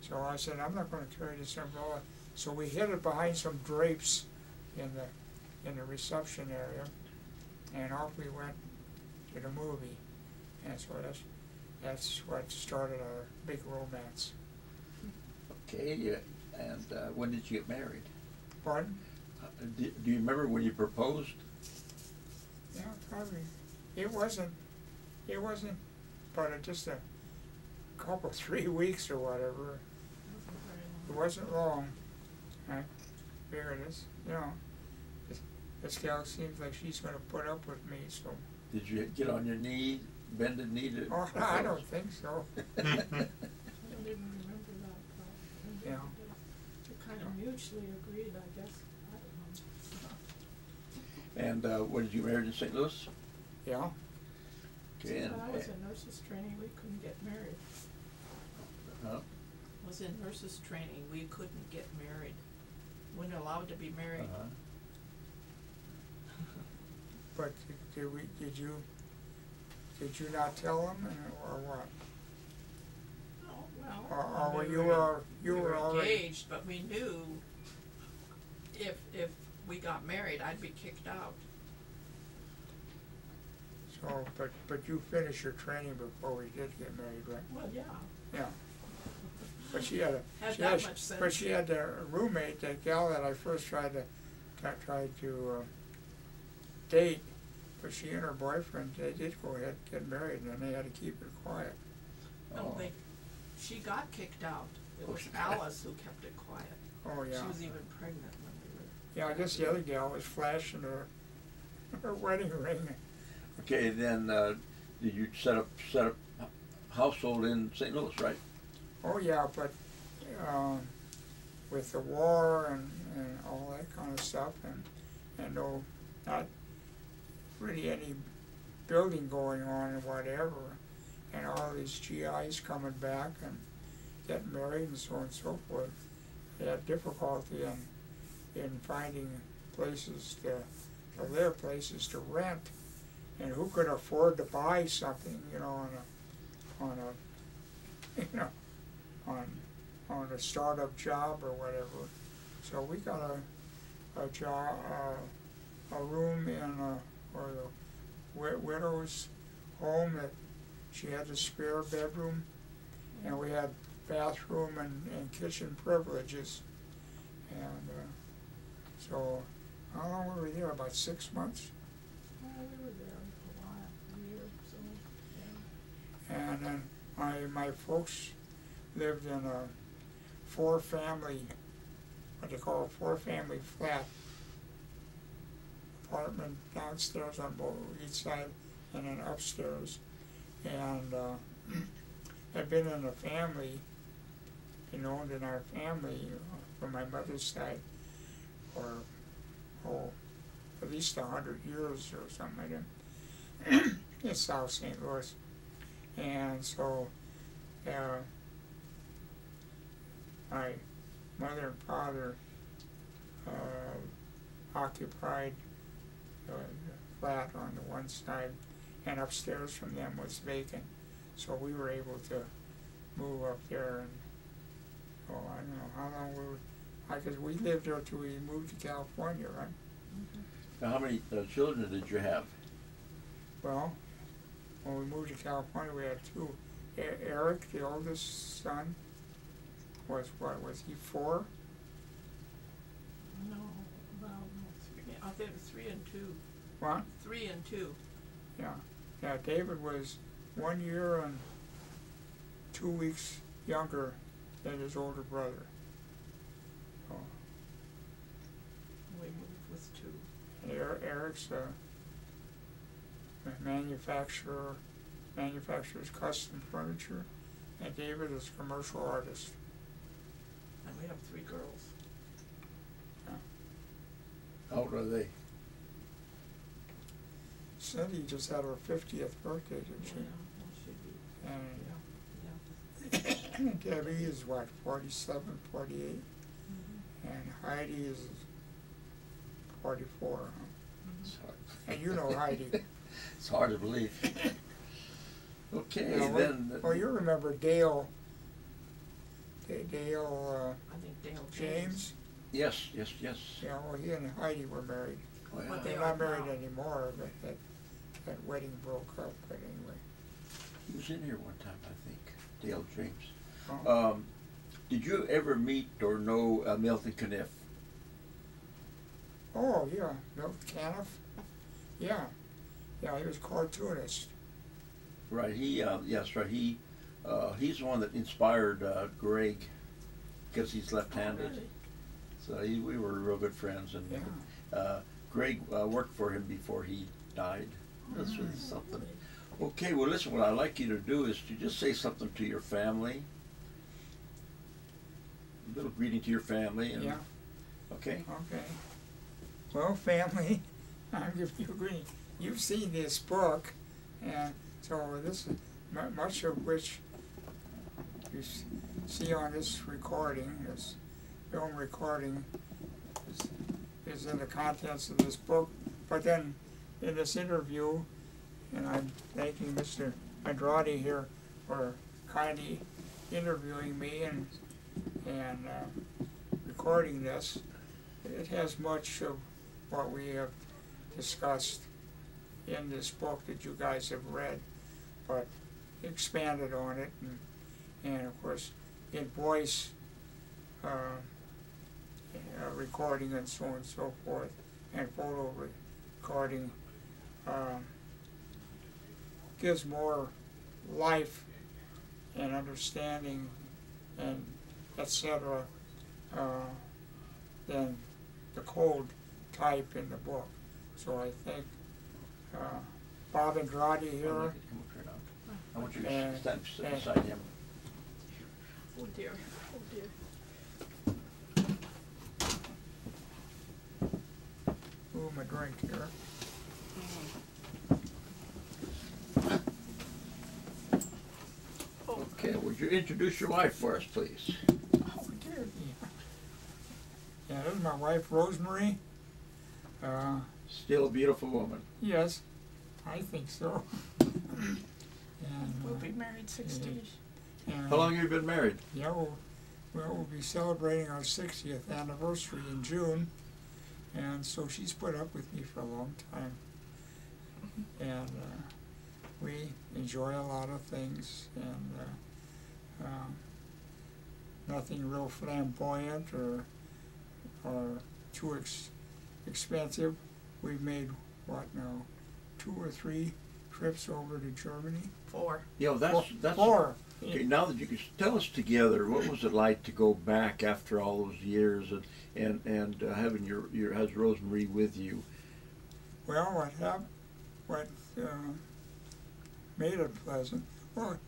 [SPEAKER 2] So I said, I'm not gonna carry this umbrella, so we hid it behind some drapes in the, in the reception area, and off we went to the movie. And so that's, that's what started our big romance.
[SPEAKER 1] Okay, yeah, and uh, when did you get married?
[SPEAKER 2] Pardon?
[SPEAKER 1] Uh, Do, do you remember when you proposed?
[SPEAKER 2] Yeah, probably. It wasn't, it wasn't, but it just a couple, three weeks or whatever. It wasn't long. I figured this, you know, this, this gal seems like she's gonna put up with me, so.
[SPEAKER 1] Did you get on your knee, bended knee to?
[SPEAKER 2] Oh, I don't think so.
[SPEAKER 4] I don't even remember that part. When
[SPEAKER 2] Yeah.
[SPEAKER 4] they- They kind of mutually agreed, I guess, I don't know.
[SPEAKER 1] And uh, when did you marry in St. Louis?
[SPEAKER 2] Yeah,
[SPEAKER 1] Okay, and,
[SPEAKER 4] When I was in nurses training, we couldn't get married.
[SPEAKER 1] uh,
[SPEAKER 4] Was in nurses training, we couldn't get married. We're not allowed to be married.
[SPEAKER 1] uh-huh.
[SPEAKER 2] But did- we, did you, did you not tell them or what?
[SPEAKER 4] Oh, well.
[SPEAKER 2] Or, or
[SPEAKER 4] we
[SPEAKER 2] you were, you
[SPEAKER 4] we
[SPEAKER 2] were already?
[SPEAKER 4] engaged, but we knew if, if we got married, I'd be kicked out.
[SPEAKER 2] So, but, but you finished your training before we did get married, right?
[SPEAKER 4] Well, yeah.
[SPEAKER 2] Yeah. But she had a,
[SPEAKER 4] Had
[SPEAKER 2] she
[SPEAKER 4] that
[SPEAKER 2] had,
[SPEAKER 4] much
[SPEAKER 2] but she had a roommate, that gal that I first tried to, that tried to, uh, date, but she and her boyfriend, they did go ahead and get married, and they had to keep it quiet.
[SPEAKER 4] No,
[SPEAKER 1] Oh.
[SPEAKER 4] they, she got kicked out. It was Alice who kept it quiet.
[SPEAKER 2] Oh, yeah.
[SPEAKER 4] She was even pregnant when we were.
[SPEAKER 2] Yeah, I guess the other gal was flashing her, her wedding ring.
[SPEAKER 1] Okay, then, uh, did you set up, set up household in St. Louis, right?
[SPEAKER 2] Oh, yeah, but, um, with the war and, and all that kind of stuff and, and no, not really any building going on and whatever. And all these GIs coming back and getting married and so on and so forth. They had difficulty in, in finding places to, to live, places to rent. And who could afford to buy something, you know, on a, on a, you know, on, on a startup job or whatever. So we got a, a job, uh, a room in a, or the widow's home that she had a spare bedroom. And we had bathroom and, and kitchen privileges. And, uh, so, how long were we there, about six months?
[SPEAKER 4] Well, we were there a while, a year so, yeah.
[SPEAKER 2] And then my, my folks lived in a four-family, what they call a four-family flat apartment downstairs on both, each side, and then upstairs. And, uh, had been in the family, been owned in our family uh, from my mother's side for, oh, at least a hundred years or something like that. in South St. Louis. And so, uh, my mother and father uh, occupied the flat on the one side, and upstairs from them was vacant. So we were able to move up there, and oh, I don't know how long we were. I guess we lived there till we moved to California, right?
[SPEAKER 1] Now, how many uh, children did you have?
[SPEAKER 2] Well, when we moved to California, we had two. E- Eric, the oldest son, was what? Was he four?
[SPEAKER 4] No, well, no, three, I think three and two,
[SPEAKER 2] What?
[SPEAKER 4] three and two.
[SPEAKER 2] Yeah, Yeah, David was one year and two weeks younger than his older brother. Oh,
[SPEAKER 4] We moved with two.
[SPEAKER 2] Er- Eric's a a manufacturer, manufactures custom furniture, and David is a commercial artist.
[SPEAKER 4] And we have three girls.
[SPEAKER 1] How old are they?
[SPEAKER 2] Cindy just had her fiftieth birthday, didn't she?
[SPEAKER 4] Yeah,
[SPEAKER 2] And
[SPEAKER 4] yeah, yeah.
[SPEAKER 2] Debbie is what, 47, 48?
[SPEAKER 4] Mhm.
[SPEAKER 2] And Heidi is forty-four, huh?
[SPEAKER 1] It's hard.
[SPEAKER 2] And you know Heidi.
[SPEAKER 1] It's hard to believe. Okay,
[SPEAKER 2] Yeah, well-
[SPEAKER 1] then.
[SPEAKER 2] Well, you remember Dale, Da- Dale,
[SPEAKER 4] I think Dale
[SPEAKER 2] uh,
[SPEAKER 4] James.
[SPEAKER 2] James?
[SPEAKER 1] Yes, yes, yes.
[SPEAKER 2] Yeah, well, he and Heidi were married.
[SPEAKER 1] Oh, yeah.
[SPEAKER 4] But they
[SPEAKER 2] They're not married anymore, but that, that wedding broke up, but anyway.
[SPEAKER 1] He was in here one time, I think, Dale James.
[SPEAKER 2] Oh,
[SPEAKER 1] Um, did you ever meet or know uh, Milton Caniff?
[SPEAKER 2] Oh, yeah, Milton Caniff? Yeah, yeah, he was a cartoonist.
[SPEAKER 1] Right, he, uh, yes, right, he, uh, he's the one that inspired, uh, Greg, because he's left-handed.
[SPEAKER 4] Really?
[SPEAKER 1] So he, we were real good friends and,
[SPEAKER 2] Yeah.
[SPEAKER 1] uh, Greg, uh, worked for him before he died. This was
[SPEAKER 2] Mm.
[SPEAKER 1] something. Okay, well, listen, what I'd like you to do is to just say something to your family. A little greeting to your family and,
[SPEAKER 2] Yeah,
[SPEAKER 1] okay?
[SPEAKER 2] okay. Well, family, I'm giving you a greeting. You've seen this book, and so this is much of which you see on this recording, this film recording, is, is in the contents of this book. But then in this interview, and I'm thanking Mr. Andrade here for kindly interviewing me and and uh, recording this. It has much of what we have discussed in this book that you guys have read, but expanded on it and, and of course in voice uh, uh, recording and so on and so forth, and photo recording um, gives more life and understanding and etc. Uh, than the cold type in the book. So I think uh, Bob Andrade
[SPEAKER 1] I'd
[SPEAKER 2] here,
[SPEAKER 1] like it to come up here now. I want you to
[SPEAKER 2] And-
[SPEAKER 1] stand beside him.
[SPEAKER 4] Oh dear.
[SPEAKER 2] Ooh, my drink here.
[SPEAKER 1] Okay, would you introduce your wife for us, please?
[SPEAKER 2] Oh, dear me. Yeah, this is my wife Rosemary. Uh,
[SPEAKER 1] Still a beautiful woman.
[SPEAKER 2] yes, I think so. and,
[SPEAKER 4] we'll
[SPEAKER 2] uh,
[SPEAKER 4] be married six days.
[SPEAKER 2] and,
[SPEAKER 1] How long have you been married?
[SPEAKER 2] Yeah, we'll, well, we'll be celebrating our 60th anniversary in June, and so she's put up with me for a long time. And uh, we enjoy a lot of things, and uh, um, nothing real flamboyant or or too ex- expensive. We've made what now, two or three trips over to Germany.
[SPEAKER 4] Four.
[SPEAKER 1] You know, that's,
[SPEAKER 2] Four-
[SPEAKER 1] that's.
[SPEAKER 2] four.
[SPEAKER 1] Okay, now that you can tell us together, what was it like to go back after all those years and and and uh, having your your has Rosemary with you?
[SPEAKER 2] Well, what happened, what uh, made it pleasant, well,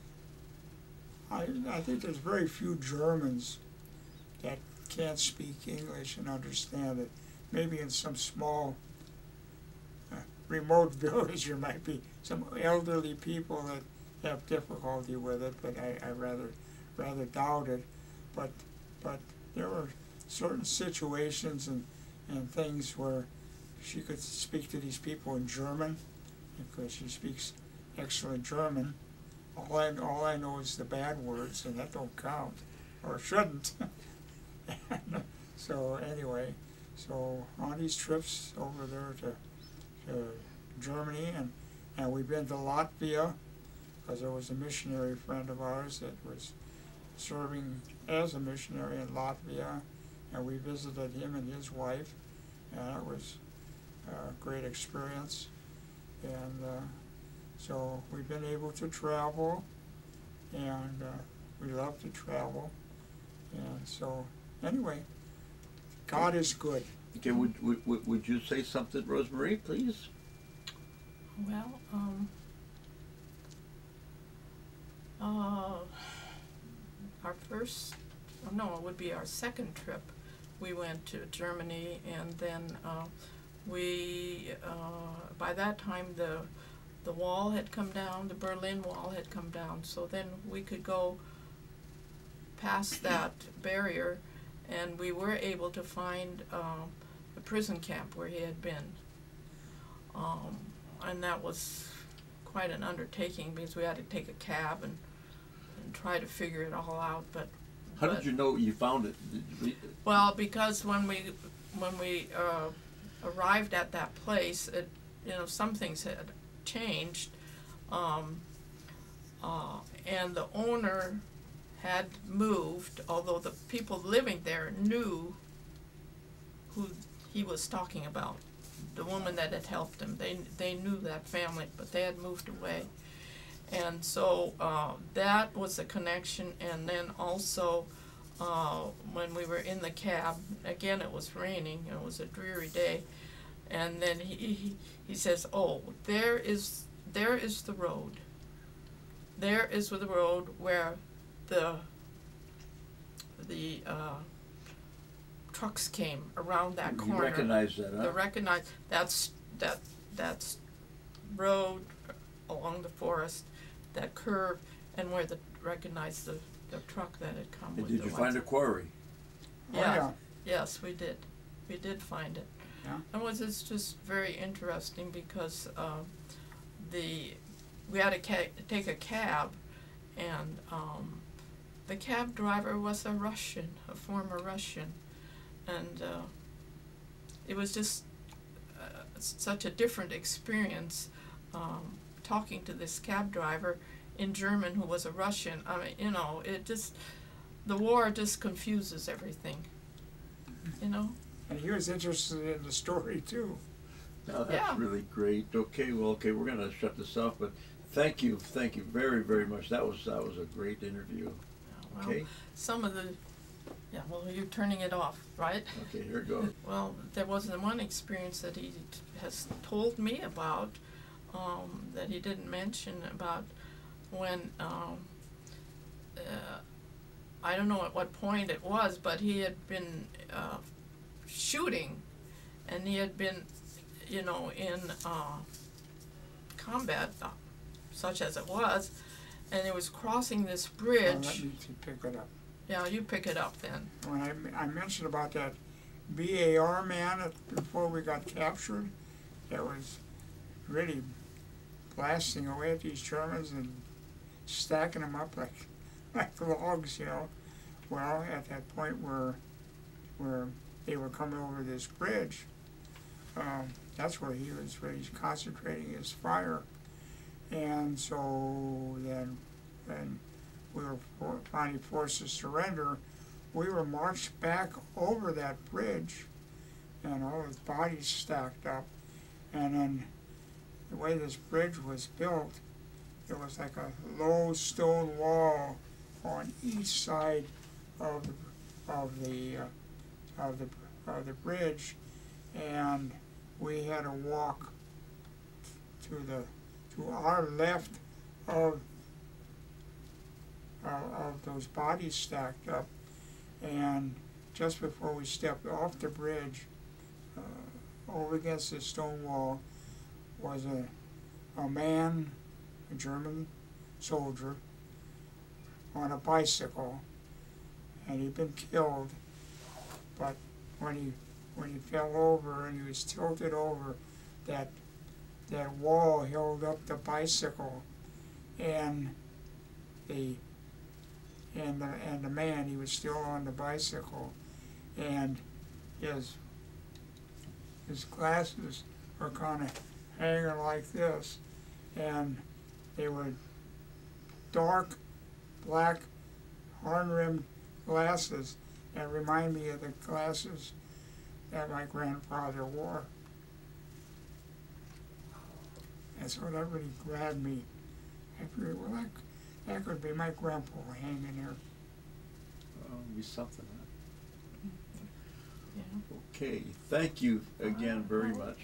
[SPEAKER 2] I, I think there's very few Germans that can't speak English and understand it. Maybe in some small uh, remote village, there might be some elderly people that have difficulty with it, but I, I rather, rather doubt it. But, but there were certain situations and, and things where she could speak to these people in German, because she speaks excellent German. All I, all I know is the bad words, and that don't count, or shouldn't. so anyway, so on these trips over there to, to Germany, and, and we've been to Latvia, because there was a missionary friend of ours that was serving as a missionary in Latvia, and we visited him and his wife, and it was a great experience. And uh, so we've been able to travel, and uh, we love to travel. And so, anyway, God is good.
[SPEAKER 1] Okay, would, would, would- would you say something, Rosemary, please?
[SPEAKER 4] Well, um, uh, our first, oh, no, it would be our second trip. We went to Germany and then, uh, we, uh, by that time, the, the wall had come down, the Berlin Wall had come down, so then we could go past that barrier and we were able to find, the prison camp where he had been. Um, and that was quite an undertaking because we had to take a cab and, and try to figure it all out. But
[SPEAKER 1] How
[SPEAKER 4] but-
[SPEAKER 1] did you know you found it? You-
[SPEAKER 4] well, because when we when we uh, arrived at that place, it you know some things had changed, um, uh, and the owner had moved. Although the people living there knew who he was talking about, the woman that had helped him. They they knew that family, but they had moved away, and so uh, that was a connection. And then also uh, when we were in the cab. Again, it was raining. It was a dreary day, and then he he, he says, "Oh, there is there is the road. There is the road where the the uh, trucks came around that
[SPEAKER 1] You
[SPEAKER 4] corner."
[SPEAKER 1] recognize that,
[SPEAKER 4] The
[SPEAKER 1] huh?
[SPEAKER 4] recognize that's that that's road along the forest, that curve, and where the recognize the the truck that had come
[SPEAKER 1] And
[SPEAKER 4] with
[SPEAKER 1] did
[SPEAKER 4] the
[SPEAKER 1] you
[SPEAKER 4] ones
[SPEAKER 1] find a quarry?
[SPEAKER 2] Oh,
[SPEAKER 4] Yeah.
[SPEAKER 2] yeah.
[SPEAKER 4] Yes, we did. We did find it.
[SPEAKER 2] Yeah.
[SPEAKER 4] And was it's just very interesting because uh, the we had to ca- take a cab, and um, the cab driver was a Russian, a former Russian, and uh, it was just uh, such a different experience um, talking to this cab driver in German who was a Russian. I mean, you know, it just the war just confuses everything. You know.
[SPEAKER 2] And he was interested in the story too.
[SPEAKER 1] No, that's
[SPEAKER 4] Yeah.
[SPEAKER 1] really great. Okay, well, okay, we're gonna shut this off, but thank you, thank you very, very much. That was, that was a great interview.
[SPEAKER 4] Well,
[SPEAKER 1] Okay,
[SPEAKER 4] some of the, yeah, well, you're turning it off, right?
[SPEAKER 1] okay, here it goes.
[SPEAKER 4] Well, there was the one experience that he t- has told me about, um, that he didn't mention about when, um, uh, I don't know at what point it was, but he had been, uh, shooting, and he had been, you know, in, uh, combat, uh, such as it was, and he was crossing this
[SPEAKER 2] Now,
[SPEAKER 4] bridge.
[SPEAKER 2] let me to pick it up.
[SPEAKER 4] Yeah, you pick it up then.
[SPEAKER 2] When I, I mentioned about that BAR man at- before we got captured, that was really blasting away at these Germans and stacking them up like like logs, you know. Well, at that point where where they were coming over this bridge, um, that's where he was he's concentrating his fire, and so then then we were finally forced to surrender. We were marched back over that bridge, and all his bodies stacked up, and then the way this bridge was built, it was like a low stone wall on each side of the, of the uh, of the of the bridge, and we had to walk to the to our left of of, those bodies stacked up, and just before we stepped off the bridge, uh, over against the stone wall, was a, a man, a German soldier, on a bicycle, and he'd been killed. But when he when he fell over and he was tilted over, that that wall held up the bicycle, and the and the and the man he was still on the bicycle, and his his glasses were kind of hanging like this, and they were dark black horn rimmed glasses that remind me of the glasses that my grandfather wore. And so that really grabbed me. I figured, well, that could be my grandpa hanging there.
[SPEAKER 5] Oh, be something, huh?
[SPEAKER 4] Yeah.
[SPEAKER 5] Okay, thank you again very much.